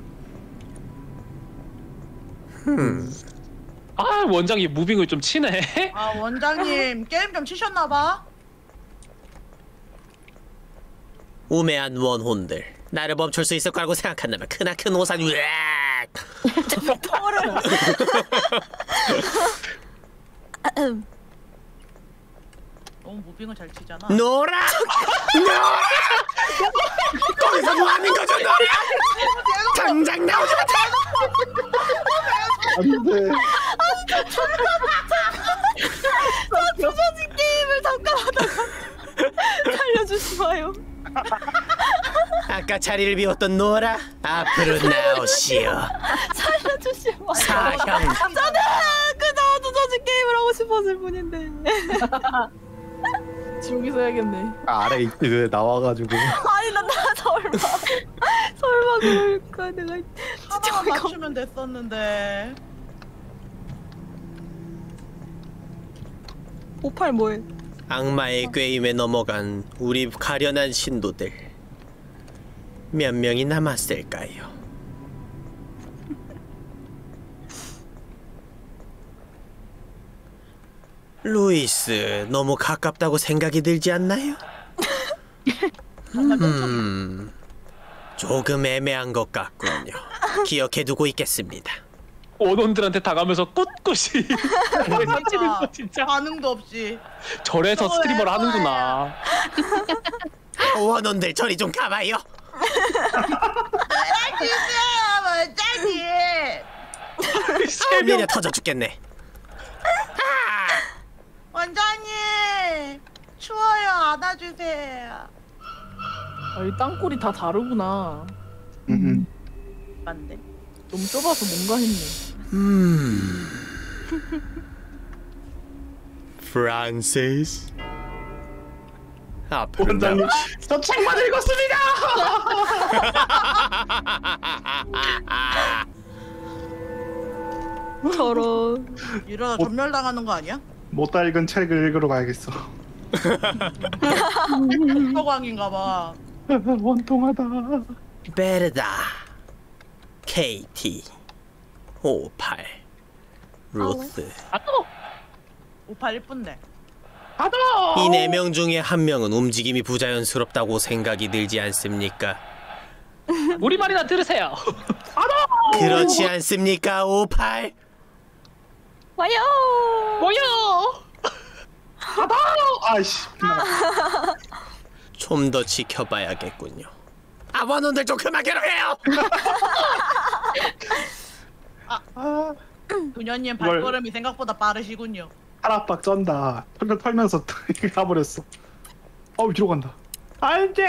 아 원장이 moving을 좀 치네. 아 원장님 게임 좀 치셨나봐. 우매한 원혼들. 나를 멈출 수 있을 거라고 생각한다면 크나큰 오산 으악 너무 moving을 잘 치잖아. 노라! 노라! 거기서 뭐 하는 거죠 노라? 당장 나오지 못해 안돼. 부서진 게임을 잠깐 하다가 살려주지 마요. 아까 자리를 비웠던 노라 앞으로 나오시오. 살려주지 마요. 사형. 저는 그저 부서진 게임을 하고 싶었을 뿐인데 지옥에서 해야겠네. 아, 아래 있지 왜 나와가지고. 아니 나, 나 설마 설마 그럴까 내가 하나만 맞추면 됐었는데. 58 뭐해 악마의 꾀임에 넘어간 우리 가련한 신도들 몇 명이 남았을까요? 루이스 너무 가깝다고 생각이 들지 않나요? 음, 조금 애매한 것 같군요. 기억해 두고 있겠습니다. 원혼들한테 당하면서 꿋꿋이 거 진짜 반응도 없이. 절에서 스트리머를 하는구나 원원들 저리 좀 가봐요. 원장님. 아, 미래 터져 죽겠네. 원장님. 추워요 안아주세요. 아, 이 땅굴이 다 다르구나. 음. 맞네. 너무 좁아서 뭔가 했네. 음. 프란시스. 앞으로 원장님. 저 책만 읽었습니다. 저런 이러다 뭐- 전멸당하는 거 아니야? 못다 읽은 책을 읽으러 가야겠어. 서광인가 봐. 원통하다. 베르다. KT. 58. 루스. 오팔 이쁜데. 이네 명 중에 한 명은 움직임이 부자연스럽다고 생각이 들지 않습니까? 우리 말이나 들으세요 그렇지 않습니까? 58. 와요 뭐요 아이씨. 좀 더 지켜봐야겠군요. 아반원들 좀 그만 괴롭혀요. 아, 그녀님 뭘- 발걸음이 생각보다 빠르시군요. 하락박 쩐다. 털 털면서 가버렸어. 어우 뒤로 간다. 안돼.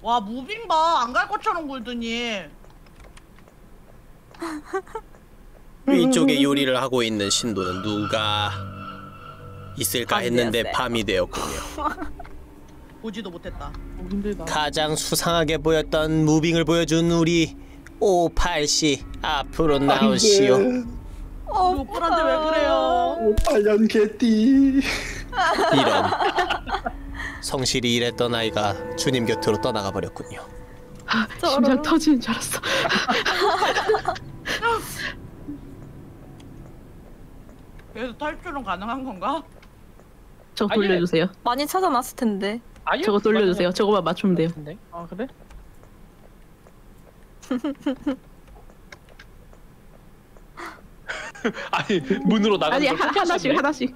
와 무빙 봐. 안 갈 것처럼 굴더니. 위쪽에 요리를 하고 있는 신도는 누가 있을까 했는데. 밤이 되었군요. 보지도 못했다. 어. 가장 수상하게 보였던 무빙을 보여준 우리 오팔씨 앞으로 나오시오. 어, 오빠한테 왜 그래요? 8년 개띠. 이런 성실히 일했던 아이가 주님 곁으로 떠나가 버렸군요. 심장 터지는 줄 알았어. 그래서 탈출은 가능한 건가? 저거 아니, 돌려주세요. 많이 찾아놨을 텐데. 아니요, 저거 돌려주세요. 저거만 맞추면 돼요. 같은데. 아 그래? 아니 문으로 나가는 아니 걸 하, 하나씩. 하나씩.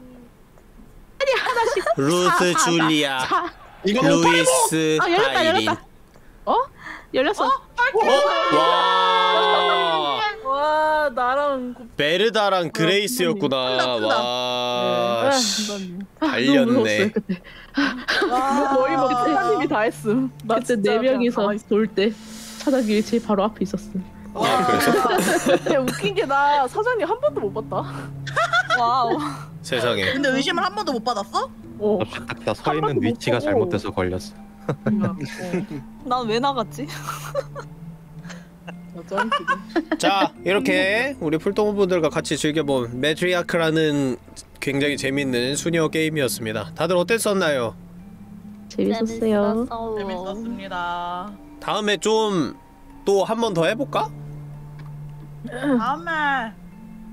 아니 하나씩. 사, 줄리아 사. 이거는 루이스 아 열렸다. 열렸다. 어? 열렸어. 와와 나랑 곱... 베르다랑 그레이스였구나. 큰다, 큰다. 와 씨, 아, 너무 달렸네. 그때. 와 거의 뭐 사장님이 다 했음. 나 그때 네 명이서 돌 때 차단기 제 바로 앞에 있었음. 아 그래서 야, 웃긴 게 나 사장님 한 번도 못 봤다. wow. 세상에 근데 의심을 한 번도 못 받았어? 어. 딱서 있는 위치가 잘못돼서 걸렸어. 난 왜 나갔지? 자 이렇게 우리 풀동부들과 같이 즐겨본 매트리아크라는 굉장히 재밌는 수니어 게임이었습니다. 다들 어땠었나요? 재밌었어요. 재밌었습니다. 다음에 좀 또 한 번 더 해볼까? 다음에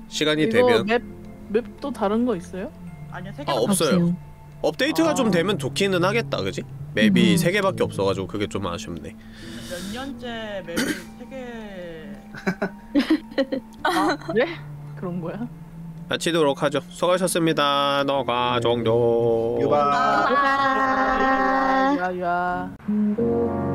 시간이 이거 되면 맵 맵도 다른 거 있어요? 아니요 세개 아 없어요. 업데이트가 아. 좀 되면 좋기는 하겠다, 그지? 맵이 음. 세 개밖에 없어가지고 그게 좀 아쉽네. 몇 년째 맵을 세개 아, 그래? 그런 거야? 마치도록 하죠. 수고하셨습니다. 너가 네. 종료. 유바. 유바. 유바. 유바.